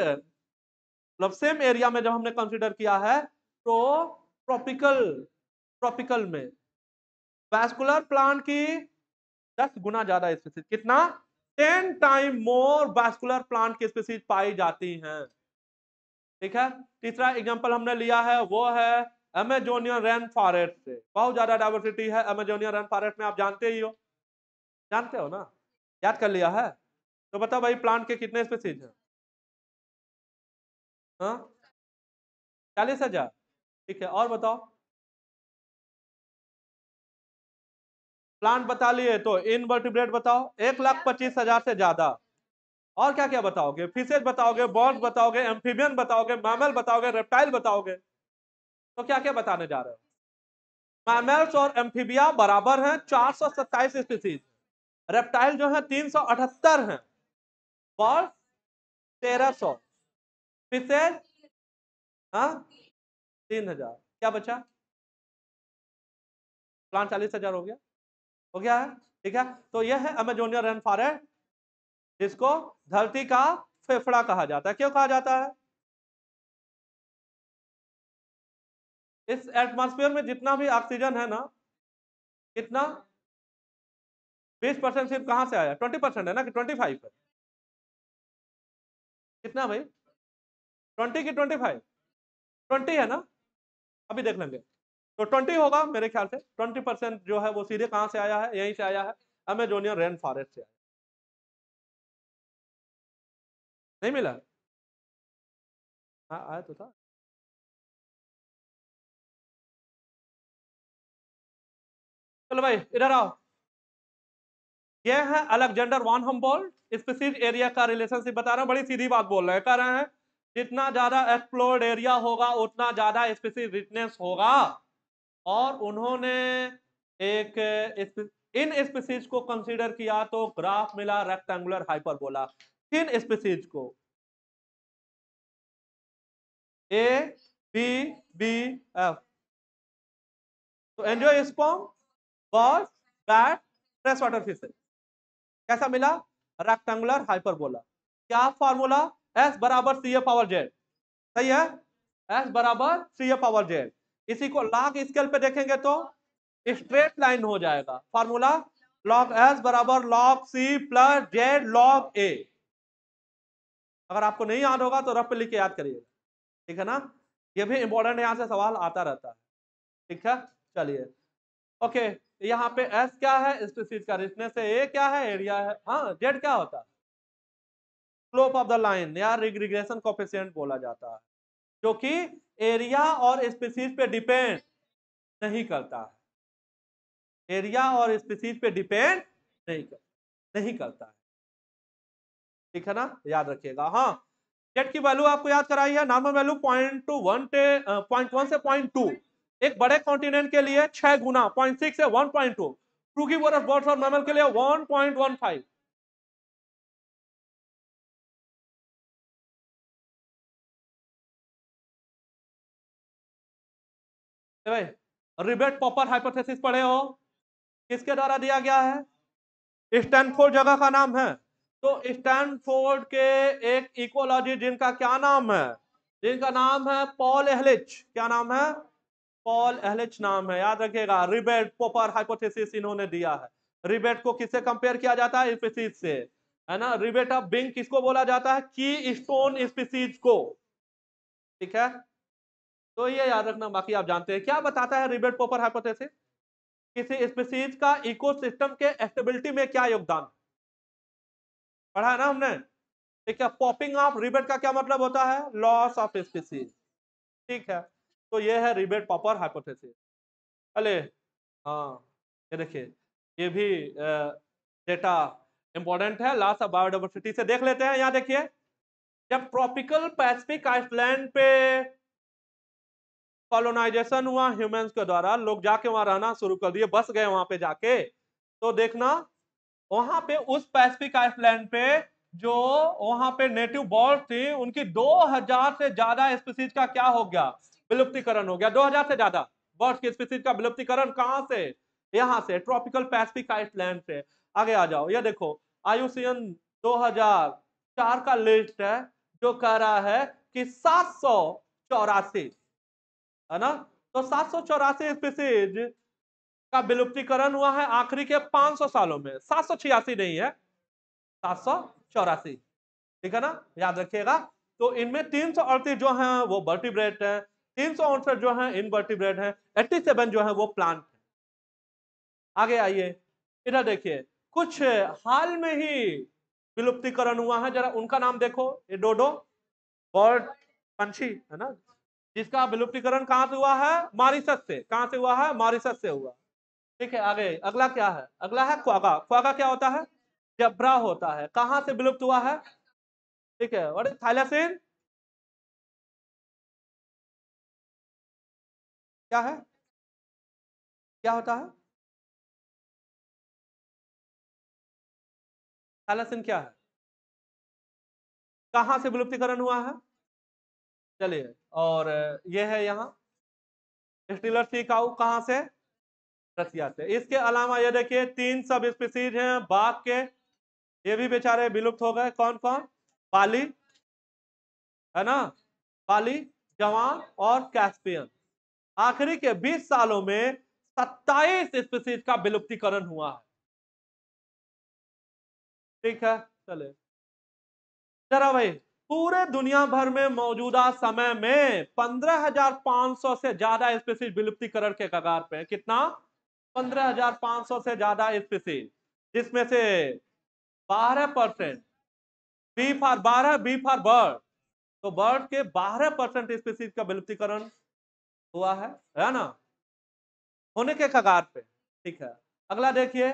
Speaker 1: मतलब सेम एरिया में जब हमने कंसीडर किया है तो ट्रॉपिकल ट्रॉपिकल में वैस्कुलर प्लांट की दस गुना ज़्यादा स्पीसीज कितना? Ten time more vascular plant की स्पीसीज पाई जाती हैं। ठीक है? तीसरा एग्जांपल हमने लिया है, वो है अमेजोनियन रेन फॉरेस्ट से। बहुत ज़्यादा डाइवर्सिटी है अमेजोनियन रेन फॉरेस्ट में, आप जानते ही हो। जानते हो ना? याद कर लिया है? तो बताओ भाई प्लांट के कितने स्पीसीज हैं? हाँ? चालीस हज़ार। ठीक है, और बताओ। प्लांट बता लिए तो इनवर्टिब्रेट बताओ, एक लाख पच्चीस हज़ार से ज़्यादा। और क्या क्या बताओगे? फिशेज बताओगे बॉर्ड्स बताओगे एम्फीबियन बताओगे मैमल बताओगे रेप्टाइल बताओगे। तो क्या क्या बताने जा रहे हो? मैमल्स और एम्फीबिया बराबर हैं चार सौ सत्ताईस स्पीसीज रेप्टाइल जो है तीन सौ अठहत्तर है। बॉर्ड तेरह सौ। फिशेज हाँ? तीन हज़ार। क्या बचा? प्लांट चालीस हज़ार हो गया। हो गया है? ठीक है? तो यह है अमेजोनियन रेन फॉरेस्ट जिसको धरती का फेफड़ा कहा जाता है। क्यों कहा जाता है? इस एटमॉस्फेयर में जितना भी ऑक्सीजन है ना, कितना? बीस परसेंट सिर्फ़ कहाँ से आया? ट्वेंटी परसेंट है ना कि ट्वेंटी फाइव है? कितना भाई? ट्वेंटी की ट्वेंटी फाइव? ट्वेंटी है ना? अभी देख लेंगे। तो ट्वेंटी होगा मेरे ख्याल से। ट्वेंटी परसेंट जो है वो सीधे कहाँ से आया है? यहीं से आया है। अमेजोनियन रेन फॉरेस्ट से आया नहीं मिला? हाँ आया तो था। चलो भाई, इधर आओ। यह है Alexander von Humboldt specific area का रिलेशनशिप बता रहा हूँ, बड़ी सीधी बात बोल रहे हैं। कह रहे हैं, जितना ज़्यादा एक्सप्लोर्ड एरिया होगा, उतना ज़्यादा स्पेसिफिक रिचनेस होगा। और उन्होंने एक इन स्पीसीज को कंसीडर किया तो ग्राफ मिला रेक्टेंगुलर हाइपरबोला किन स्पीसीज को ए बी बी एफ़ तो angiosperm boss bat fresh water fishes कैसा मिला? रेक्टेंगुलर हाइपरबोला क्या फॉर्मूला एस बराबर सी ए पावर जेड सही है? एस बराबर सी ए पावर जेड इसी को लॉग स्केल पे देखेंगे तो स्ट्रेट लाइन हो जाएगा। फॉर्मूला लॉग एस बराबर log C plus Z log A अगर आपको नहीं याद होगा तो रफ पे लिख के याद करिएगा। ठीक है ना? ये भी इंपॉर्टेंट यहाँ से सवाल आता रहता है। ठीक है? चलिए। ओके यहाँ पे एस क्या है? स्पीसीज का रिचनेस है ए क्या है? एरिया है। हाँ जेड क्या होता है? स्लोप ऑफ़ द लाइन या रिग्रेशन कोफिशिएंट बोला जाता है। जो कि एरिया और स्पीसीज पे डिपेंड नहीं करता है। एरिया और स्पीसीज पे डिपेंड नहीं कर, नहीं करता है। ठीक है ना? याद रखिएगा। हाँ जेट की वैल्यू आपको याद कराई है। Normal value point two one point one से पॉइंट टू। एक बड़े कॉन्टिनेंट के लिए छह गुना पॉइंट सिक्स से one point two. Frugivorous birds और मैमल के लिए one point one five. Rivet popper hypothesis पढ़े हो? किसके द्वारा दिया गया है? स्टैनफोर्ड जगह का नाम है। तो स्टैनफोर्ड के एक इकोलॉजी जिनका क्या नाम है? जिनका नाम है पॉल एहलिच। क्या नाम है? पॉल एहलिच नाम है। याद रखिएगा, रिबेट पॉपर हाइपोथेसिस इन्होंने दिया है। रिबेट को किससे कंपेयर किया जाता है? स्पीसीज से। है ना? रिबेट ऑफ़ बिंग किसको बोला जाता है? की स्टोन स्पीसीज को। ठीक है? तो ये याद रखना, बाकी आप जानते हैं। क्या बताता है रिबेट पॉपर हाइपोथेसिस? किसी स्पीसीज का इकोसिस्टम के स्टेबिलिटी में क्या योगदान? पढ़ा है ना हमने। ठीक है पॉपिंग ऑफ़ रिबेट का क्या मतलब होता है? Loss of species. ठीक है तो ये है रिबेट पॉपर हाइपोथेसिस। अले हाँ ये देखिए, ये भी डेटा इंपॉर्टेंट है, लॉस ऑफ़ बायोडाइवर्सिटी से देख लेते हैं। यहाँ देखिए, जब ट्रॉपिकल पैसिफिक आइसलैंड पे कॉलोनाइजेशन हुआ ह्यूमंस के द्वारा, लोग जाके वहाँ रहना शुरू कर दिए, बस गए वहाँ पे जाके। तो देखना, वहाँ पे उस पैसिफिक आइसलैंड पे जो वहाँ पे नेटिव बर्ड थी, उनकी 2000 से ज़्यादा स्पीसीज का क्या हो गया? विलुप्तिकरण हो गया। 2000 से ज़्यादा बर्ड की स्पीसीज का विलुप्तिकरण कहाँ से? यहाँ से ट्रॉपिकल पैसिफिक आइसलैंड से। आगे आ जाओ। ये देखो आयुसियन 2004 का लिस्ट है, जो कह रहा है कि सात सौ चौरासी है ना? तो सात सौ चौरासी स्पीसीज का विलुप्तिकरण हुआ है आखिरी के 500 सालों में। सात सौ छियासी नहीं है। सात सौ चौरासी। ठीक है ना? याद रखिएगा। तो इनमें तीन सौ अड़तीस जो है, वो वर्टिब्रेट है। तीन सौ अड़सठ जो है इनवर्टिब्रेट है। एट्टी सेवन जो है, वो प्लांट है। आगे आइए। इधर देखिए। कुछ हाल में ही विलुप्तिकरण हुआ है। जरा उनका नाम देखो। ये डोडो बर्ड पंछी, है ना? जिसका विलुप्तिकरण कहाँ से हुआ है? मारिसस से। कहाँ से हुआ है? मारिसस से हुआ। ठीक है, आगे। अगला क्या है? अगला है क्वागा क्वागा क्या होता है? जबरा होता है। कहाँ से विलुप्त हुआ है? ठीक है, और थाइलासिन? क्या है? क्या होता है? थाइलासिन क्या है? कहाँ से विलुप्तिकरण हुआ है? चलिए, और ये है यहाँ। स्टीलर सी काउ कहाँ से? रसिया से। इसके अलावा ये देखिए, तीन सब स्पीसीज हैं, बाघ के। ये भी बेचारे विलुप्त हो गए। कौन कौन पाली है ना? पाली जवान और कैस्पियन। आखिरी के 20 सालों में 27 स्पीसीज का विलुप्तीकरण हुआ है। ठीक है चले जरा भाई पूरे दुनिया भर में मौजूदा समय में 15,500 से ज़्यादा स्पीसीज विलुप्तिकरण के कगार पे कितना? 15,500 से ज़्यादा स्पीसीज जिसमें से 12 परसेंट बी फॉर बारह बी फॉर बर्ड। तो बर्ड के 12 परसेंट स्पीसीज का विलुप्तिकरण हुआ है है ना? होने के कगार पे ठीक है। अगला देखिए।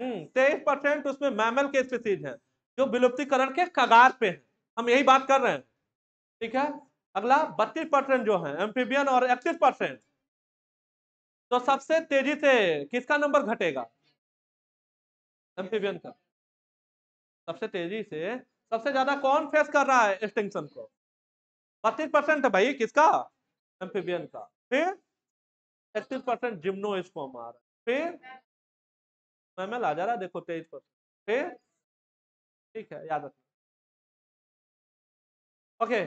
Speaker 1: हम्म तेईस परसेंट उसमें मैमल के स्पीसीज हैं। जो विलुप्तीकरण के कगार पे हैं। हम यही बात कर रहे हैं। ठीक है? अगला, बत्तीस परसेंट जो है एम्फीबियन और इकतीस परसेंट तो सबसे तेज़ी से किसका नंबर घटेगा? एम्फीबियन का। सबसे तेज़ी से, सबसे ज़्यादा कौन फेस कर रहा है एक्सटिंक्शन को? बत्तीस परसेंट है भाई, किसका? एम्फीबियन का। फिर इकतीस परसेंट जिम्नोस्पोम आ रहा है। फिर मैमल आ जा रहा, देखो तेईस परसेंट। फिर ठीक है, याद रखना। ओके,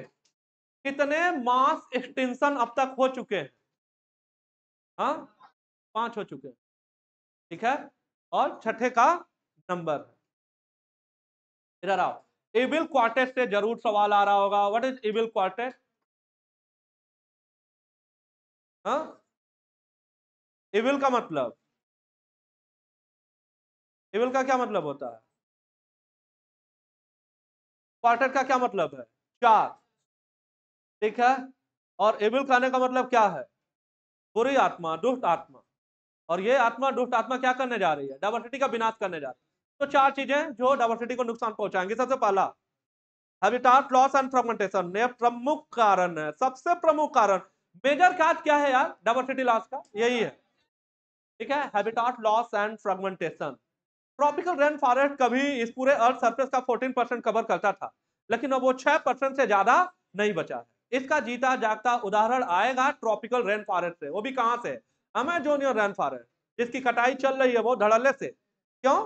Speaker 1: कितने मास एक्सटेंशन अब तक हो चुके हैं? हाँ पाँच हो चुके हैं। ठीक है, और छठे का नंबर इधर आओ। इविल क्वार्टेट से ज़रूर सवाल आ रहा होगा व्हाट इज़ इविल क्वार्टेट हाँ? इविल का मतलब? इविल का क्या मतलब होता है? क्वार्टेट का क्या मतलब है? चार। ठीक है? और एविल कहने का मतलब क्या है? बुरी आत्मा, दुष्ट आत्मा। और ये आत्मा, दुष्ट आत्मा क्या करने जा रही है? डाइवर्सिटी का विनाश करने जा रही है। तो चार चीज़ें जो डाइवर्सिटी को नुकसान पहुंचाएँगे। सबसे पहला, हैबिटाट, लॉस एंड फ्रेगमेंटेशन। ये प्रमुख कारण है। सबसे प्रमुख कारण। मेजर काज क्या है यार? डाइवर्सिटी, लॉस का? यही है। ठीक है? Habitat, loss and fragmentation. Tropical rain forest कभी इस पूरे अर्थ सरफेस का 14 परसेंट कवर करता था, लेकिन अब वो 6 परसेंट से ज़्यादा नहीं बचा है। इसका जीता जागता उदाहरण आएगा ट्रॉपिकल रेन फॉरेस्ट से। वो भी कहाँ से? अमेजोनियन रेन फॉरेस्ट जिसकी कटाई चल रही है वो धड़ल्ले से। क्यों?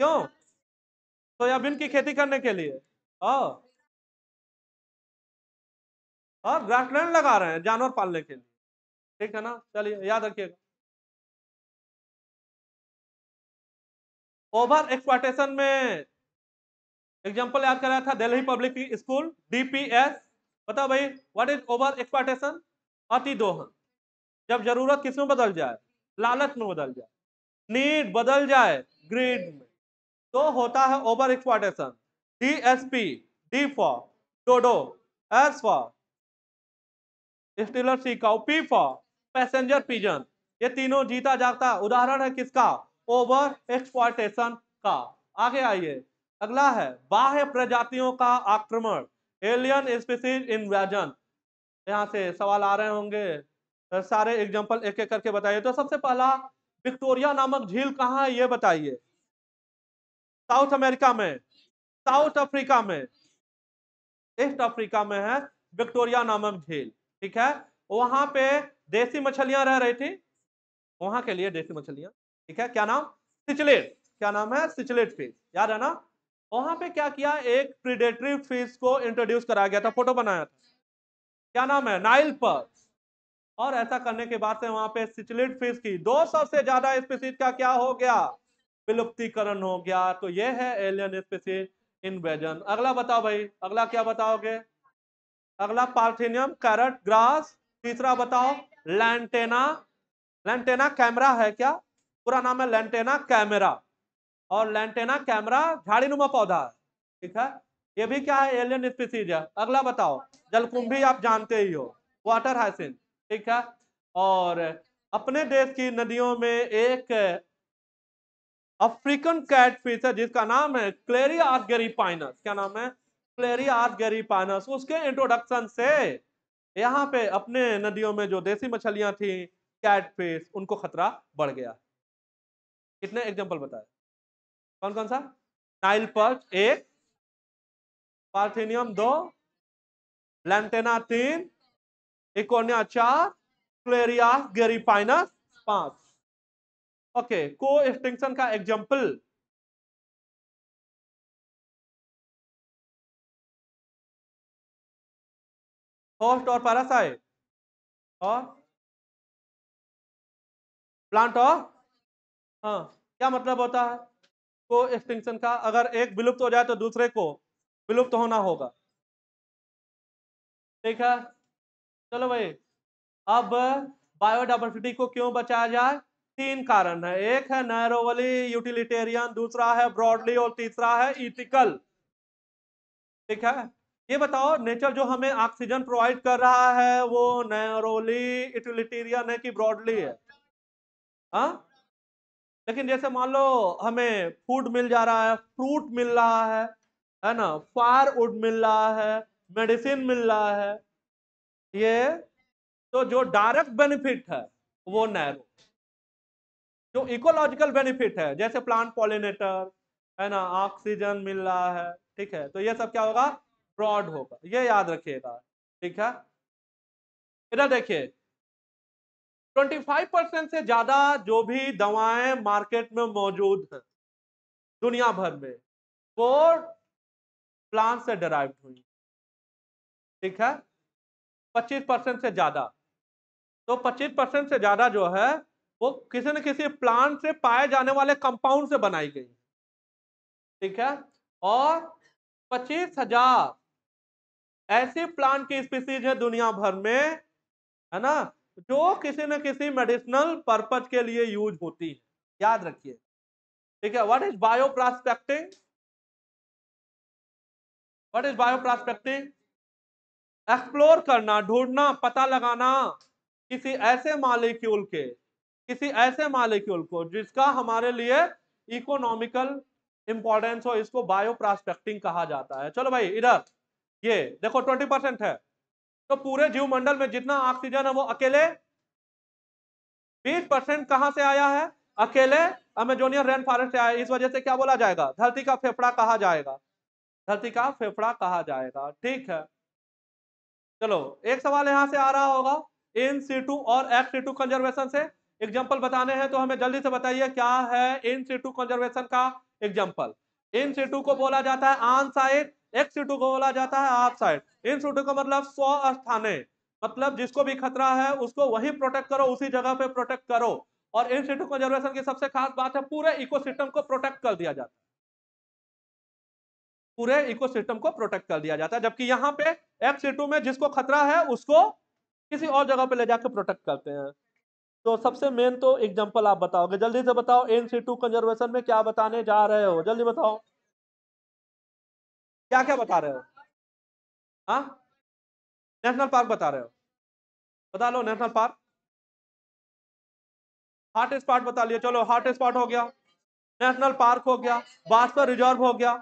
Speaker 1: क्यों? सोयाबीन की खेती करने के लिए। और ग्रासलैंड लगा रहे हैं जानवर पालने के लिए। ठीक है ना? चलिए, याद रखिएगा। ओवर एक्सप्लॉटेशन में एग्जांपल याद कराया था, दिल्ली पब्लिक स्कूल डीपीएस बताओ भाई व्हाट इज़ ओवर एक्सप्लॉटेशन अति दोहन। जब ज़रूरत किसमें बदल जाए? लालच में बदल जाए। नीड बदल जाए ग्रीड में। तो होता है over exploitation DSP D for dodo S for Steller sea cow P for passenger pigeon ये तीनों जीता जागता उदाहरण है किसका? ओवर एक्सप्लॉयटेशन का। आगे आइए। अगला है, बाह्य प्रजातियों का आक्रमण। Alien species invasion. यहाँ से सवाल आ रहे होंगे। सारे एग्ज़ाम्पल एक एक करके बताइए। तो सबसे पहला, विक्टोरिया नामक झील कहाँ है, ये बताइए। साउथ अमेरिका में। साउथ अफ्रीका में। ईस्ट अफ्रीका में है विक्टोरिया नामक झील। ठीक है? वहाँ पे देसी मछलियाँ रह रही थी। वहाँ के लिए देसी मछलियाँ। ठीक है? क्या नाम? सिचलेट। क्या नाम है? सिचलेट फ़िश याद है ना? वहाँ पे क्या किया? एक प्रिडेटरी फ़िश को इंट्रोड्यूस कराया गया था फ़ोटो बनाया था। क्या नाम है? नाइल पर्स और ऐसा करने के बाद से वहाँ पे सिचलेट फ़िश की 200 से ज़्यादा स्पीसीज का क्या हो गया? विलुप्तीकरण हो गया। तो ये है एलियन स्पीसीज इन्वेजन अगला बताओ भाई। अगला क्या बताओगे? अगला पार्थिनियम कैरट ग्रास तीसरा बताओ लैंटेना लैंटेना कैमरा है क्या? पूरा नाम है लेंटेना कैमरा और लेंटेना कैमरा झाड़ी नुमा पौधा। है ठीक है? ये भी क्या है? एलियन स्पीसीज है। अगला बताओ। जलकुंभी आप जानते ही हो। वाटर हाइसिन ठीक है? और अपने देश की नदियों में एक अफ्रीकन कैट फ़िश है, जिसका नाम है क्लेरी क्लेरिया आर्गेरिपाइनस क्या नाम है? क्लेरी क्लेरिया आर्गेरिपाइनस उसके इंट्रोडक्शन से यहाँ पे अपने नदियों में जो देसी मछलियाँ थी कैट फ़िश उनको खतरा बढ़ गया। कितने एग्जांपल बताए? कौन कौन सा? नाइल पर्च एक, पार्थेनियम दो, लैंटेना तीन, इकोनिया चार, क्लेरियास गेरीपाइनस पाँच। ओके को एक्सटिंक्शन का एग्ज़ाम्पल होस्ट और पैरासाइट और? प्लांट और? हाँ क्या मतलब होता है? को एक्सटिंक्शन का, अगर एक विलुप्त हो जाए तो दूसरे को विलुप्त होना होगा। ठीक है? चलो भाई, अब बायोडाइवर्सिटी को क्यों बचाया जाए? तीन कारण है। एक है नैरोवली यूटिलिटेरियन दूसरा है ब्रॉडली और तीसरा है इथिकल ठीक है? ये बताओ नेचर जो हमें ऑक्सीजन प्रोवाइड कर रहा है, वो नैरोली यूटिलिटेरियन है कि ब्रॉडली है? हाँ? लेकिन जैसे मान लो हमें फ़ूड मिल जा रहा है फ्रूट मिल रहा है है ना? फायर वुड मिल रहा है मेडिसिन मिल रहा है, ये तो जो डायरेक्ट बेनिफिट है, वो नैरो जो इकोलॉजिकल बेनिफिट है, जैसे प्लांट पॉलिनेटर है ना? ऑक्सीजन मिल रहा है, ठीक है? तो ये सब क्या होगा? ब्रॉड होगा। ये याद रखिएगा, ठीक है? इधर देखिए 25 परसेंट से ज़्यादा जो भी दवाएँ मार्केट में मौजूद हैं, दुनिया भर में वो प्लांट से डराइव हुई। ठीक है? 25 परसेंट से ज़्यादा। तो 25 परसेंट से ज़्यादा जो है, वो किसी न किसी प्लांट से पाए जाने वाले कंपाउंड से बनाई गई। ठीक है? और पच्चीस हज़ार ऐसी प्लांट की स्पीसीज है दुनिया भर में, है ना? जो किसी न किसी मेडिसिनल पर्पज के लिए यूज़ होती है। याद रखिए। ठीक है what is bioprospecting what is bioprospecting explore करना, ढूंढना, पता लगाना किसी ऐसे मालिक्यूल के, किसी ऐसे मालिक्यूल को जिसका हमारे लिए इकोनॉमिकल इंपॉर्टेंस हो इसको बायो प्रोस्पेक्टिंग कहा जाता है। चलो भाई, इधर, ये देखो ट्वेंटी परसेंट है। तो पूरे जीव मंडल में जितना ऑक्सीजन है वो अकेले 20 परसेंट कहाँ से आया है? अकेले अमेजोनियन रेन फॉरेस्ट से आया इस वजह से क्या बोला जाएगा? धरती का फेफड़ा कहा जाएगा? धरती का फेफड़ा कहा जाएगा। ठीक है। चलो, एक सवाल यहाँ से आ रहा होगा। इन सीटू और एक्स सीटू कंजर्वेशन से एग्ज़ाम्पल बताने हैं तो हमें जल्दी से बताइए क्या है इन सीटू कंजर्वेशन का एग्ज़ाम्पल इन सीटू को बोला जाता है आन साइड एक्स सीटू को बोला जाता है ऑफ़ साइड इन सीटू का मतलब स्व स्थाने. मतलब जिसको भी खतरा है, उसको वही प्रोटेक्ट करो, उसी जगह पे प्रोटेक्ट करो. और इन सीटू कंजर्वेशन की सबसे खास बात है, पूरे इकोसिस्टम को प्रोटेक्ट कर दिया जाता है. पूरे इकोसिस्टम को प्रोटेक्ट कर दिया जाता है, जबकि यहाँ पे एक्स सीटू में जिसको खतरा है, उसको किसी और जगह पे ले जाकर प्रोटेक्ट करते हैं. तो सबसे मेन तो एग्जांपल आप बताओगे. जल्दी से बताओ एन सी टू कंजर्वेशन में क्या बताने जा रहे हो? जल्दी बताओ. क्या क्या बता रहे हो? हाँ? नेशनल पार्क बता रहे हो? बता लो नेशनल पार्क हॉट स्पॉट बता लिया, चलो हॉट स्पॉट हो गया। नेशनल पार्क हो गया बास्पर रिज़र्व हो गया।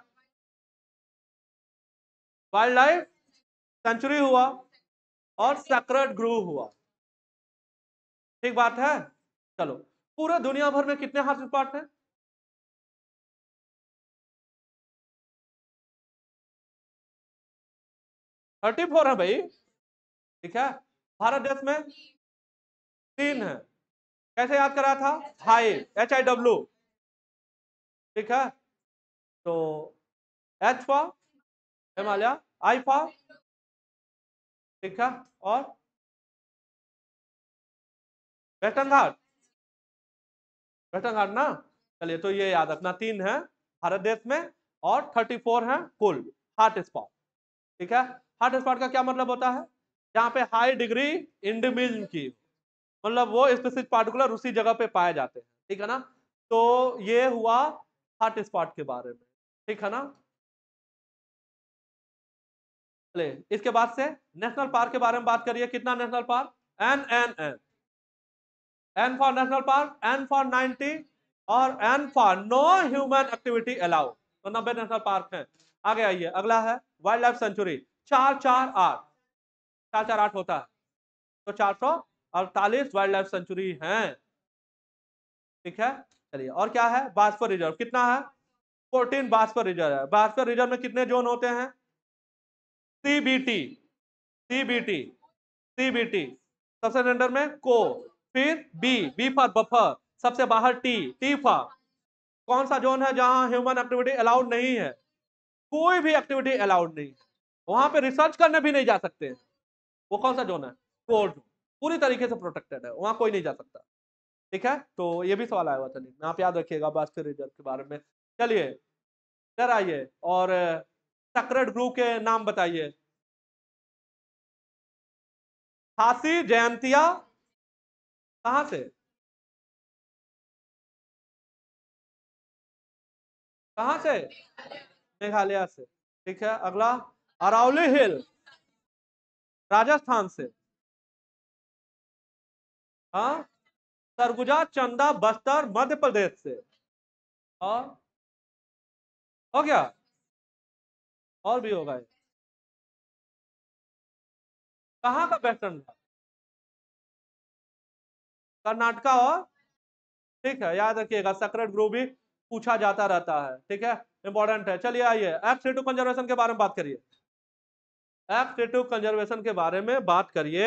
Speaker 1: वाइल्ड लाइफ सेंचुरी हुआ और सेक्रेट ग्रूव हुआ। ठीक बात है? चलो, पूरे दुनिया भर में कितने हॉट स्पॉट हैं? थर्टी फोर है भाई। ठीक है? भारत देश में तीन है। कैसे याद करा था? हाई एच आई डब्ल्यू ठीक है? तो H for Himalaya I for ठीक है? और वेस्टर्न घाट वेस्टर्न घाट ना? चलिए तो ये याद रखना। तीन है भारत देश में और थर्टी फोर है कुल। हॉट स्पॉट ठीक है? हॉट स्पॉट का क्या मतलब होता है? जहाँ पे हाई डिग्री इंडिमिज्म की मतलब वो स्पेसिफिक पार्टिकुलर उसी जगह पे पाए जाते हैं। ठीक है ना? तो ये हुआ हॉट स्पॉट के बारे में। ठीक है ना? चले इसके बाद से नेशनल पार्क के बारे में बात करिए। कितना national park N N N N for national park N for 90 और N for no human activity allow तो नब्बे नेशनल पार्क हैं। आगे आइए। अगला है वाइल्ड लाइफ सेंचुरी चार चार आठ। चार चार आठ होता है। तो चार सौ अड़तालीस वाइल्ड लाइफ सेंचुरी है। ठीक है? चलिए, और क्या है? बास्पर रिज़र्व कितना है? फोर्टीन बास्पर रिज़र्व है। बास्पर रिज़र्व में कितने जोन होते हैं? सीबीटी सीबीटी सीबीटी सबसे सेंटर में को, फिर बी बी फॉर बफर सबसे बाहर टी टी फॉर कौन सा जोन है जहाँ ह्यूमन एक्टिविटी अलाउड नहीं है? कोई भी एक्टिविटी अलाउड नहीं है। वहाँ पे रिसर्च करने भी नहीं जा सकते। वो कौन सा जोन है? कोर्ट पूरी तरीके से प्रोटेक्टेड है। वहाँ कोई नहीं जा सकता। ठीक है? तो ये भी सवाल आया हुआ था नहीं आप याद रखिएगा बास्कर रिज़र्व के बारे में। चलिए, इधर आइए और सक्रेड ग्रुप के नाम बताइए। फांसी जयंतिया कहाँ से? कहाँ से? मेघालय से। ठीक है? अगला। अरावली हिल, राजस्थान से। हाँ सरगुजा, चंदा, बस्तर, मध्य प्रदेश से। और, हो गया। और भी होगा कहाँ का वेस्टर्न कर्नाटका और, ठीक है, याद रखिएगा सेक्रेट ग्रुप भी पूछा जाता रहता है, ठीक है? इंपॉर्टेंट है। चलिए आइए एक्ट कंजर्वेशन के बारे में बात करिए। एक्ट कंजर्वेशन के बारे में बात करिए।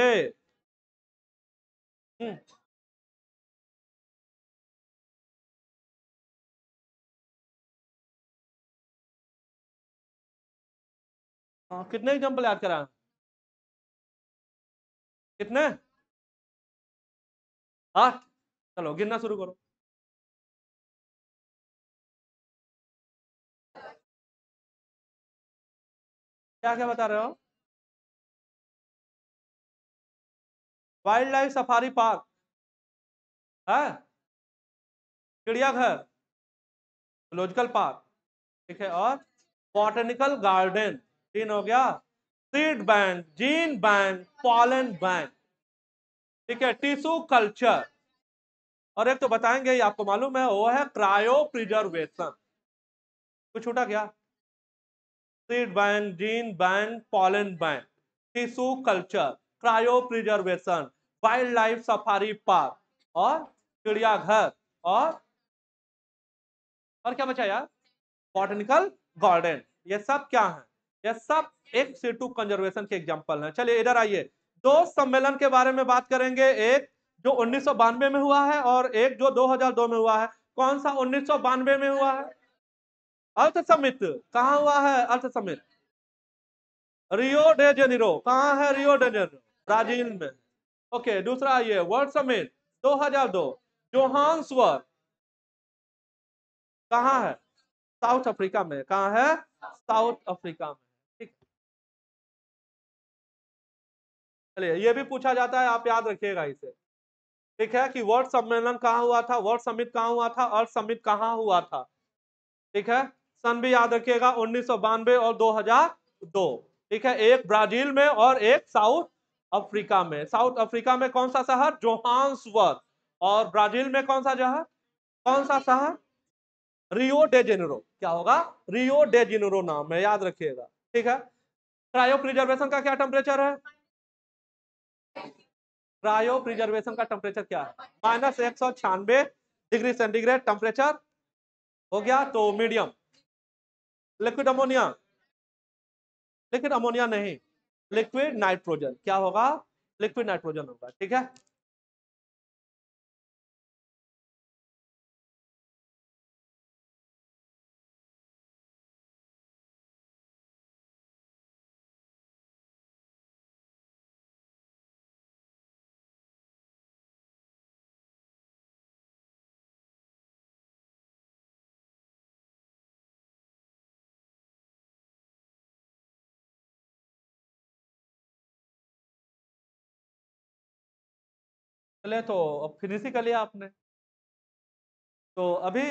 Speaker 1: हम्म। हाँ कितने एग्ज़ाम्पल याद करा कितने? आठ। चलो गिनना शुरू करो। क्या क्या बता रहे हो? Wildlife safari park. है? चिड़ियाघर। लॉजिकल पार्क ठीक है, और बॉटनिकल गार्डन तीन हो गया। Seed bank gene bank pollen bank ठीक है टिश्यू कल्चर और एक तो बताएँगे, ये आपको मालूम है, वो है क्रायो प्रिजर्वेशन कुछ छूटा क्या? Seed bank gene bank pollen bank tissue culture cryopreservation wildlife safari park और चिड़ियाघर और और क्या बचा यार? बॉटनिकल गार्डन ये सब क्या है? ये सब एक सीटू कंजर्वेशन के एग्जांपल हैं। चलिए इधर आइए। दो सम्मेलन के बारे में बात करेंगे। एक जो उन्नीस सौ बानवे में हुआ है और एक जो 2002 में हुआ है। कौन सा उन्नीस सौ बानवे में हुआ है? अर्थ समित कहा हुआ है अर्थ समित रियो डे जेनिरो। कहा है रियो डे जेनिरो? ब्राज़ील में। ओके दूसरा ये वर्ल्ड समिट 2002 जोहान्सवर्ग कहा है? साउथ अफ्रीका में। कहा है? साउथ अफ्रीका में। ठीक। चलिए, ये भी पूछा जाता है, आप याद रखिएगा इसे। ठीक है कि वर्ल्ड सम्मेलन कहाँ हुआ था? वर्ल्ड समिट कहाँ हुआ था? अर्थ समिट कहाँ हुआ था? ठीक है? सन भी याद रखिएगा, उन्नीस सौ बानबे और 2002 ठीक है? एक ब्राज़ील में और एक साउथ अफ्रीका में। साउथ अफ्रीका में कौन सा शहर? जोहान्सवर्ग और ब्राज़ील में कौन सा शहर? कौन सा शहर? Rio de Janeiro. क्या होगा? रियो डे जेनेरो नाम है, याद रखिएगा। ठीक है? क्रायो प्रिजर्वेशन का क्या टेम्परेचर है? क्रायो प्रिजर्वेशन का टेम्परेचर क्या है? माइनस एक सौ छियानवे डिग्री सेंटीग्रेड टेम्परेचर हो गया तो medium liquid ammonia liquid ammonia नहीं। Liquid nitrogen. क्या होगा? लिक्विड नाइट्रोजन होगा ठीक है? चले तो अब फिनिश ही कर लिया आपने। तो अभी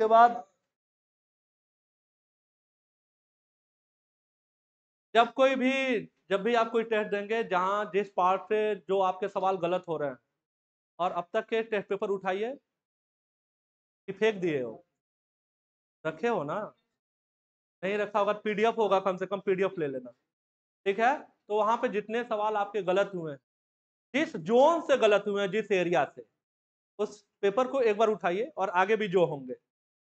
Speaker 1: के बाद जब कोई भी, जब भी आप कोई टेस्ट देंगे, जहाँ जिस पार्ट से जो आपके सवाल गलत हो रहे हैं, और अब तक के टेस्ट पेपर उठाइए कि फेंक दिए हो। रखे हो ना? नहीं रखा होगा पीडीएफ होगा कम से कम पीडीएफ ले लेना। ठीक है? तो वहाँ पे जितने सवाल आपके गलत हुए जिस जोन से गलत हुए हैं, जिस एरिया से, उस पेपर को एक बार उठाइए और आगे भी जो होंगे,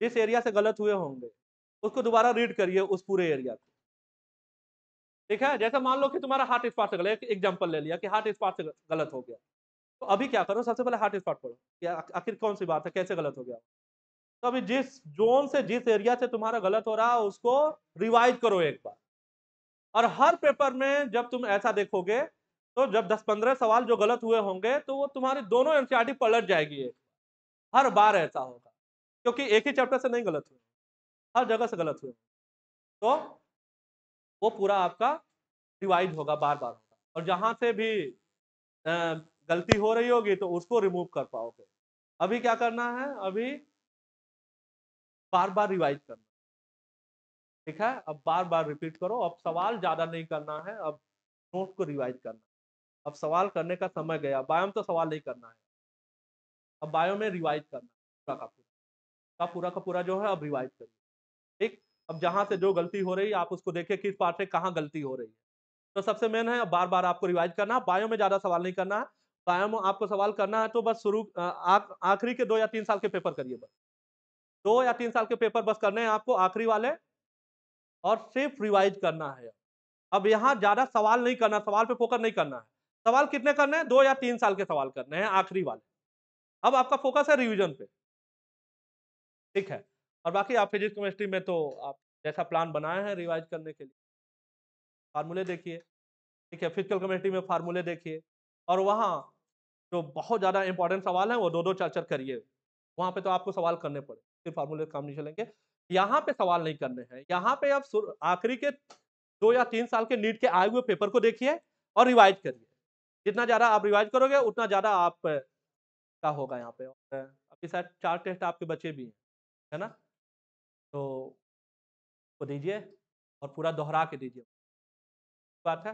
Speaker 1: जिस एरिया से गलत हुए होंगे, उसको दोबारा रीड करिए उस पूरे एरिया को। ठीक है? जैसे मान लो कि तुम्हारा हार्ट स्पॉट से गलत एग्ज़ाम्पल ले लिया कि हार्ट स्पॉट से गलत हो गया। तो अभी क्या करो? सबसे पहले हार्ट स्पॉट पढ़ो कि आखिर कौन सी बात है? कैसे गलत हो गया? तो अभी जिस जोन से, जिस एरिया से तुम्हारा गलत हो रहा है उसको रिवाइज करो एक बार। और हर पेपर में जब तुम ऐसा देखोगे तो जब 10-15 सवाल जो गलत हुए होंगे तो वो तुम्हारी दोनों एनसीईआरटी पलट जाएगी हर बार ऐसा होगा, क्योंकि एक ही चैप्टर से नहीं गलत हुए हर जगह से गलत हुए तो वो पूरा आपका रिवाइज होगा बार बार होगा। और जहाँ से भी गलती हो रही होगी तो उसको रिमूव कर पाओगे। अभी क्या करना है? अभी बार बार रिवाइज करना। ठीक है? अब बार बार रिपीट करो। अब सवाल ज़्यादा नहीं करना है, अब नोट को रिवाइज करना। अब सवाल करने का समय गया बायो में तो सवाल नहीं करना है। अब बायो में रिवाइज करना पूरा का पूरा। का पूरा का पूरा जो है, अब रिवाइज करिए। ठीक? अब जहाँ से जो गलती हो रही है, आप उसको देखिए किस पार्ट से कहाँ गलती हो रही है। तो सबसे मेन है, अब बार बार आपको रिवाइज करना बायो में ज़्यादा सवाल नहीं करना है। बायो में आपको सवाल करना है तो बस शुरू आखिरी के दो या तीन साल के पेपर करिए बस। दो या तीन साल के पेपर बस करने हैं आपको आखिरी वाले। और सिर्फ़ रिवाइज करना है। अब यहाँ ज़्यादा सवाल नहीं करना, सवाल पे फोकस नहीं करना है। सवाल कितने करने हैं? दो या तीन साल के सवाल करने हैं, आखिरी वाले। अब आपका फोकस है रिवीजन पे। ठीक है? और बाकी आप फिजिक्स केमिस्ट्री में तो आप जैसा प्लान बनाए हैं रिवाइज करने के लिए। फार्मूले देखिए। ठीक है? फ़िज़िकल केमिस्ट्री में फार्मूले देखिए। और वहाँ जो बहुत ज़्यादा इंपॉर्टेंट सवाल है, वो दो दो चार चार करिए। वहाँ पे तो आपको सवाल करने पड़े। फिर फार्मूले काम नहीं चलेंगे। यहाँ पे सवाल नहीं करने हैं। यहाँ पे आप आखिरी के दो या तीन साल के नीट के आए हुए पेपर को देखिए और रिवाइज करिए। जितना ज़्यादा आप रिवाइज करोगे, उतना ज़्यादा आप का होगा यहाँ पे। अभी शायद चार टेस्ट आपके बचे भी हैं, है ना? तो दीजिए और पूरा दोहरा के दीजिए। बात है?